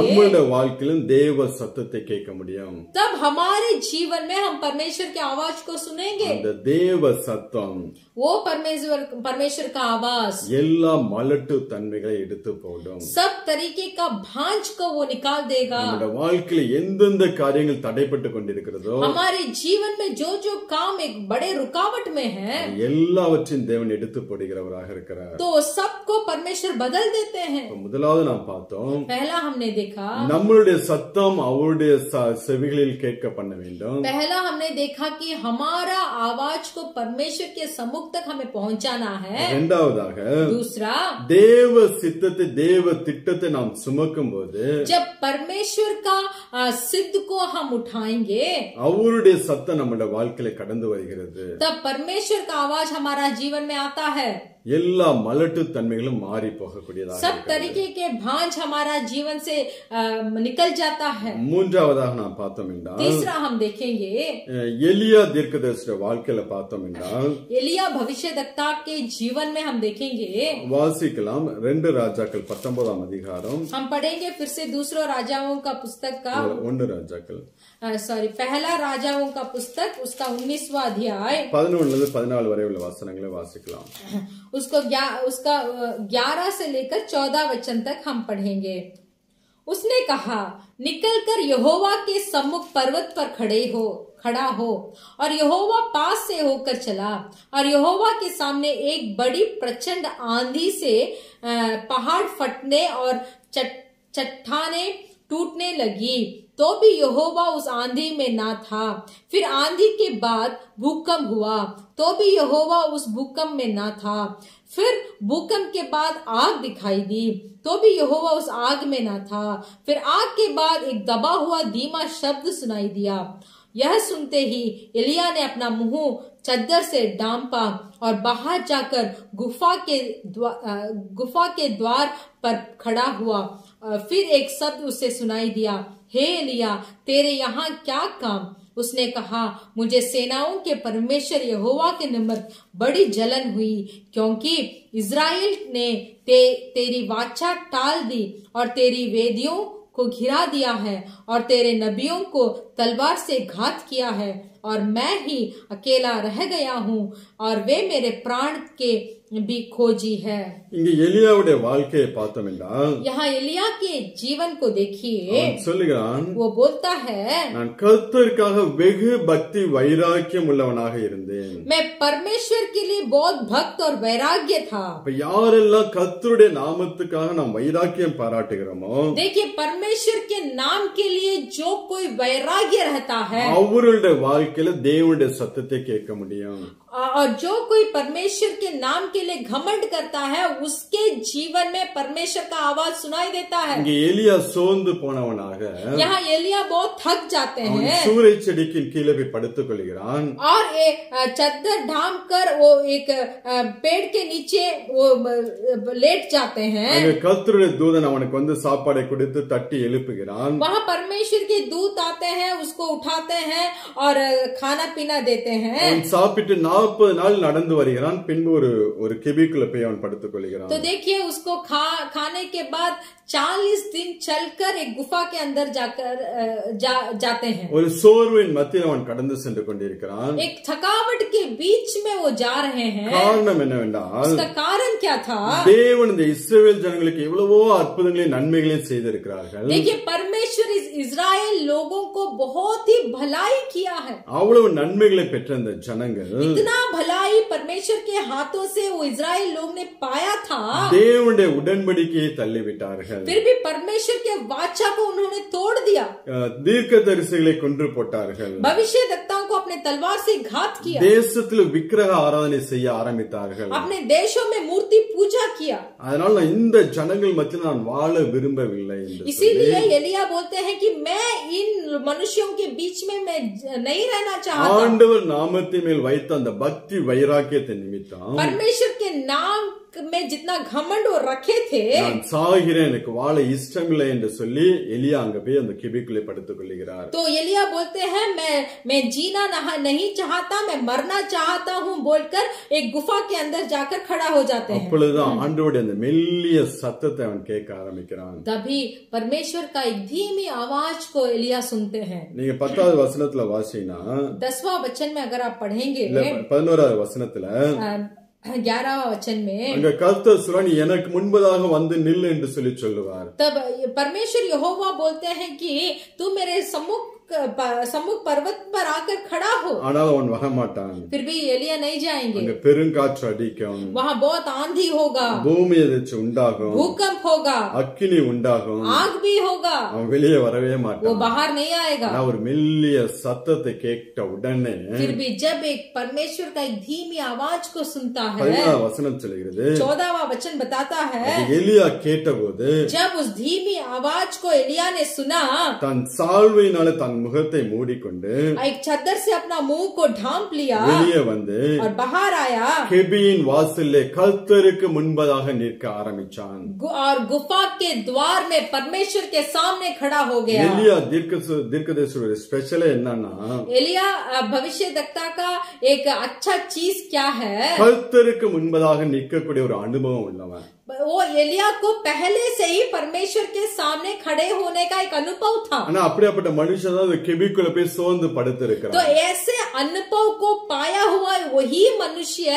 तब हमारे जीवन में हम परमेश्वर की आवाज़ को सुनेंगे। देव सत्यम वो परमेश्वर परमेश्वर का आवाज எல்லா மலட்டு தன்மைகளை எடுத்து போடும் सब तरीके का भांज को वो निकाल देगा நம்முடைய வாழ்க்கையில எந்தெந்த காரியங்கள் தடைப்பட்டு கொண்டிருக்கிறதோ हमारे जीवन में जो जो काम एक बड़े रुकावट में है எல்லாவற்றையும் தேவன் எடுத்து போடுகிறவராக இருக்கிறார் तो सबको परमेश्वर बदल देते हैं இப்ப முதலாவது நாம் பார்த்தோம் पहला हमने देखा நம்மளுடைய சத்தம் அவருடைய ச- செவிகளில் கேட்க பண்ண வேண்டும் पहला हमने देखा कि हमारा आवाज को परमेश्वर के सम्मुख तक हमें पहुंचाना है இரண்டாவதாக दूसरा தேவ சித்தத்தை தேவ திட்டத்தை நாம் சுமக்கும் போது जब परमेश्वर का आ, सिद्ध को हम उठाएंगे அவருடைய சத்தம் நம்முடைய வாழ்க்கையில கடந்து வருகிறது तब परमेश्वर का आवाज हमारा जीवन में आता है எல்லா மலட்டு தன்மைகளும் மாறி போகக்கூடியதாக सब இருக்கிறது. तरीके के भांज हमारा जीवन से आ, निकल जाता है மூன்றாவதாக நாம் பார்த்தோம் என்றால் तीसरा हम देखेंगे அஹ், எலியா தீர்க்கதரிசியோட வாழ்க்கையில பார்த்தோம் என்றால் एलिया भविष्य के जीवन में हम देखेंगे வாசிக்கலாம் ரெண்டு ராஜாக்கள் பத்தொன்பதாம் அதிகாரம் हम पढ़ेंगे फिर से दूसरों राजाओं का पुस्तक का ஒன்று ராஜாக்கள் सॉरी पहला राजाओं का पुस्तक उसका उन्नीसवा अध्याय பதினொன்னுல இருந்து பதினாலு வரை உள்ள வசனங்களை வாசிக்கலாம் उसको ग्या, उसका ग्यारह से लेकर चौदह वचन तक हम पढ़ेंगे उसने कहा, निकलकर यहोवा के सम्मुख पर्वत पर खड़े हो, खड़ा हो, और यहोवा पास से होकर चला, और यहोवा के सामने एक बड़ी प्रचंड आंधी से पहाड़ फटने और चट्टाने टूटने लगी। तो भी यहोवा उस आंधी में ना था। फिर आंधी के बाद भूकंप हुआ तो भी यहोवा उस भूकंप में ना था। फिर भूकंप के बाद आग दिखाई दी तो भी यहोवा उस आग में ना था। फिर आग के बाद एक दबा हुआ धीमा शब्द सुनाई दिया। यह सुनते ही इलिया ने अपना मुँह चद्दर से डांपा और बाहर जाकर गुफा के गुफा के द्वार पर खड़ा हुआ। फिर एक शब्द उसे सुनाई दिया हे एलिया तेरे यहाँ क्या काम? उसने कहा मुझे सेनाओं के परमेश्वर यहोवा के निमित्त बड़ी जलन हुई क्योंकि इज़राइल ने ते, तेरी वाचा टाल दी और तेरी वेदियों को घिरा दिया है और तेरे नबियों को तलवार से घात किया है और मैं ही अकेला रह गया हूँ और वे मेरे प्राण के இங்க எலியாவுடைய வாழ்க்கையை பார்த்தோம் என்றால் यहाँ एलिया के जीवन को देखिए அவன் சொல்லுகிறான் वो बोलता है நான் கர்த்தருக்காக வெகு பக்தி வைராக்கியம் உள்ளவனாக இருந்தேன் मैं परमेश्वर के लिए बहुत भक्त और वैराग्य था இப்ப யாரெல்லாம் கர்த்தருடைய நாமத்துக்காக நாம் வைராக்கியம் பாராட்டுகிறோமோ देखिए परमेश्वर के नाम के लिए जो कोई वैराग्य रहता है அவர்களுடைய வாழ்க்கையில தேவனுடைய சத்தத்தை கேட்க முடியும் और जो कोई परमेश्वर के नाम के लिए घमंड करता है उसके जीवन में परमेश्वर का आवाज सुनाई देता है இங்க எலியா சோர்ந்து போனவனாக यहाँ एलिया बहुत थक जाते அவன் हैं சூறை செடிக்கு கீழே போய் படுத்துக் கொள்கிறான் और एक अ, चद्दर ढाम कर वो एक अ, पेड़ के नीचे वो अ, लेट जाते हैं அங்க கர்த்தருடைய தூதன் அவனுக்கு வந்து சாப்பாடை கொடுத்து தட்டி எழுப்புகிறான் वहाँ परमेश्वर के दूत आते हैं उसको उठाते हैं और अ, खाना पीना देते हैं அவன் சாப்பிட்டு நாற்பது நாள் நடந்து வருகிறான் பின்பு ஒரு ஒரு கெபிக்குள்ள போய் அவன் படுத்துக் கொள்கிறான் तो देखिए उसको खा खाने के बाद चालीस दिन चलकर एक गुफा के अंदर जाकर अ, जा, जाते हैं ஒரு சோர்வின் மத்தியில் அவன் கடந்து சென்று கொண்டிருக்கிறான் एक थकावट के बीच में वो जा रहे हैं காரணம் என்னவென்றால் उसका कारण क्या था தேவன் இந்த இஸ்ரவேல் ஜனங்களுக்கு எவ்வளவோ அற்புதங்களையும் நன்மைகளையும் செய்திருக்கிறார்கள் देखिए परमेश्वर परमेश्वर इस इज़राइल लोगों को बहुत ही भलाई किया है அவ்வளவு நன்மைகளை பெற்ற அந்த ஜனங்கள் इतना भलाई परमेश्वर के हाथों से वो इज़राइल लोग ने पाया था தேவனுடைய உடன்படிக்கையை தள்ளிவிட்டார்கள் फिर भी परमेश्वर के वाचा को उन्होंने तोड़ दिया அஹ், தீர்க்கதரிசிகளை கொன்று போட்டார்கள் भविष्य दत्ताओं को अपने तलवार से घात किया தேசத்தில் விக்கிரக ஆராதனை செய்ய ஆரம்பித்தார்கள் अपने देशों में मूर्ति पूजा किया அதனால நான் இந்த ஜனங்கள் மத்தியில் நான் வாழ விரும்பவில்லை என்று சொல்லி इसीलिए एलिया बोलते हैं कि मैं इन मनुष्यों के बीच में मैं नहीं रहना चाहता ஆண்டவர் நாமத்தின் மேல் வைத்த அந்த பக்தி வைராக்கியத்தை நிமித்தம் परमेश्वर के नाम में जितना घमंड वो रखे थे நான் சாகிறேன் எனக்கு வாழ இஷ்டமில்லை என்று சொல்லி எலியா அங்க போய் அந்த கிபிக்குள்ளே படுத்துக் கொள்ளுகிறார் तो एलिया बोलते हैं मैं मैं जीना नहा- नहीं चाहता मैं मरना चाहता हूँ बोलकर एक गुफा के अंदर जाकर खड़ा हो जाते हैं அப்பொழுதுதான் ஆண்டவருடைய அந்த மெல்லிய சத்தத்தை அவன் கேட்க ஆரம்பிக்கிறான் तभी परमेश्वर का एक धीमी आवाज को एलिया सुनते हैं நீங்க பத்தாவது வசனத்துல வாசிங்கன்னா दसवां वचन में अगर आप पढ़ेंगे இல்ல பதினோராவது வசனத்துல ग्यारहवा वचन में அங்க கர்த்தர் சொல்றான் "நீ எனக்கு முன்பதாக வந்து நில்லு என்று சொல்லி சொல்லுவார் तब परमेश्वर यहोवा बोलते हैं कि तू मेरे सम्मुख सम्मुख पर्वत पर आकर खड़ा हो ஆனால் அவன் வரமாட்டான் फिर भी एलिया नहीं जाएंगे அங்க பெருங்காற்று அடிக்கும் वहाँ बहुत आंधी होगा பூமி எதிர்ச்சி உண்டாகும் भूकंप होगा அக்கினி உண்டாகும் आग भी होगा அவன் வெளியே வரவே वो மாட்டான் बाहर नहीं आएगा ஆனா ஒரு மெல்லிய சத்தத்தை கேட்ட உடனே फिर भी जब एक परमेश्वर का एक धीमी आवाज को सुनता है பதினாறு வசனம் சொல்கிறது चौदहवा वचन बताता है அது எலியா கேட்டபோது जब उस धीमी आवाज को एलिया ने सुना தன் சால்வையினால தன் முகத்தை மூடிக்கொண்டு एक चद्दर से अपना मुंह को ढांप लिया வெளியே வந்து और बाहर आया கெபியின் வாசல்லே கர்த்தருக்கு முன்பதாக நிற்க ஆரம்பிச்சான் गु- और गुफा के द्वार में परमेश्वर के सामने खड़ा हो गया எலியா தீர்க்க தீர்க்கதரிசியோட ஸ்பெஷலே என்னன்னா एलिया अ, भविष्य दक्ता का एक अच्छा चीज क्या है கர்த்தருக்கு முன்பதாக நிற்கக்கூடிய ஒரு அனுபவம் உள்ளவன் वो एलिया को पहले से ही परमेश्वर के सामने खड़े होने का एक अनुभव था ஆனா அப்படியாப்பட்ட மனுஷன் தான் அந்த கெபிக்குள்ள போய் சோர்ந்து तो படுத்திருக்கிறான் ऐसे अनुभव को पाया हुआ वही मनुष्य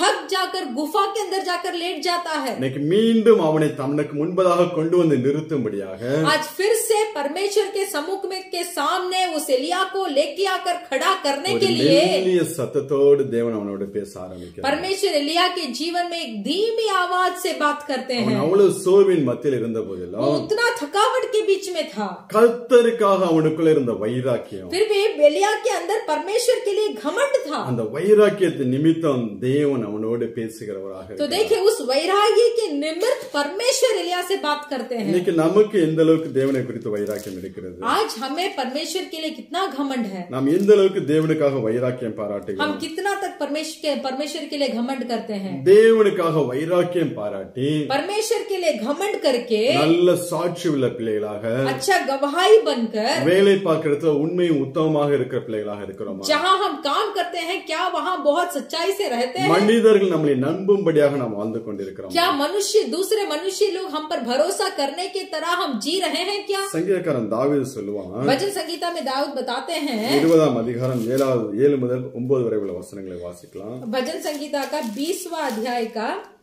थक जाकर गुफा के अंदर जाकर लेट जाता है இன்னைக்கு மீண்டும் அவனை தனக்கு முன்பதாக கொண்டு வந்து நிறுத்தும்படியாக आज फिर से परमेश्वर के सम्मुख में के सामने उस एलिया को लेके आकर खड़ा करने ஒரு के लिए மெல்லிய சத்தத்தோடு தேவன் அவனோட பேச ஆரம்பிக்கிறான் परमेश्वर एलिया के जीवन में एक धीमी आवाज से बात करते அவன் हैं அவ்வளவு சோர்வின் மத்தியில் இருந்த वो போதிலும் उतना थकावट के बीच में था கர்த்தருக்காக அவனுக்குள்ள இருந்த வைராக்கியம் फिर भी एलिया के अंदर परमेश्वर के लिए घमंड था அந்த வைராக்கியத்தின் நிமித்தம் தேவன் அவனோடு பேசுகிறவராக तो இருக்கிறார். देखिए उस वैराग्य के निमित्त परमेश्वर एलिया से बात करते हैं இன்னைக்கு நமக்கு எந்த அளவுக்கு தேவனை குறித்து வைராக்கியம் இருக்கிறது आज हमें परमेश्वर के लिए कितना घमंड है நாம் எந்த அளவுக்கு தேவனுக்காக வைராக்கியம் हम பாராட்டுகிறோம் कितना तक परमेश्वर के परमेश्वर के लिए घमंड करते हैं தேவனுக்காக வைராக்கியம் பாராட்டி परमेश्वर के लिए घमंड करके நல்ல சாட்சி உள்ள பிள்ளைகளாக अच्छा गवाही बनकर வேலை பார்க்கறதுல உண்மையும் உத்தமமாக இருக்கிற பிள்ளைகளாக இருக்கிறோமா जहाँ हम काम करते हैं क्या वहाँ बहुत सच्चाई से रहते हैं மனிதர்கள் நம்மளை நம்பும்படியாக நாம் வாழ்ந்து கொண்டிருக்கிறோம் क्या मनुष्य दूसरे मनुष्य लोग हम पर भरोसा करने की तरह हम जी रहे हैं क्या சங்கீதக்காரன் தாவீது சொல்லுவான் भजन संगीता में दाऊद बताते हैं இருபதாம் அதிகாரம் ஏழாவது ஏழு முதல் ஒன்பது வரை உள்ள வசனங்களை வாசிக்கலாம் भजन संगीता का बीसवा अध्याय का ஏழு முதல் ஒன்பது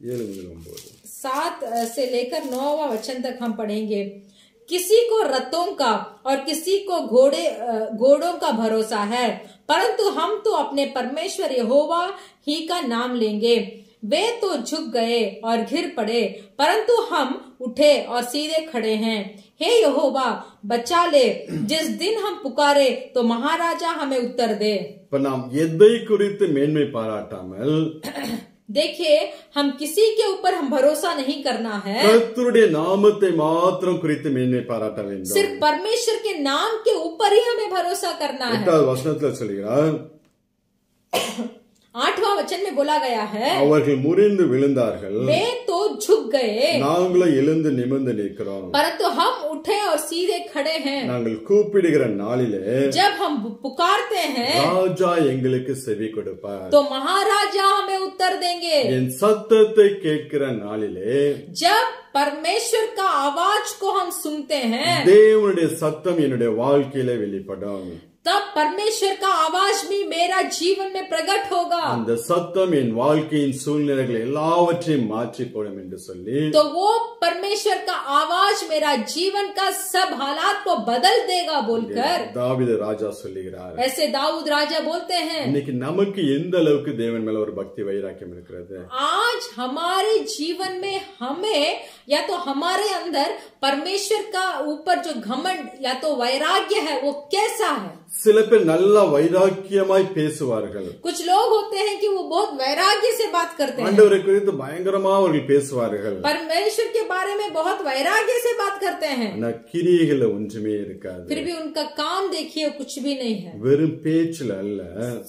सात से लेकर नौवा वचन तक हम पढ़ेंगे। किसी को रथों का और किसी को घोड़े घोड़ों का भरोसा है परंतु हम तो अपने परमेश्वर यहोवा ही का नाम लेंगे। वे तो झुक गए और घिर पड़े परंतु हम उठे और सीधे खड़े हैं। हे यहोवा बचा ले। जिस दिन हम पुकारे तो महाराजा हमें उत्तर दे। प्रणाम। यदि कुरित मेन्मे पाराटामल। <clears throat> देखिए हम किसी के ऊपर हम भरोसा नहीं करना है கர்த்தருடைய நாமத்தை மாத்திரம் குறித்து மேன்மை பாராட்ட வேண்டும் सिर्फ परमेश्वर के नाम के ऊपर ही हमें भरोसा करना है எட்டாவது வசனத்துல சொல்கிறார் आठवां वचन में बोला गया है அவர்கள் முறிந்து விழுந்தார்கள் वे तो झुक गए நாங்களும் எழுந்து நிமிர்ந்து நிற்கிறோம் परंतु हम उठे और सीधे खड़े हैं நாங்கள் கூப்பிடுகிற நாளிலே जब हम पुकारते हैं ராஜா எங்களுக்கு செவி கொடுப்பார் तो महाराजा हमें उत्तर देंगे என் சத்தத்தை கேட்கிற நாளிலே जब परमेश्वर का आवाज को हम सुनते हैं தேவனுடைய சத்தம் என்னுடைய வாழ்க்கையில வெளிப்படும் तब परमेश्वर का आवाज भी मेरा जीवन में प्रकट होगा அந்த சத்தம் என் வாழ்க்கையின் சூழ்நிலைகள் எல்லாவற்றையும் மாற்றி போடும் என்று சொல்லி तो वो परमेश्वर का आवाज मेरा जीवन का सब हालात को बदल देगा बोलकर தாவீது ராஜா சொல்லுகிறார் ऐसे दाऊद राजा बोलते हैं இன்னைக்கு நமக்கு எந்த அளவுக்கு தேவன் மேல ஒரு பக்தி வைராக்கியம் இருக்கிறது आज हमारे जीवन में हमें या तो हमारे अंदर परमेश्वर का ऊपर जो घमंड या तो वैराग्य है वो कैसा है சில பேர் நல்லா வைராக்கியமாய் பேசுவார்கள் कुछ लोग होते हैं कि वो बहुत वैराग्य से बात करते हैं ஆண்டவரை குறித்து பயங்கரமா அவர்கள் பேசுவார்கள் परमेश्वर के बारे में बहुत वैराग्य से बात करते हैं ஆனா கிரியைகள்ல ஒன்றுமே இருக்காது फिर भी उनका काम देखिए कुछ भी नहीं है வெறும் பேச்சுல அல்ல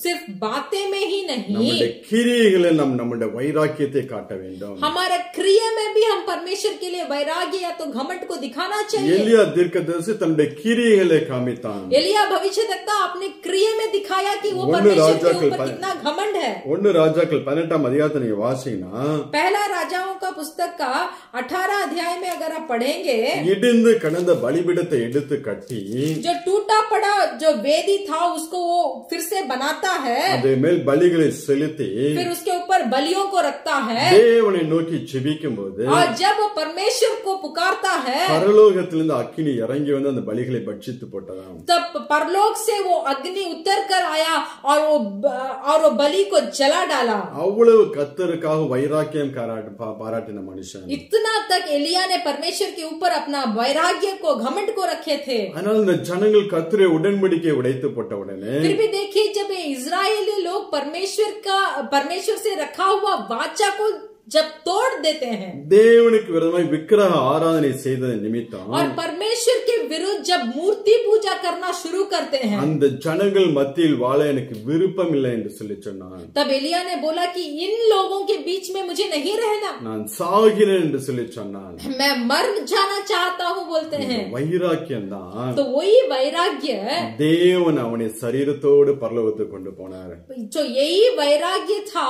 सिर्फ बातें में ही नहीं நம்முடைய கிரியைகளை நம் நம்முடைய வைராக்கியத்தை காட்ட வேண்டும் हमारे क्रिया में भी हम परमेश्वर के लिए वैराग्य या तो घमंड को दिखाना चाहिए எலியா தீர்க்கதரிசி தன்னுடைய கிரியைகளை காமித்தான் एलिया भविष्य तकता अपने क्रिया में दिखाया कि वो वन्य परमेश्वर राजा के के ऊपर पा- कितना घमंड है ஒன்னு ராஜாக்கள் பதினெட்டாம் அதிகாரத்தை நீங்க வாசிங்கன்னா पहला राजाओं का पुस्तक का 18 अध्याय में अगर आप पढ़ेंगे இடிந்து கடந்த பலிபீடத்தை எடுத்து கட்டி जो टूटा पड़ा जो वेदी था उसको वो फिर से बनाता है அது மேல் பலிகளை செலுத்தி फिर उसके ऊपर बलियों को रखता है தேவனை நோக்கி ஜெபிக்கும் போது और जब वो परमेश्वर को पुकारता है பரலோகத்திலிருந்து அக்கினி இறங்கி வந்து அந்த பலிகளை பட்சித்து போட்டதாம் तब परलोक से वो अग्नि उतर कर आया और वो और वो बलि को जला डाला அவ்வளவு கத்தருக்காக வைராக்கியம் காராட்டு- பா- பாராட்டின மனுஷன் इतना तक एलिया ने परमेश्वर के ऊपर अपना वैराग्य को घमंड को रखे थे ஆனால் இந்த ஜனங்கள் கத்தரை உடன்படிக்கை உடைத்து போட்ட உடனே फिर भी देखिए जब ये इज़राइली लोग परमेश्वर का परमेश्वर से रखा हुआ वाचा को जब तोड़ देते हैं தேவனுக்கு விரோதமாய் விக்கிரக ஆராதனை செய்தது நிமித்தம் और परमेश्वर के विरुद्ध जब मूर्ति पूजा करना शुरू करते हैं அந்த ஜனங்கள் மத்தியில் வாழ எனக்கு விருப்பம் இல்லை என்று சொல்லி சொன்னான் तब एलिया ने बोला कि इन लोगों के बीच में मुझे नहीं रहना நான் சாகிறேன் என்று சொல்லி சொன்னான் मैं मर जाना चाहता हूँ बोलते हैं வைராக்கியம் தான் तो वही वैराग्य தேவன் அவனை சரீரத்தோடு பரலோகத்துக்கு கொண்டு போனார் जो यही वैराग्य था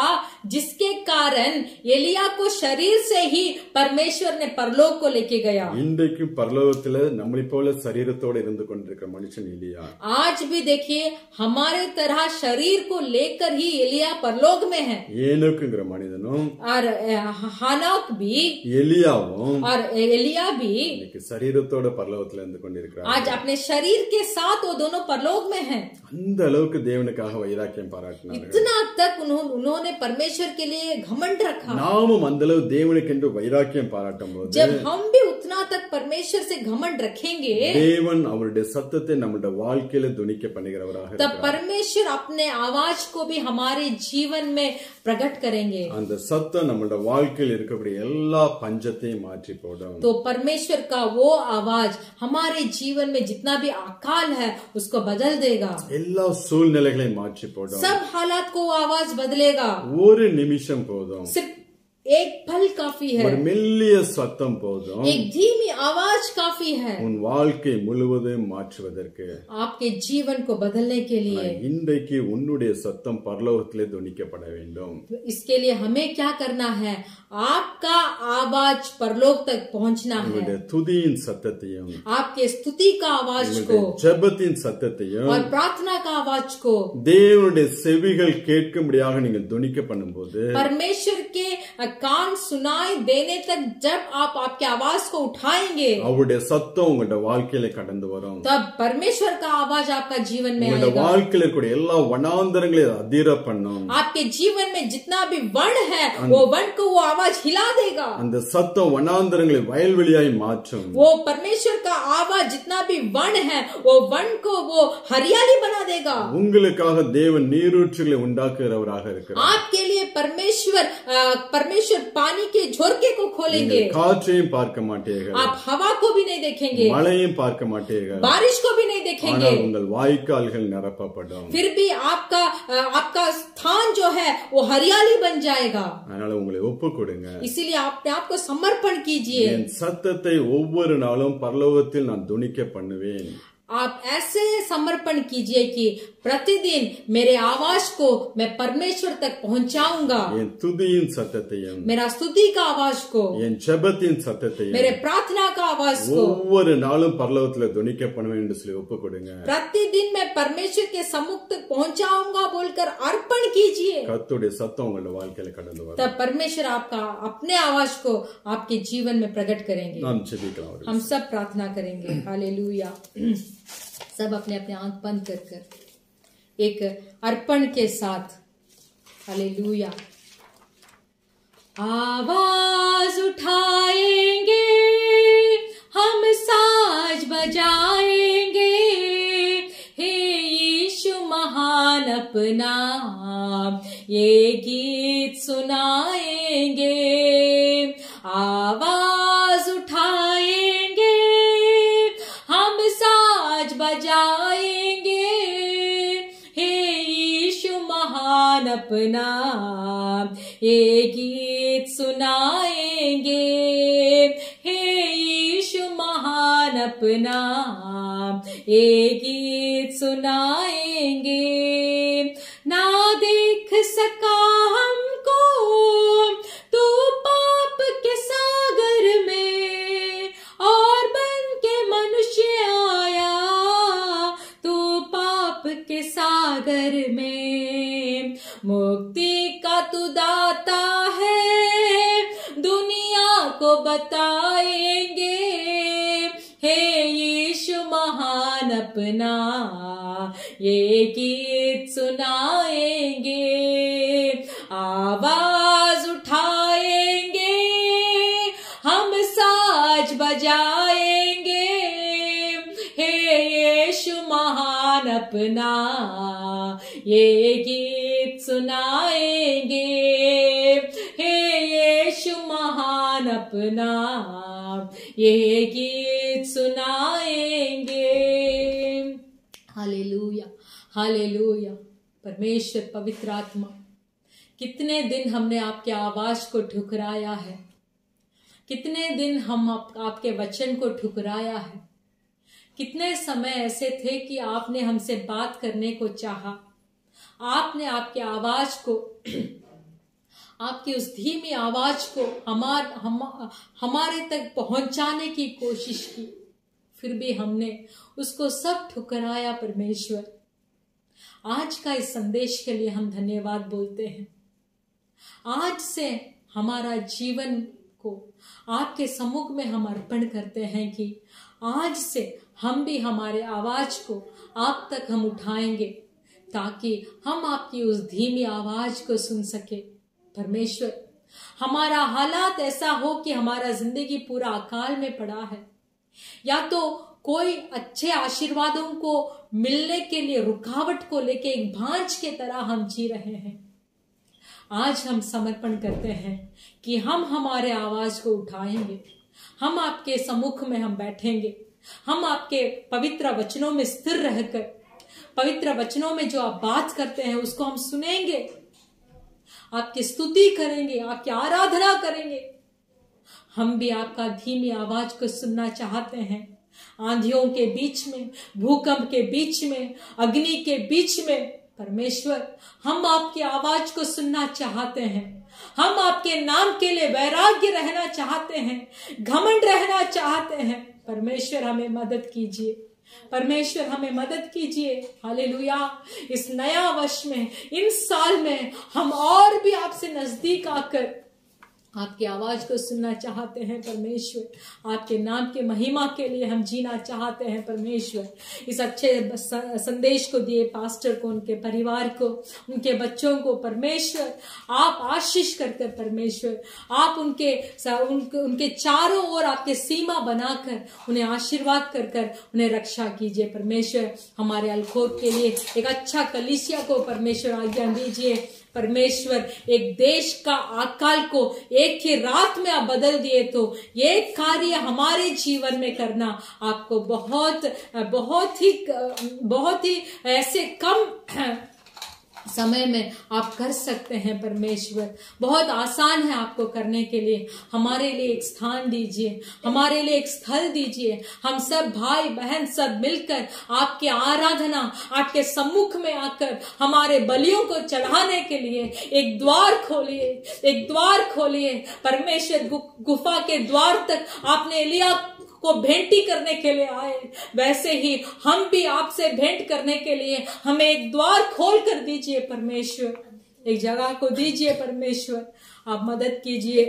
जिसके कारण एलिया को शरीर से ही परमेश्वर ने परलोक को लेके गया இன்றைக்கும் பரலோகத்துல நம்மளை போல சரீரத்தோடு இருந்து கொண்டிருக்கிற மனுஷன் இல்லையா आज भी देखिए हमारे तरह शरीर को लेकर ही एलिया परलोक में है ஏனோக்குங்கிற மனிதனும் और अ, हानोक भी எலியாவும் और एलिया भी இன்னைக்கு சரீரத்தோட பரலோகத்துல இருந்து கொண்டிருக்கிறார் आज अपने शरीर के साथ वो दोनों परलोक में हैं அந்த அளவுக்கு தேவனுக்காக வைராக்கியம் பாராட்டினார்கள் इतना तक उन्होंने उन्होंने परमेश्वर के लिए घमंड रखा நாமும் அந்த அளவு தேவனுக்கு என்று வைராக்கியம் பாராட்டும் போது जब हम भी उतना तक परमेश्वर से घमंड रखेंगे தேவன் அவருடைய சத்தத்தை நம்முடைய வாழ்க்கையில துணிக்க பண்ணுகிறவராக तब இருக்கிறார். परमेश्वर अपने आवाज को भी हमारे जीवन में प्रकट करेंगे அந்த சத்தம் நம்மளுடைய வாழ்க்கையில் இருக்கக்கூடிய எல்லா பஞ்சத்தையும் மாற்றி போடும் तो परमेश्वर का वो आवाज हमारे जीवन में जितना भी अकाल है उसको बदल देगा எல்லா சூழ்நிலைகளையும் மாற்றி போடும் सब हालात को वो आवाज बदलेगा ஒரு நிமிஷம் போதும் सिर्फ एक पल काफी है ஒரு மெல்லிய சத்தம் போதும் एक धीमी आवाज काफी है உன் வாழ்க்கை முழுவதும் மாற்றுவதற்கு आपके जीवन को बदलने के लिए இன்றைக்கு உன்னுடைய சத்தம் பரலோகத்திலே துணிக்கப்பட வேண்டும் इसके लिए हमें क्या करना है आपका आवाज परलोक तक पहुंचना है உங்களுடைய துதியின் சத்தத்தையும் आपके स्तुति का आवाज को உங்களுடைய ஜெபத்தின் சத்தத்தையும் और प्रार्थना का आवाज को தேவனுடைய செவிகள் கேட்கும்படியாக நீங்கள் துணிக்க பண்ணும்போது परमेश्वर के कान सुनाई देने तक जब आप आपके आवाज को उठाएंगे அவருடைய சத்தம் உங்களுடைய வாழ்க்கையில கடந்து வரும் तब परमेश्वर का आवाज आपका जीवन में உங்களுடைய आएगा வாழ்க்கையில இருக்கக்கூடிய எல்லா வனாந்தரங்களையும் அதிர பண்ணும் आपके जीवन में जितना भी वन है वो वन को वो आवाज हिला देगा அந்த சத்தம் வனாந்தரங்களை வயல்வெளியாய் மாற்றும் वो परमेश्वर का आवाज जितना भी वन है वो वन को वो हरियाली बना देगा உங்களுக்காக தேவன் நீரூற்றுகளை உண்டாக்குகிறவராக இருக்கிறார் आपके लिए परमेश्वर अ, परमेश्वर पानी के झोरके को खोलेंगे நீங்கள் காற்றையும் பார்க்க மாட்டீர்கள் आप हवा को भी नहीं देखेंगे மழையும் பார்க்க மாட்டீர்கள் बारिश को भी नहीं देखेंगे ஆனால் உங்கள் வாய்க்கால்கள் நிரப்பப்படும் फिर भी आपका अ, आपका स्थान जो है वो हरियाली बन जाएगा அதனால உங்களை ஒப்பு கொடுங்க इसीलिए अपने आप को समर्पण कीजिए என் சத்தத்தை ஒவ்வொரு நாளும் பரலோகத்தில் நான் துணிக்க பண்ணுவேன் आप ऐसे समर्पण कीजिए कि प्रतिदिन मेरे आवाज को मैं परमेश्वर तक पहुंचाऊंगा என் துதியின் சத்தத்தையும் मेरा स्तुति का आवाज को என் ஜெபத்தின் சத்தத்தையும் मेरे प्रार्थना का आवाज को ஒவ்வொரு நாளும் பரலோகத்துல துணிக்க பண்ணுவேன் என்று சொல்லி ஒப்பு கொடுங்க प्रतिदिन मैं परमेश्वर के सम्मुख तक पहुंचाऊंगा बोलकर अर्पण कीजिए கத்துடைய சத்தம் உங்களோட வாழ்க்கையில கடந்து வரும் तब परमेश्वर आपका अपने आवाज को आपके जीवन में प्रकट करेंगे நாம் ஜெபிக்கலாம் அவர்கள் हम सब प्रार्थना करेंगे हालेलुया <clears throat> सब अपने अपने आँख बंद कर कर, एक अर्पण के साथ, हालेलुया। आवाज़ उठाएँगे, हम साज बजाएँगे, हे यीशु महान अपना, ये गीत सुनाएँगे। आवाज़ अपना ये गीत सुनाएँगे। हे यीशु महान अपना ये गीत सुनाएँगे। ना देख सका हमको तू पाप के सागर में और बन के मनुष्य आया। तू पाप के सागर में मुक्ति का तू दाता है। दुनिया को बताएँगे। हे यीशु महान अपना, ये गीत सुनाएँगे। आवाज़ उठाएँगे। हम साज बजाएँगे। हे यीशु महान अपना, ये गीत सुनाएँगे। हे यीशु महान अपना ये गीत सुनाएँगे। Hallelujah hallelujah. परमेश्वर पवित्र आत्मा कितने दिन हमने आपके आवाज़ को ठुकराया है? कितने दिन हम आप, आपके वचन को ठुकराया है? कितने समय ऐसे थे कि आपने हमसे बात करने को चाहा? आपने आपके आवाज़ को, आपकी उस धीमी आवाज़ को हमार, हम, हमारे तक पहुँचाने की कोशिश की। फिर भी हमने उसको सब ठुकराया परमेश्वर। आज का इस संदेश के लिए हम धन्यवाद बोलते हैं। आज से हमारा जीवन को आपके सम्मुख में हम अर्पण करते हैं कि आज से हम भी हमारे आवाज़ को आप तक हम उठाएँगे। ताकि हम आपकी उस धीमी आवाज़ को सुन सके। परमेश्वर, हमारा हालात ऐसा हो कि हमारा ज़िंदगी पूरा अकाल में पड़ा है। या तो कोई अच्छे आशीर्वादों को मिलने के लिए रुकावट को लेके एक भांज के तरह हम जी रहे हैं। आज हम समर्पण करते हैं कि हम हमारे आवाज़ को उठाएँगे। हम आपके सम्मुख में हम बैठेंगे। हम आपके पवित्र वचनों में स्थिर रहकर पवित्र वचनों में जो आप बात करते हैं, उसको हम सुनेंगे। आपकी स्तुति करेंगे, आपकी आराधना करेंगे। हम भी आपका धीमी आवाज़ को सुनना चाहते हैं। आंधियों के बीच में, भूकंप के बीच में, अग्नि के बीच में, परमेश्वर, हम आपकी आवाज़ को सुनना चाहते हैं। हम आपके नाम के लिए वैराग्य रहना चाहते हैं, घमंड रहना चाहते हैं। परमेश्वर, हमें मदद कीजिए। परमेश्वर, हमें मदद कीजिए। हालेलुया। इस नया वर्ष में, इन साल में, हम और भी आपसे नज़दीक आकर आपकी आवाज़ को सुनना चाहते हैं परमेश्वर। आपके नाम के महिमा के लिए हम जीना चाहते हैं परमेश्वर। इस अच्छे संदेश को दिए पास्टर को उनके परिवार को उनके बच्चों को परमेश्वर। आप आशीष कर कर परमेश्वर आप उनके उनके, उनके चारों ओर आपके सीमा बनाकर उन्हें आशीर्वाद कर कर उन्हें रक्षा कीजिए परमेश्वर। हमारे अलखोर के लिए एक अच्छा कलिसिया को परमेश्वर आज्ञा दीजिए। परमेश्वर, एक देश का आकाल को एक ही रात में आप बदल दिए तो ये कार्य हमारे जीवन में करना आपको बहुत बहुत ही बहुत ही ऐसे कम समय में आप कर सकते हैं, परमेश्वर। बहुत आसान है आपको करने के लिए। हमारे लिए एक स्थान दीजिए। हमारे लिए एक स्थल दीजिए। हम सब भाई, बहन, सब मिलकर आपके आराधना, आपके सम्मुख में आकर हमारे बलियों को चढ़ाने के लिए एक द्वार खोलिए। एक द्वार खोलिए। परमेश्वर गुफा के द्वार तक आपने एलिया को भेंटी करने के लिए आए। वैसे ही हम भी आपसे भेंट करने के लिए हमें एक द्वार खोल कर दीजिए परमेश्वर। एक जगह को दीजिए परमेश्वर। आप मदद कीजिए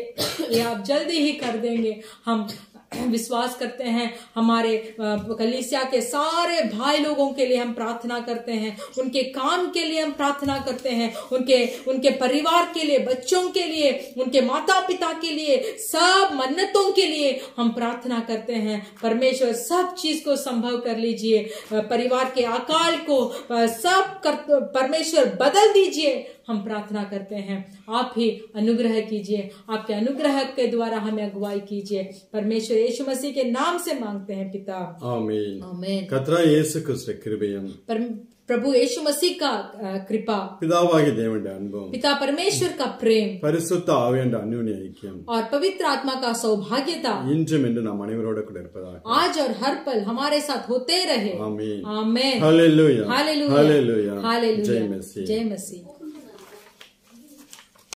ये आप जल्दी ही कर देंगे। हम विश्वास करते हैं हमारे कलीसिया के सारे भाई लोगों के लिए हम प्रार्थना करते हैं उनके काम के लिए हम प्रार्थना करते हैं उनके उनके परिवार के लिए बच्चों के लिए उनके माता पिता के लिए सब मन्नतों के लिए हम प्रार्थना करते हैं। परमेश्वर सब चीज़ को संभव कर लीजिए परिवार के अकाल को सब कर, परमेश्वर बदल दीजिए। हम प्रार्थना करते हैं। आप ही अनुग्रह कीजिए। आपके अनुग्रह के द्वारा हमें अगुवाई कीजिए। परमेश्वर ಯೇಸು मसीह के नाम से मांगते हैं पिता। ಆಮೇನ್ ಆಮೇನ್ ಕತ್ರಾ प्रभु यीशु मसीह का कृपा। पिता ദേവന്റെ अनुभव। पिता परमेश्वर का प्रेम। പരിശുദ്ധ ആവിയുടെ അന്യോന്യ और पवित्र आत्मा का सौभाग्यता। ഇന്നും ഇന്ന് आज और हर पल हमारे साथ होते रहे। आमीन। आमीन। हालेलुया। हालेलुया। हालेलुया। जय मसीह। जय मसीह।